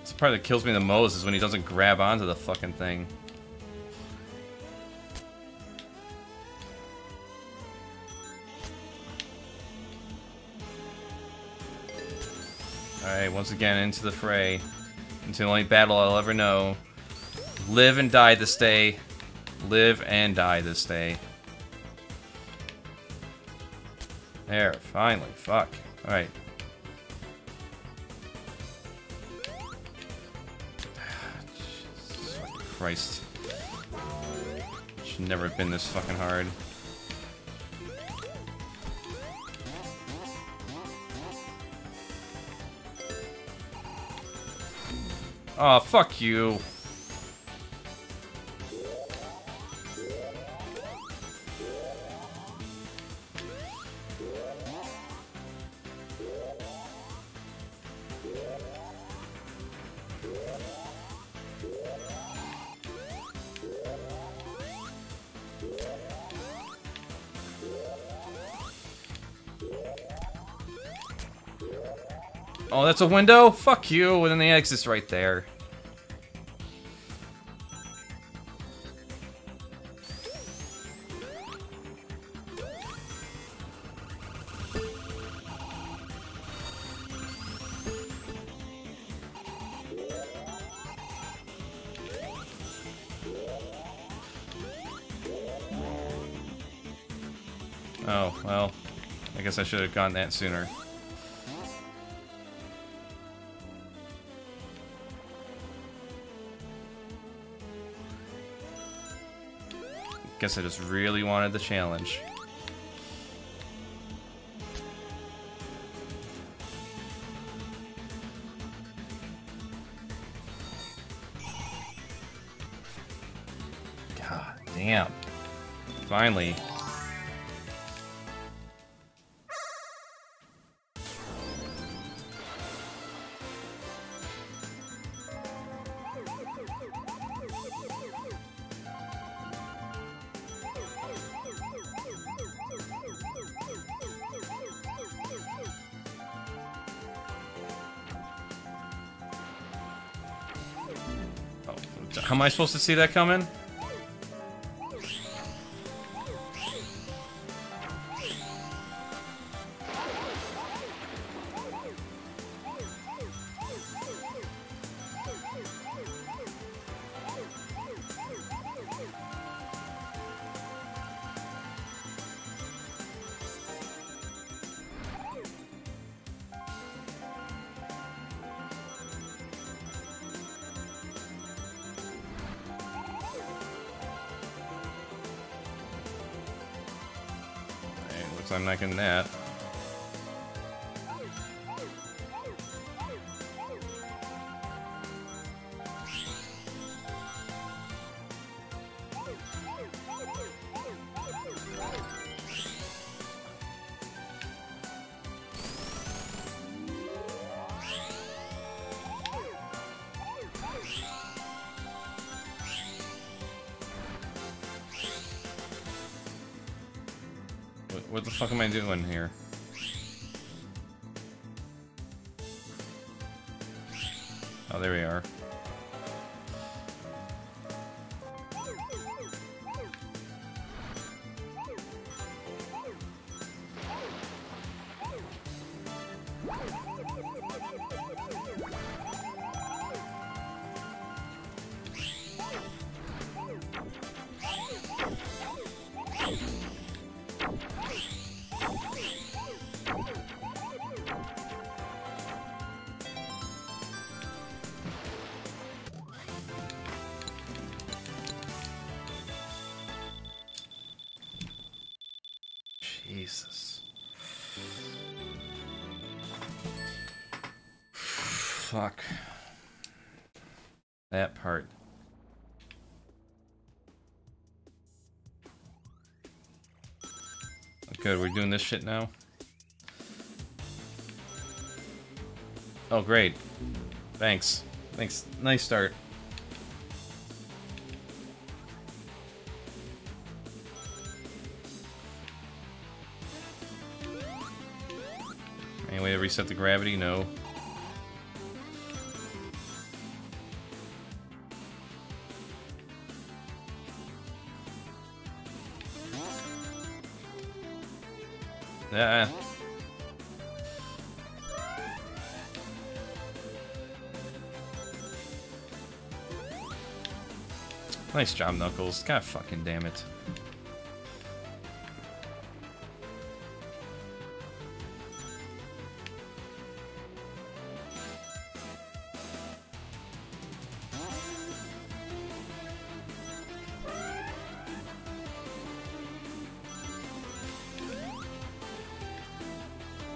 It's the part that kills me the most is when he doesn't grab onto the fucking thing. Alright, once again into the fray. Into the only battle I'll ever know. Live and die this day. Live and die this day. There, finally. Fuck. Alright. Christ. Should never have been this fucking hard. Oh, fuck you. That's a window? Fuck you, and then the exit's right there. Oh, well, I guess I should have gotten that sooner. Guess I just really wanted the challenge. God damn. Finally. Am I supposed to see that coming? Am I doing here? Doing this shit now. Oh, great. Thanks. Thanks. Nice start. Any way to reset the gravity? No. Nice job, Knuckles. God fucking damn it.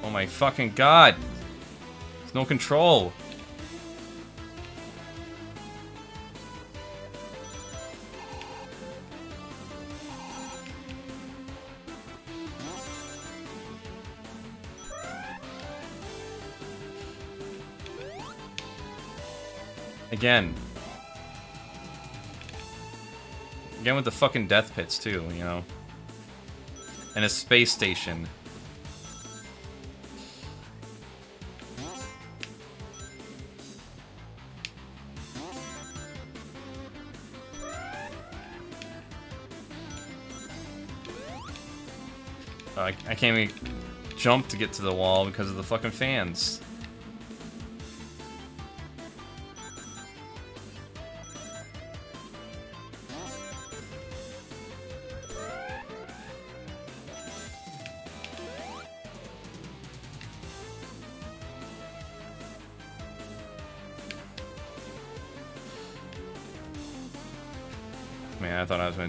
Oh my fucking god! There's no control! Again. Again with the fucking death pits too, you know? And a space station. Oh, I, I can't even jump to get to the wall because of the fucking fans.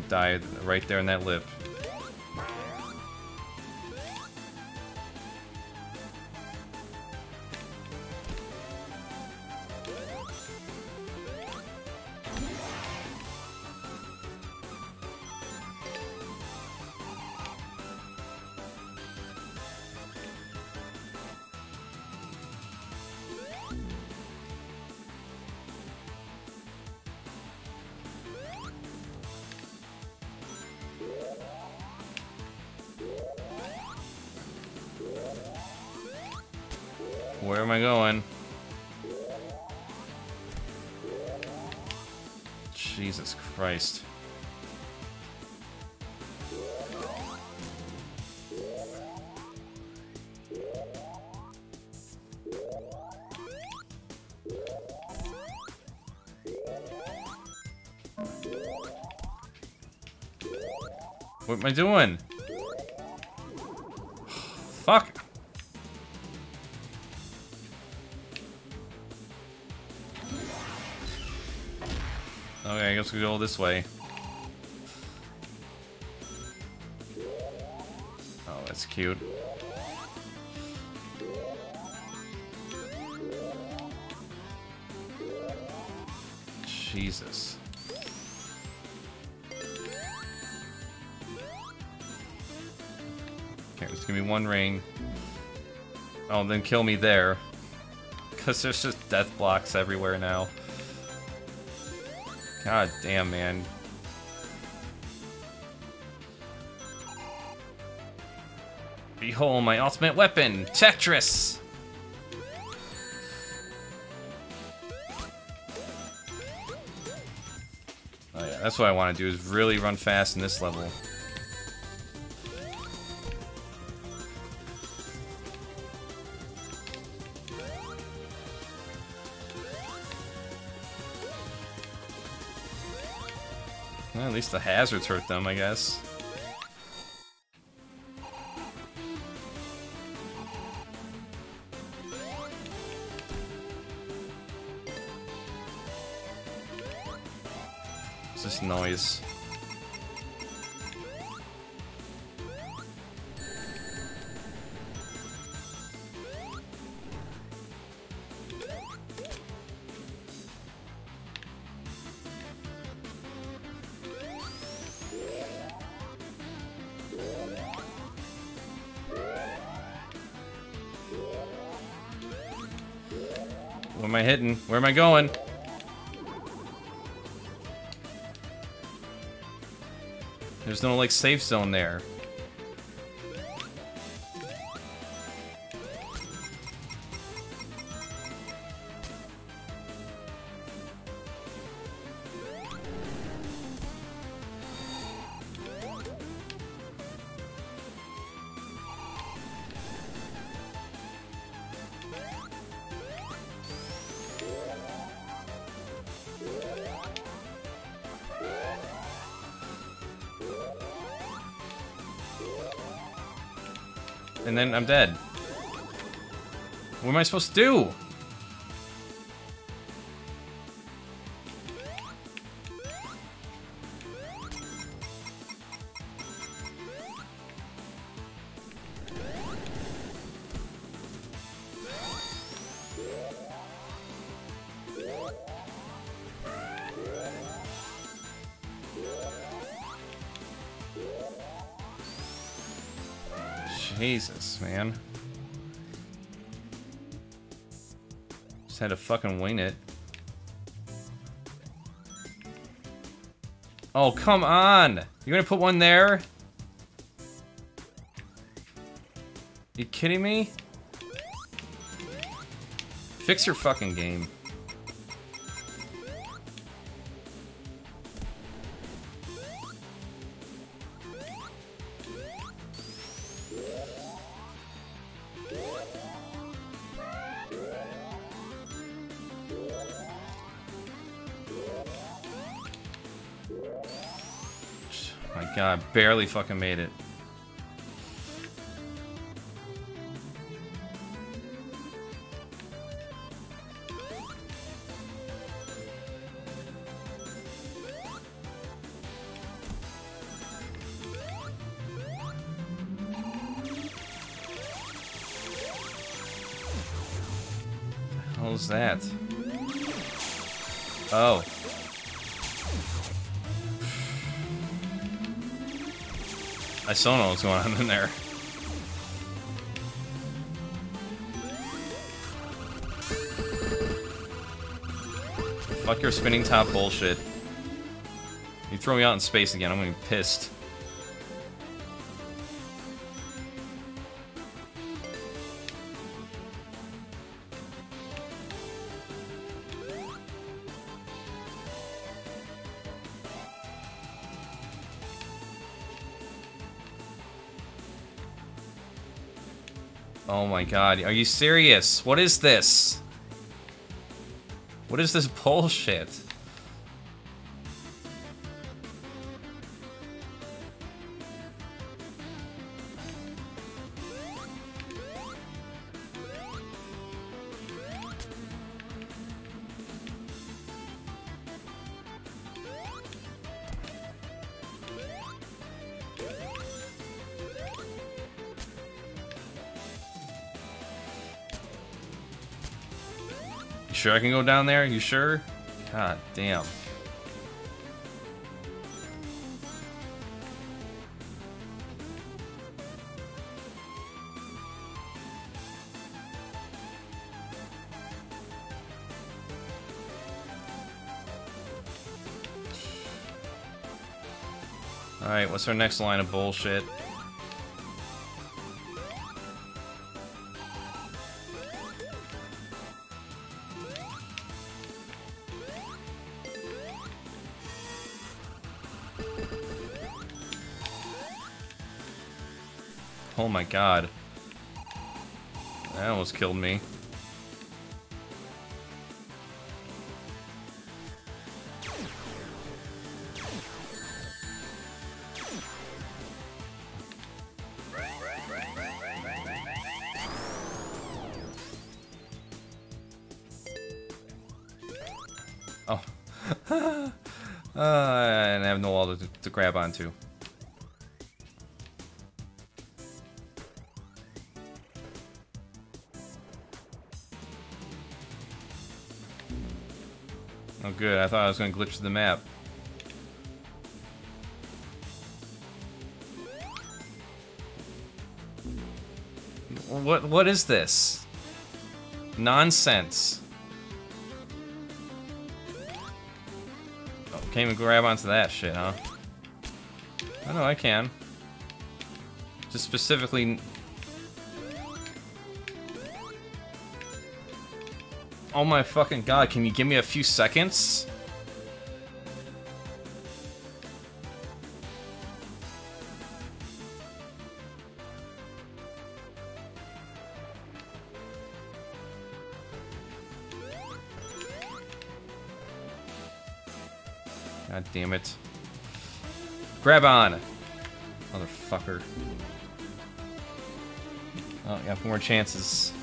Thought I was gonna die right there in that lip. I doing? Fuck. Okay, I guess we go this way. Oh, that's cute. One ring. Oh, then kill me there. Because there's just death blocks everywhere now. God damn, man. Behold my ultimate weapon, Tetris! Oh yeah, that's what I want to do, is really run fast in this level. Least the hazards hurt them, I guess. This noise? Where am I going? There's no, like, safe zone there. I'm dead. What am I supposed to do? Just had to fucking wing it. Oh, come on! You're gonna put one there? You kidding me? Fix your fucking game. Barely fucking made it. Still don't know what's going on in there. Fuck your spinning top bullshit. You throw me out in space again, I'm gonna be pissed. My god, are you serious? What is this? What is this bullshit? Sure I can go down there? You sure? God damn. Alright, what's our next line of bullshit? My god. That almost killed me. good. I thought I was going to glitch the map. What what is this? Nonsense. Oh, can't even grab onto that shit, huh? Oh, I know I can. Just specifically Oh my fucking god, can you give me a few seconds? God damn it. Grab on! Motherfucker. Oh, got more chances.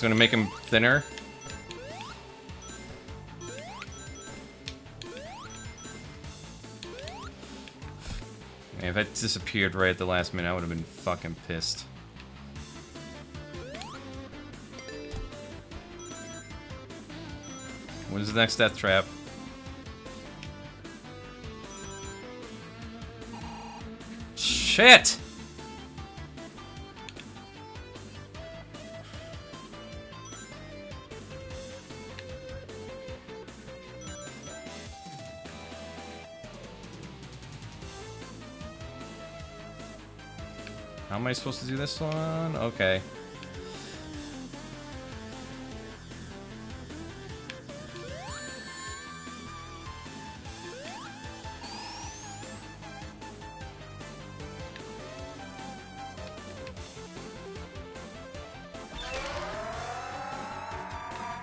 It's gonna make him thinner. Man, if that disappeared right at the last minute, I would have been fucking pissed. What is the next death trap? Shit! I supposed to do this one? Okay.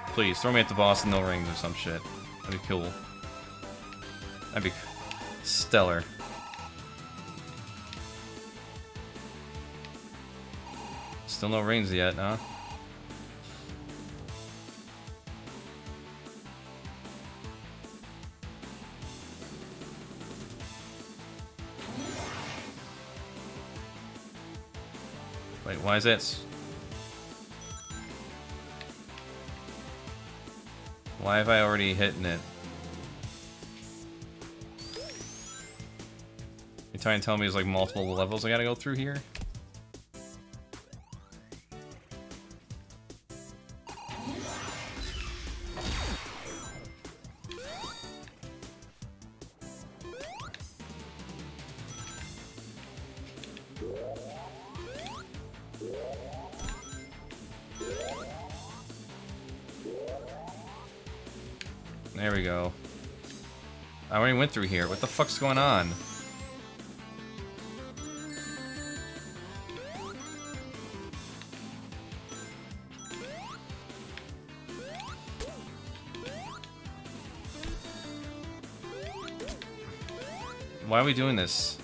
Please, throw me at the boss and no rings or some shit. That'd be cool. That'd be stellar. Still no rings yet, huh? Wait, why is that? Why have I already hitting it? You trying to tell me there's like multiple levels I gotta go through here? Went through here. What the fuck's going on? Why are we doing this?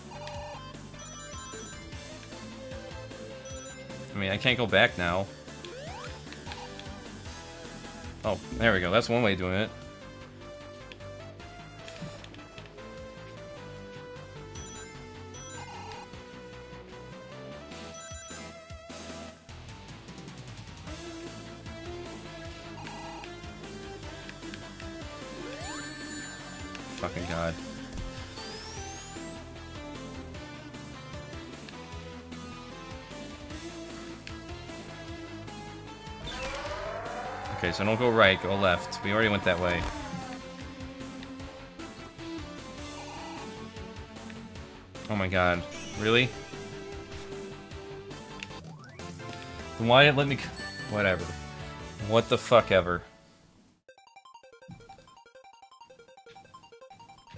I mean, I can't go back now. Oh, there we go. That's one way of doing it. So don't go right, go left. We already went that way. Oh my god. Really? Then Why let me... Whatever. What the fuck ever.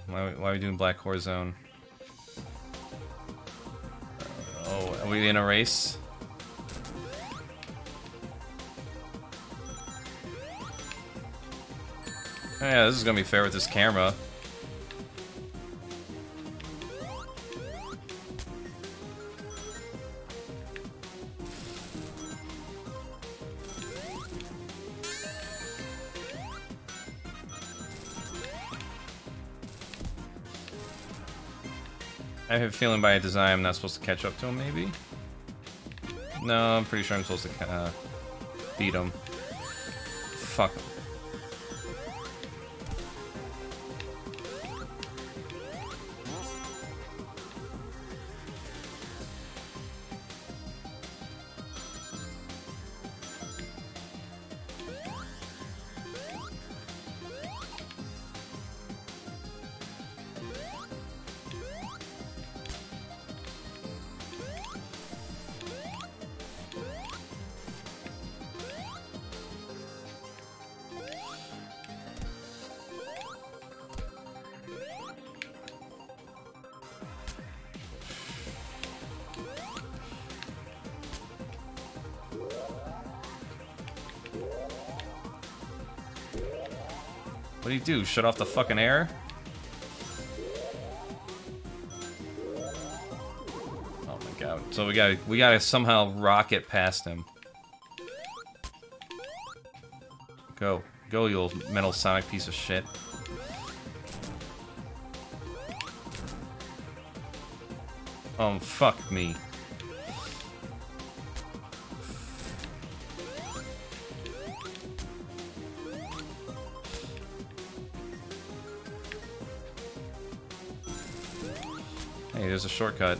Why, why are we doing Black Core Zone? Oh, are we in a race? Oh, yeah, this is gonna be fair with this camera. I have a feeling by design I'm not supposed to catch up to him, maybe? No, I'm pretty sure I'm supposed to uh, beat him. Fuck. What do you do? Shut off the fucking air? Oh my god. So we gotta we gotta somehow rocket past him. Go. Go, you old metal sonic piece of shit. Oh, fuck me. There's a shortcut.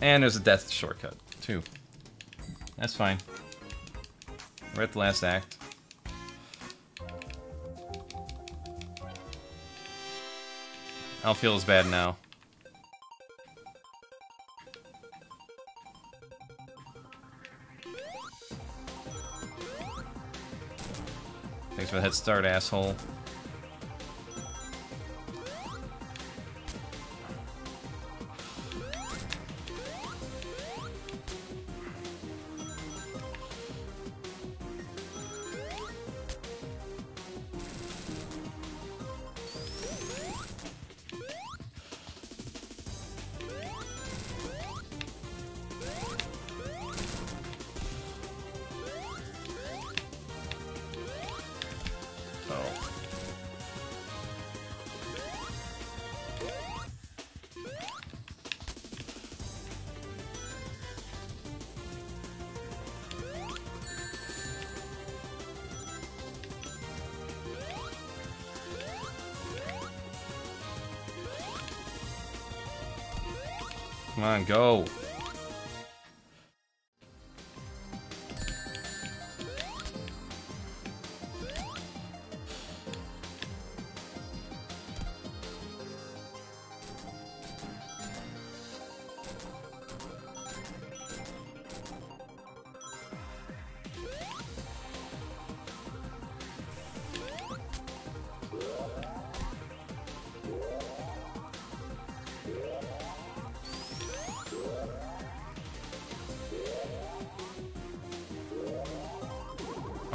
And there's a death shortcut, too. That's fine. We're at the last act. I don't feel as bad now. Thanks for the head start, asshole.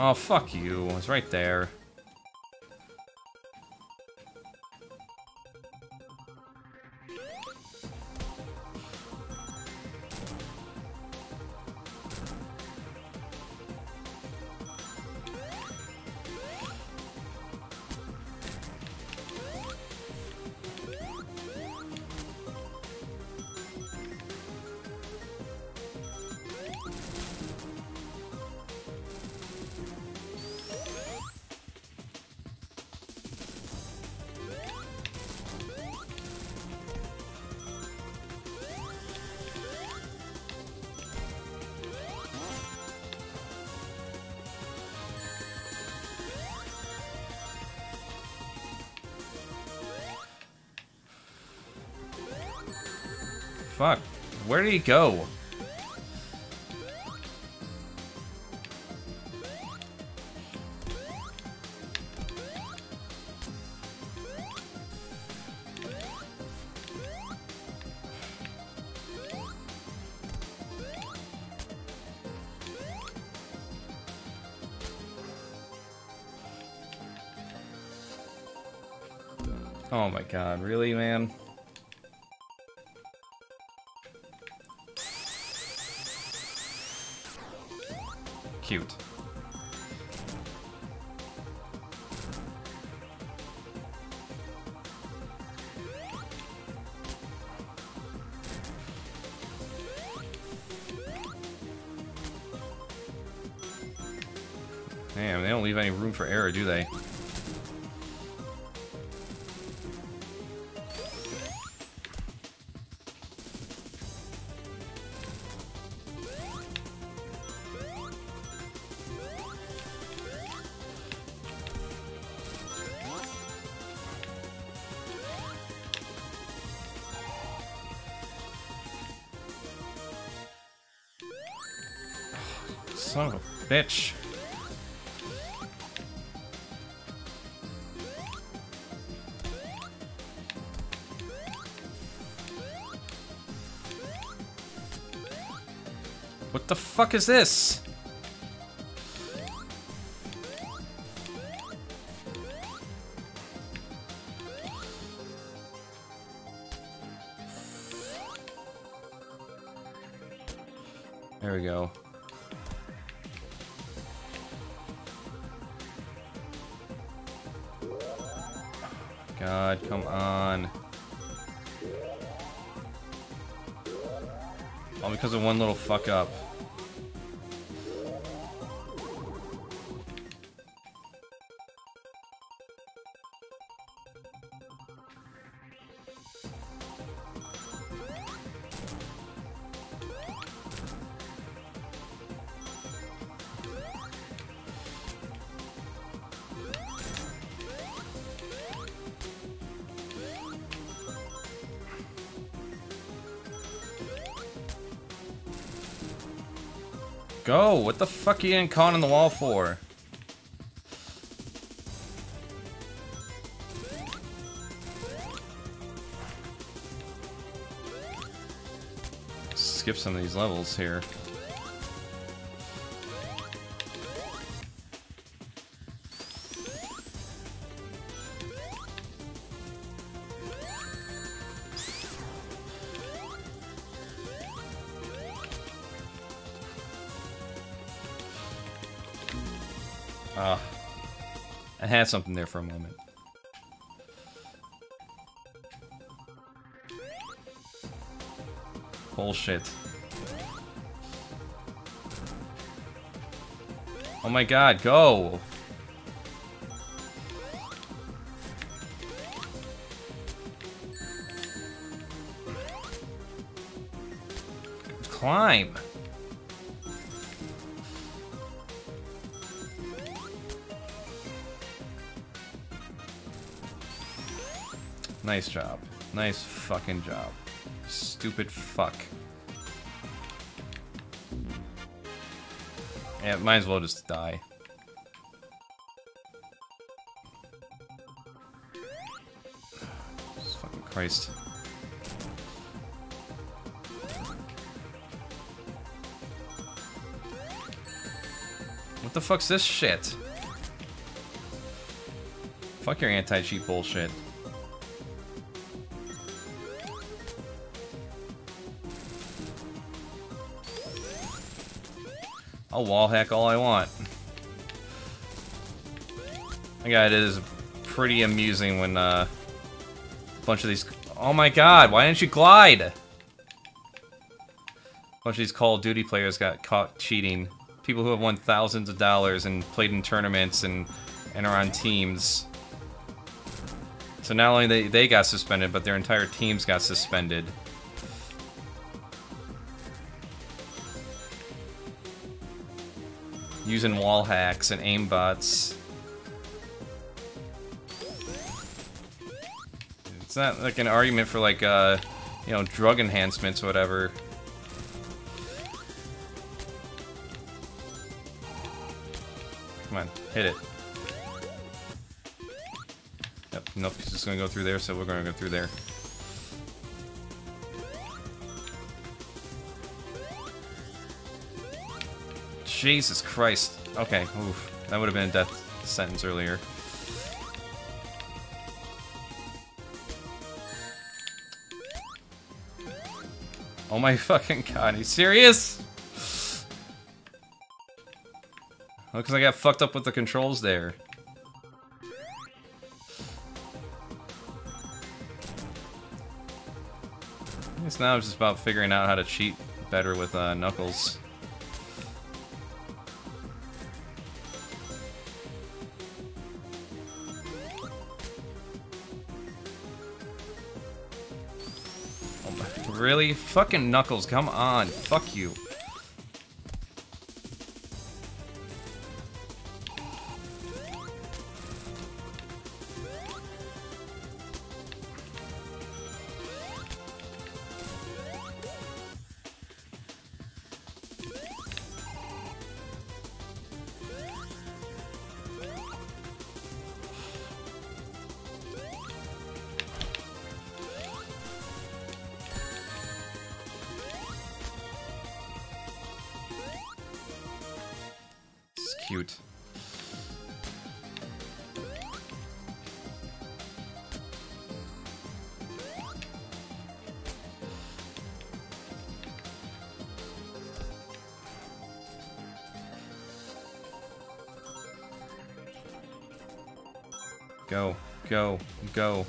Oh, fuck you. It's right there. Go? Fuck is this? There we go. God, come on. All because of one little fuck up. What the fuck are you getting caught on the wall for? Skip some of these levels here. Had something there for a moment. Bullshit. Oh my god, go! Climb! Nice job. Nice fucking job. Stupid fuck. Yeah, might as well just die. Jesus fucking Christ. What the fuck's this shit? Fuck your anti-cheat bullshit. I'll wall hack all I want. My god, it is pretty amusing when uh, a bunch of these. Oh my god, why didn't you glide? A bunch of these Call of Duty players got caught cheating. People who have won thousands of dollars and played in tournaments and, and are on teams. So not only they, they got suspended, but their entire teams got suspended. Using wall hacks and aimbots. It's not like an argument for like, uh, you know, drug enhancements or whatever. Come on, hit it. Yep, nope, he's just gonna go through there, so we're gonna go through there. Jesus Christ. Okay, oof. That would have been a death sentence earlier. Oh my fucking god, are you serious? Oh, because I got fucked up with the controls there. I guess now it's just about figuring out how to cheat better with uh, Knuckles. Fucking Knuckles, come on. Fuck you. Go,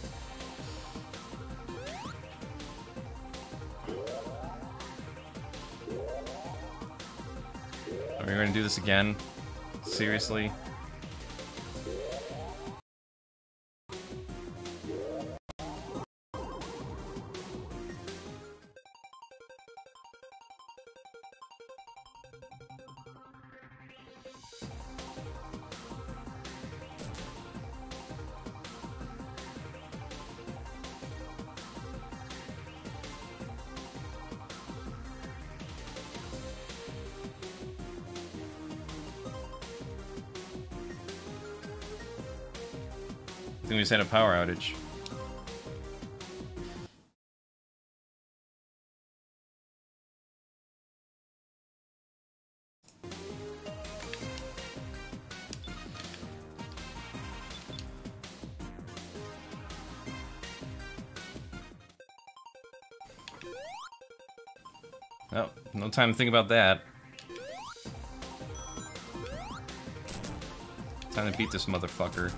just a power outage. Oh, no time to think about that. Time to beat this motherfucker.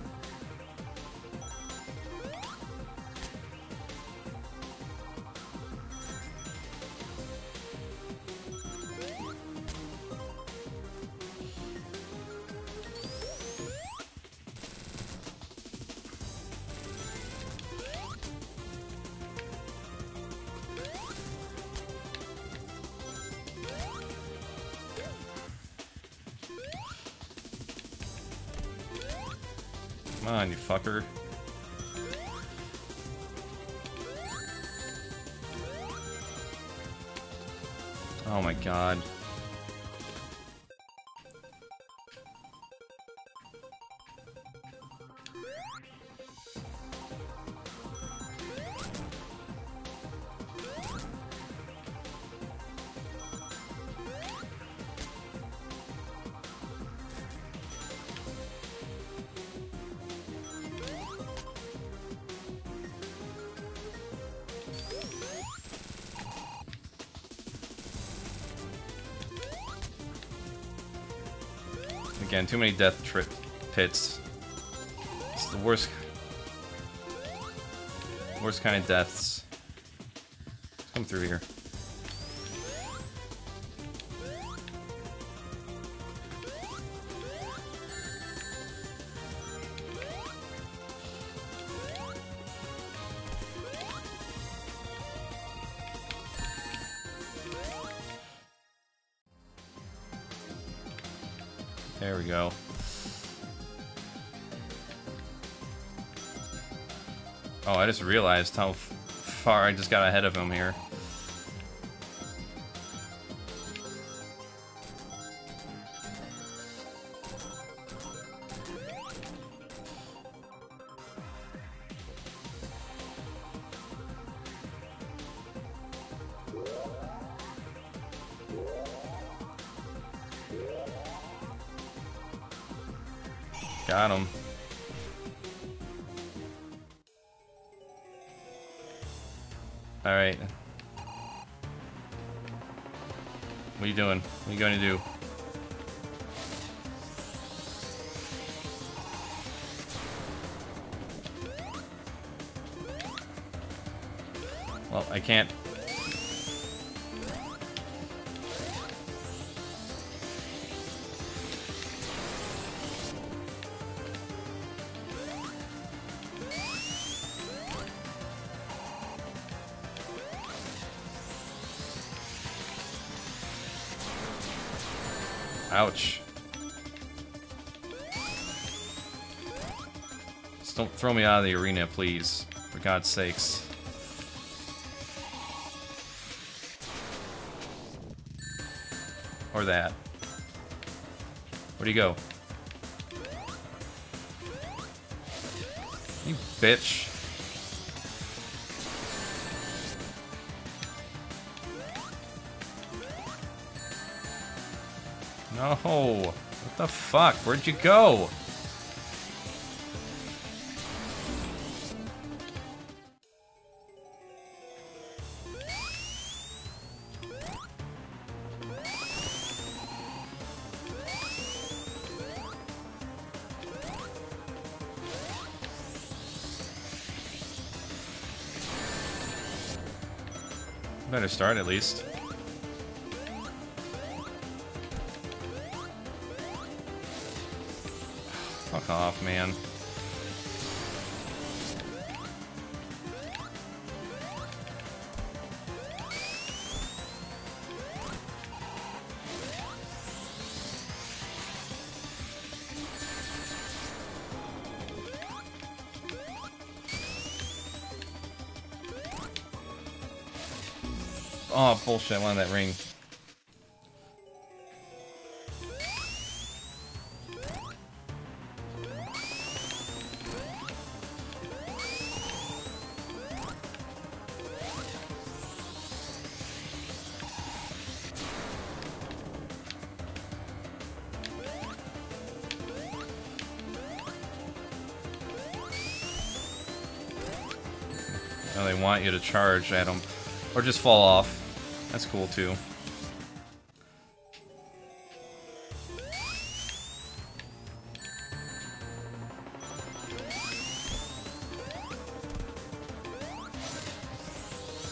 Too many death trip pits. It's the worst. Worst kind of deaths. Come through here. Just realized how far I just got ahead of him here. Ouch. Just don't throw me out of the arena, please. For God's sakes. Or that. Where'd he go? You bitch. No. What the fuck? Where'd you go? Better start at least. Off, man. Oh, bullshit, I wanted that ring. Want you to charge at them. Or just fall off. That's cool too.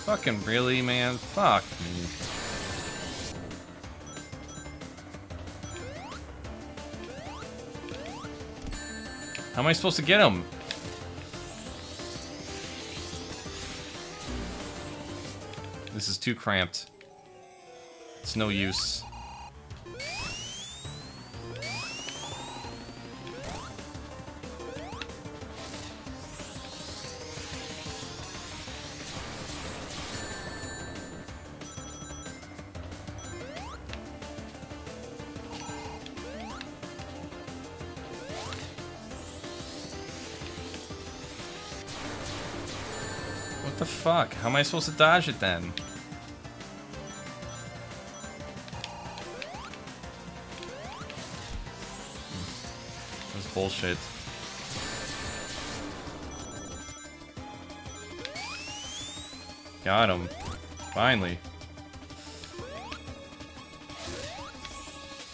Fucking really, man? Fuck me. How am I supposed to get him? This is too cramped. It's no use. Fuck? How am I supposed to dodge it then? That's bullshit. Got him. Finally.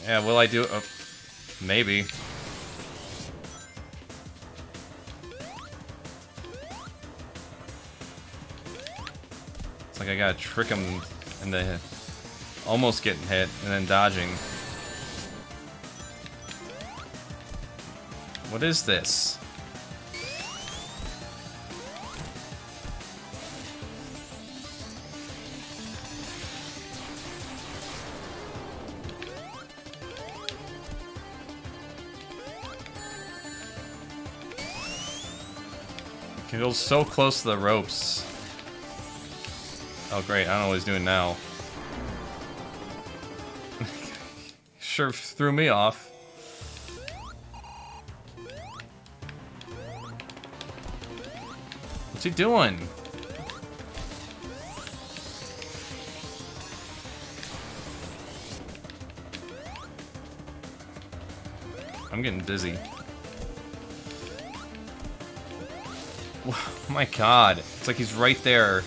Yeah, will I do it? Oh, maybe. Gotta trick him into almost getting hit and then dodging. What is this? He feels so close to the ropes. Oh great, I don't know what he's doing now. sure threw me off. What's he doing? I'm getting dizzy. Oh my god. It's like he's right there.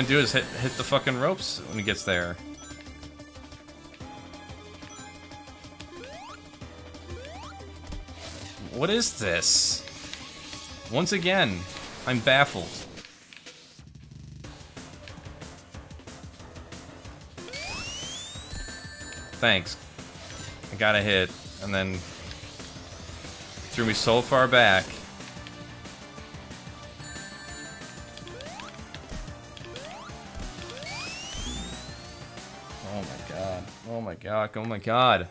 Gonna do is hit hit the fucking ropes when he gets there. What is this? Once again, I'm baffled. Thanks. I got a hit, and then threw me so far back. Oh my god.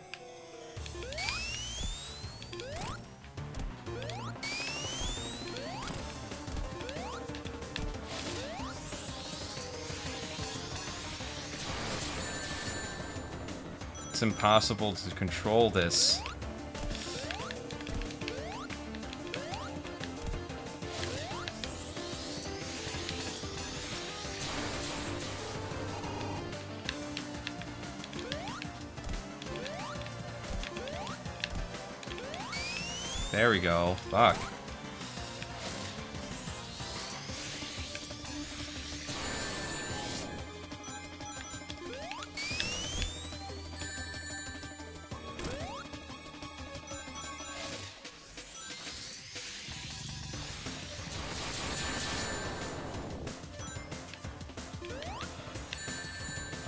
It's impossible to control this. Go. Fuck.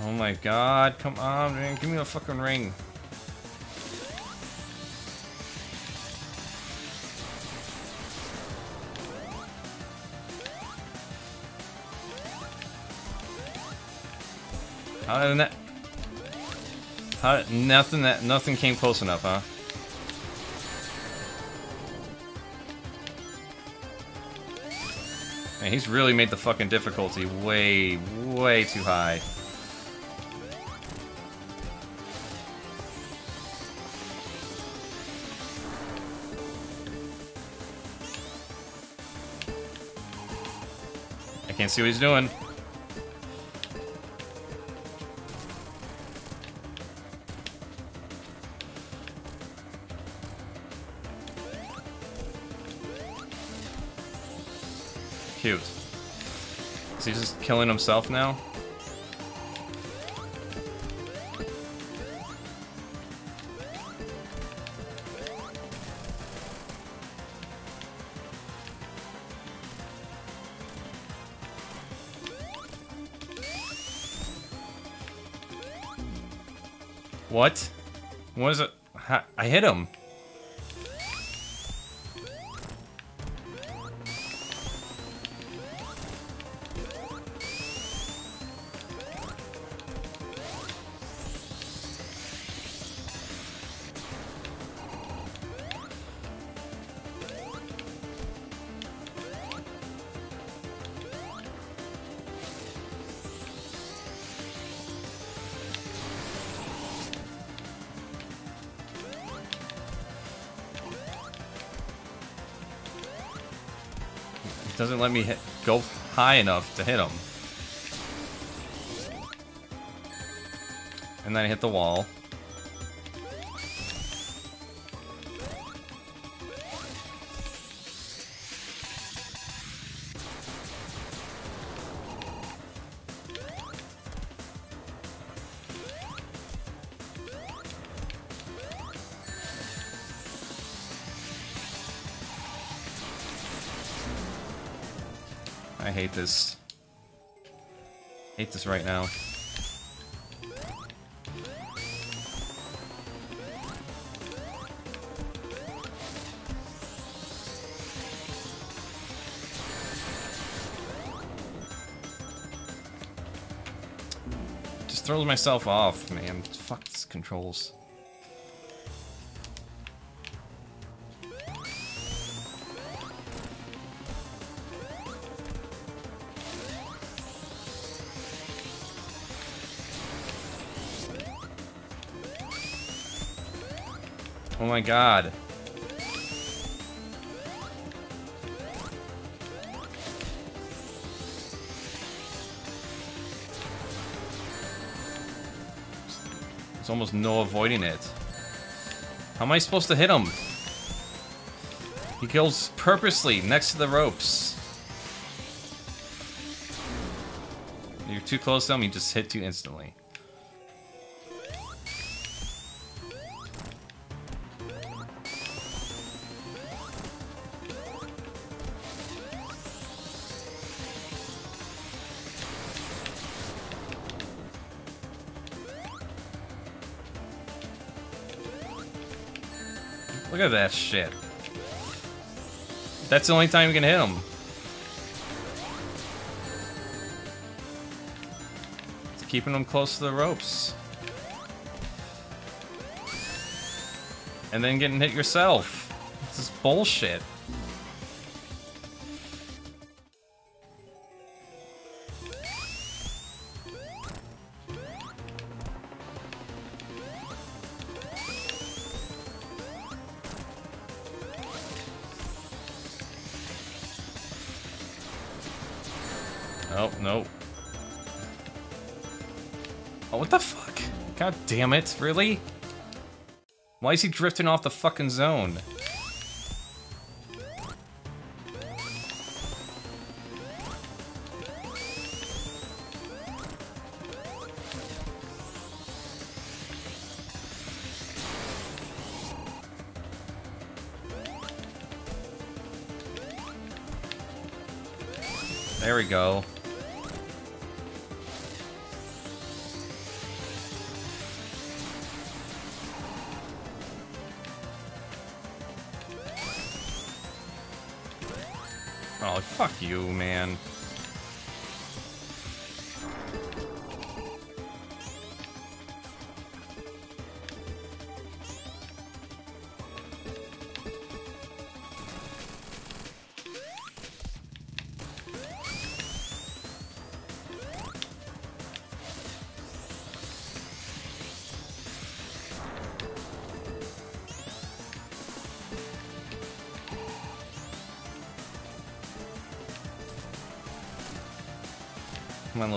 Oh my god, come on, man. Give me a fucking ring. That? How nothing that nothing came close enough, huh? Man, he's really made the fucking difficulty way, way too high. I can't see what he's doing. Killing himself now? What? What is it? I hit him. Let me hit, go high enough to hit him. And then I hit the wall. Hate this. hate this right now. Just throws myself off, man. Fuck this controls. My god. There's almost no avoiding it. How am I supposed to hit him? He kills purposely next to the ropes. You're too close to him, he just hit you instantly. At that shit. That's the only time you can hit him. It's keeping him close to the ropes. And then getting hit yourself. This is bullshit. Damn it, really? Why is he drifting off the fucking zone?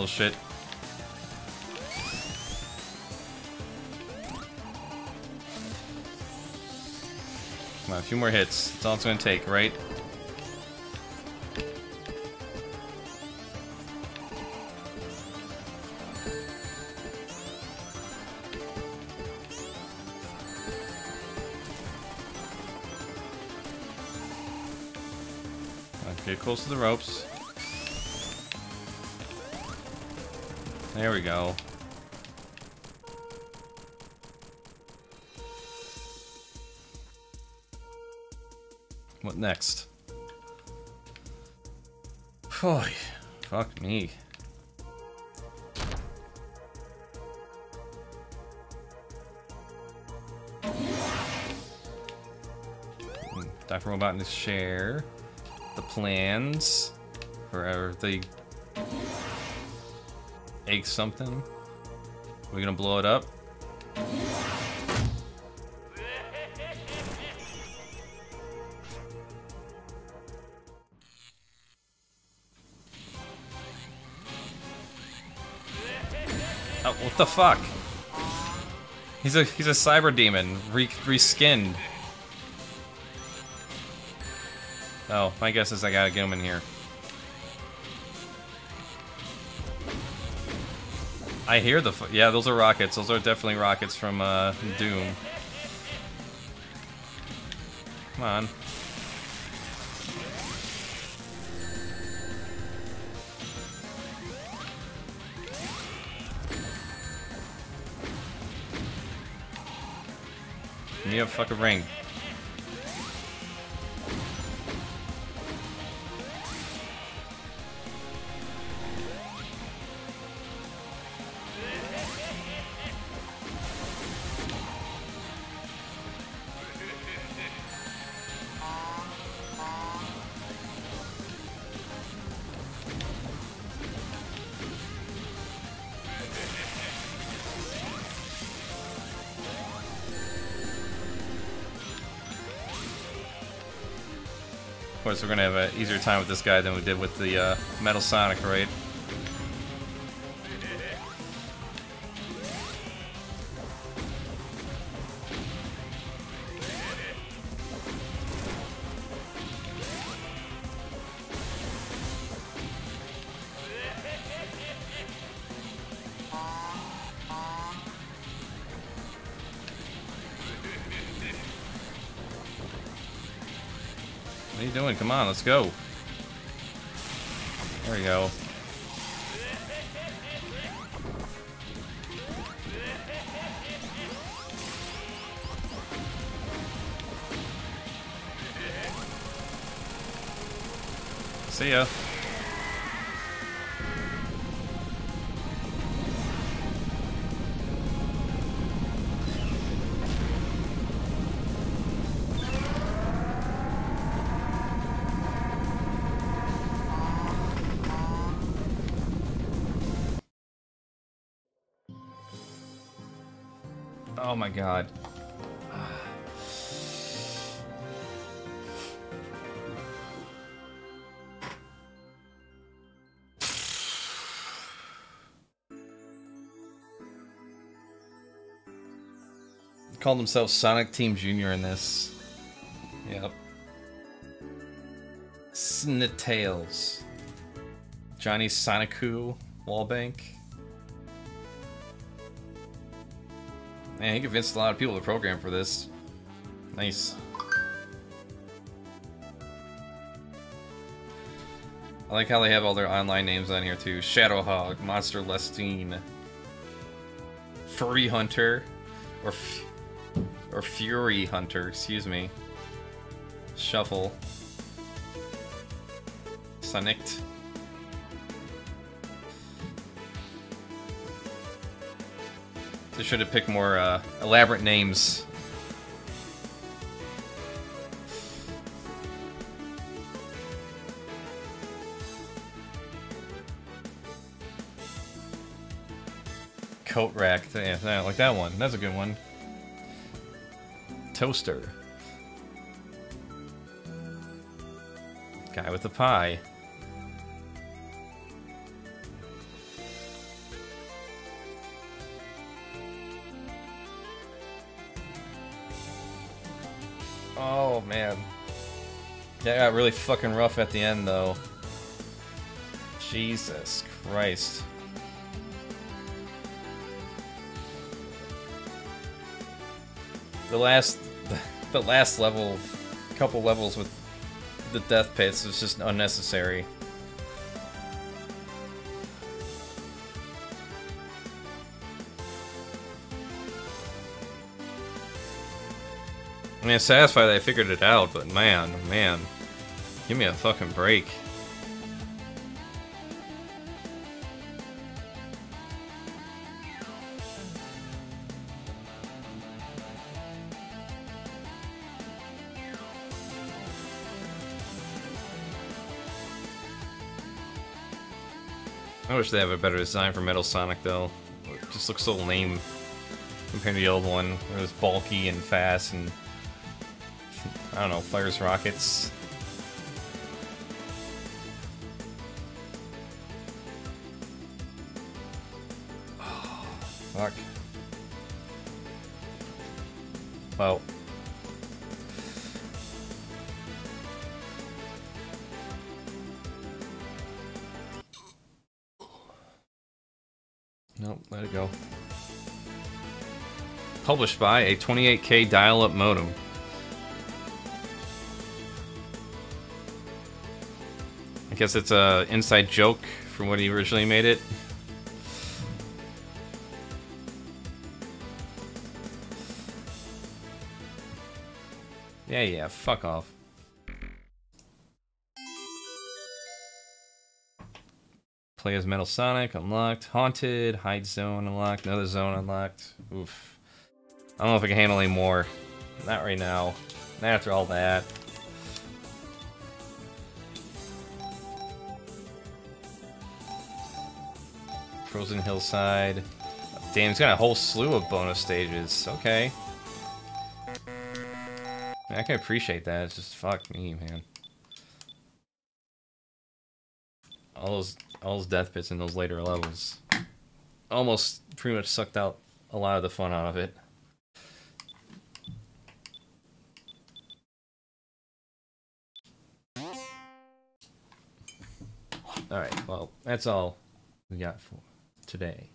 Little shit. Come on, a few more hits. That's all it's gonna take, right? Get close to the ropes. There we go. What next? Boy, fuck me. Dr. Robotnik his share. The plans for the something. We're gonna blow it up. Oh, what the fuck? He's a he's a cyber demon, re reskinned. Oh, my guess is I gotta get him in here. I hear the yeah, those are rockets. Those are definitely rockets from uh, Doom. Come on. Give me a fucking ring. Course, we're gonna have an easier time with this guy than we did with the uh, Metal Sonic, right? You doing? Come on, let's go. There we go. See ya. God. Called themselves Sonic Team Junior in this. Yep. SSNTails. Johnny Sonikku Wallbank. Man, he convinced a lot of people to program for this. Nice. I like how they have all their online names on here too. Shadowhog, Monster Lestine, Furry Hunter, or or Fury Hunter, excuse me. Shuffle. Sonict. They should have picked more uh, elaborate names. Coat rack. Yeah, I like that one. That's a good one. Toaster. Guy with the pie. Got really fucking rough at the end though. Jesus Christ. The last the last level couple levels with the death pits was just unnecessary. I mean, I'm satisfied that I figured it out, but man, oh man, give me a fucking break. I wish they have a better design for Metal Sonic, though. It just looks so lame compared to the old one. It was bulky and fast and I don't know, fires rockets. Published by a 28k dial-up modem. I guess it's a inside joke from when he originally made it. Yeah, yeah, fuck off. Play as Metal Sonic, unlocked. Haunted, Heights Zone, unlocked. Another zone unlocked. Oof. I don't know if I can handle any more. Not right now. Not after all that. Frozen Hillside. Damn, he's got a whole slew of bonus stages. Okay. I can appreciate that. It's just fuck me, man. All those all those death pits in those later levels almost pretty much sucked out a lot of the fun out of it. That's all we got for today.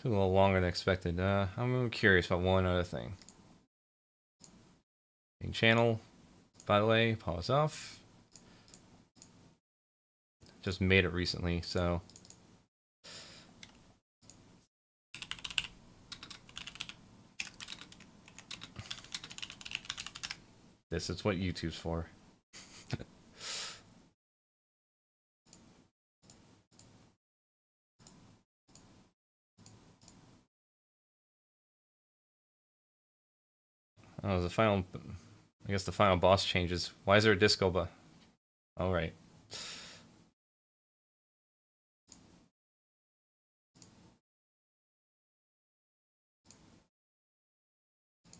Took a little longer than expected. Uh, I'm curious about one other thing. Channel, by the way, Paws Off. Just made it recently, so. This is what YouTube's for. Oh, the final. I guess the final boss changes. Why is there a disco? But all right.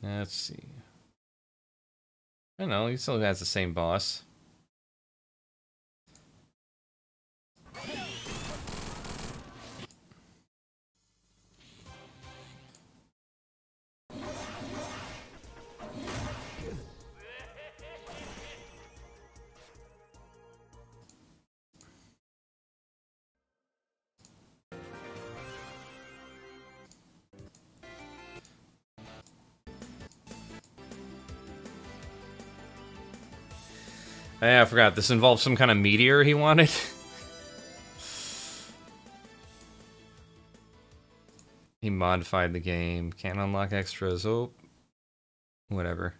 Let's see. I know he still has the same boss. Yeah, I forgot. This involves some kind of meteor he wanted. he modified the game. Can't unlock extras. Oh. Whatever.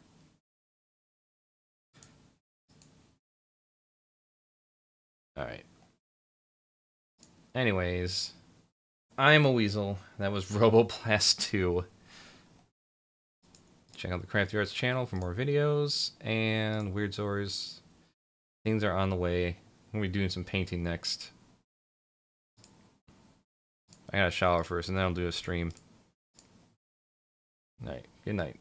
Alright. Anyways. I am a weasel. That was Robo Blast 2. Check out the Crafty Arts channel for more videos and Weird Zors. Things are on the way. I'm gonna be doing some painting next. I gotta shower first and then I'll do a stream. Alright, good night.